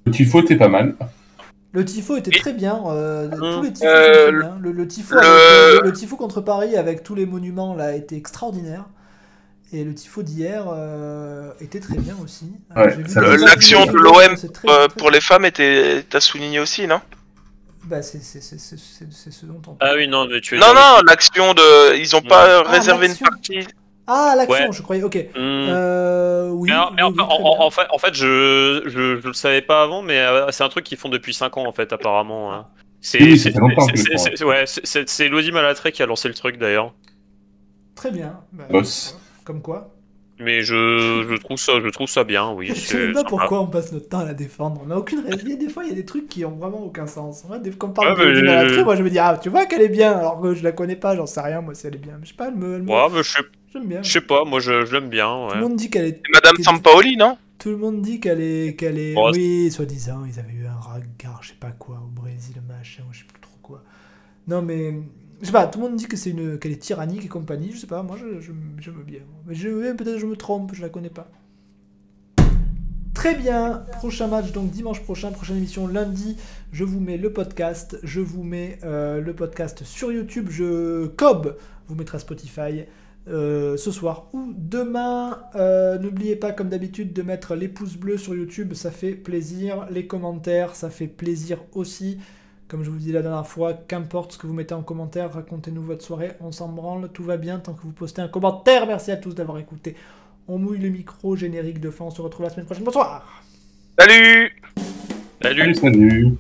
[SPEAKER 2] Le tifo était pas mal.
[SPEAKER 1] Le tifo était très bien. euh, tous les tifos
[SPEAKER 3] Euh,
[SPEAKER 1] sont très bien. Le, le tifo
[SPEAKER 3] le-
[SPEAKER 1] avec, euh, le tifo contre Paris avec tous les monuments là a été extraordinaire. Et le tifo d'hier euh, était très bien aussi.
[SPEAKER 2] Ouais,
[SPEAKER 3] L'action
[SPEAKER 1] de
[SPEAKER 3] l'OM, Euh, pour les femmes, était, t'as souligné aussi, non?
[SPEAKER 1] Bah, c'est ce dont on
[SPEAKER 4] Ah
[SPEAKER 1] parle.
[SPEAKER 4] oui, non, mais tu veux
[SPEAKER 3] Non, non, l'action de. Ils ont pas
[SPEAKER 1] Ah,
[SPEAKER 3] réservé une partie.
[SPEAKER 1] Ah, l'action,
[SPEAKER 4] Ouais.
[SPEAKER 1] je croyais. Ok.
[SPEAKER 4] Hmm.
[SPEAKER 1] Euh, oui.
[SPEAKER 4] Mais, en- mais
[SPEAKER 1] oui,
[SPEAKER 4] en,
[SPEAKER 1] oui,
[SPEAKER 4] en-
[SPEAKER 1] très bien.
[SPEAKER 4] en fait, en fait, je, je, je le savais pas avant, mais euh, c'est un truc qu'ils font depuis 5 ans, en fait, apparemment. hein. C'est ouais, Elodie Malatré qui a lancé le truc d'ailleurs.
[SPEAKER 1] Très bien. Bah,
[SPEAKER 2] Boss.
[SPEAKER 1] Comme quoi.
[SPEAKER 4] Mais je, je trouve ça, je trouve ça bien, oui.
[SPEAKER 1] Je sais pas
[SPEAKER 4] sympa.
[SPEAKER 1] pourquoi on passe notre temps à la défendre. On a aucune raison. Il y a des fois, il y a des trucs qui ont vraiment aucun sens. Moi, des... quand on parle
[SPEAKER 4] Ouais,
[SPEAKER 1] de de Malatré, moi je me dis, ah, tu vois qu'elle est bien, alors que je la connais pas, j'en sais rien, moi, si elle est bien. Mais je sais pas, elle me. elle me-
[SPEAKER 4] Ouais, mais je sais,
[SPEAKER 1] J'aime bien.
[SPEAKER 4] je sais pas, moi je, je l'aime bien.
[SPEAKER 1] Tout
[SPEAKER 4] Ouais.
[SPEAKER 1] le monde dit qu'elle est.
[SPEAKER 3] Madame Sampaoli, non?
[SPEAKER 1] Tout le monde dit qu'elle est. Qu'elle est... Oui, soi-disant, ils avaient eu un regard, je sais pas quoi, au Brésil, machin, je sais plus trop quoi. Non, mais. Je sais pas, tout le monde dit que c'est une qu'elle est tyrannique et compagnie, je sais pas, moi je, j'aime bien. Mais peut-être je me trompe, je la connais pas. Très bien, prochain match donc dimanche prochain, prochaine émission lundi. Je vous mets le podcast, je vous mets euh, le podcast sur YouTube. Je Cobb vous mettra Spotify euh, ce soir ou demain. Euh, N'oubliez pas comme d'habitude de mettre les pouces bleus sur YouTube, ça fait plaisir. Les commentaires, ça fait plaisir aussi. Comme je vous dis la dernière fois, qu'importe ce que vous mettez en commentaire, racontez-nous votre soirée, on s'en branle, tout va bien tant que vous postez un commentaire. Merci à tous d'avoir écouté. On mouille le micro, générique de fin, on se retrouve la semaine prochaine. Bonsoir
[SPEAKER 3] Salut
[SPEAKER 4] Salut
[SPEAKER 2] Salut, salut.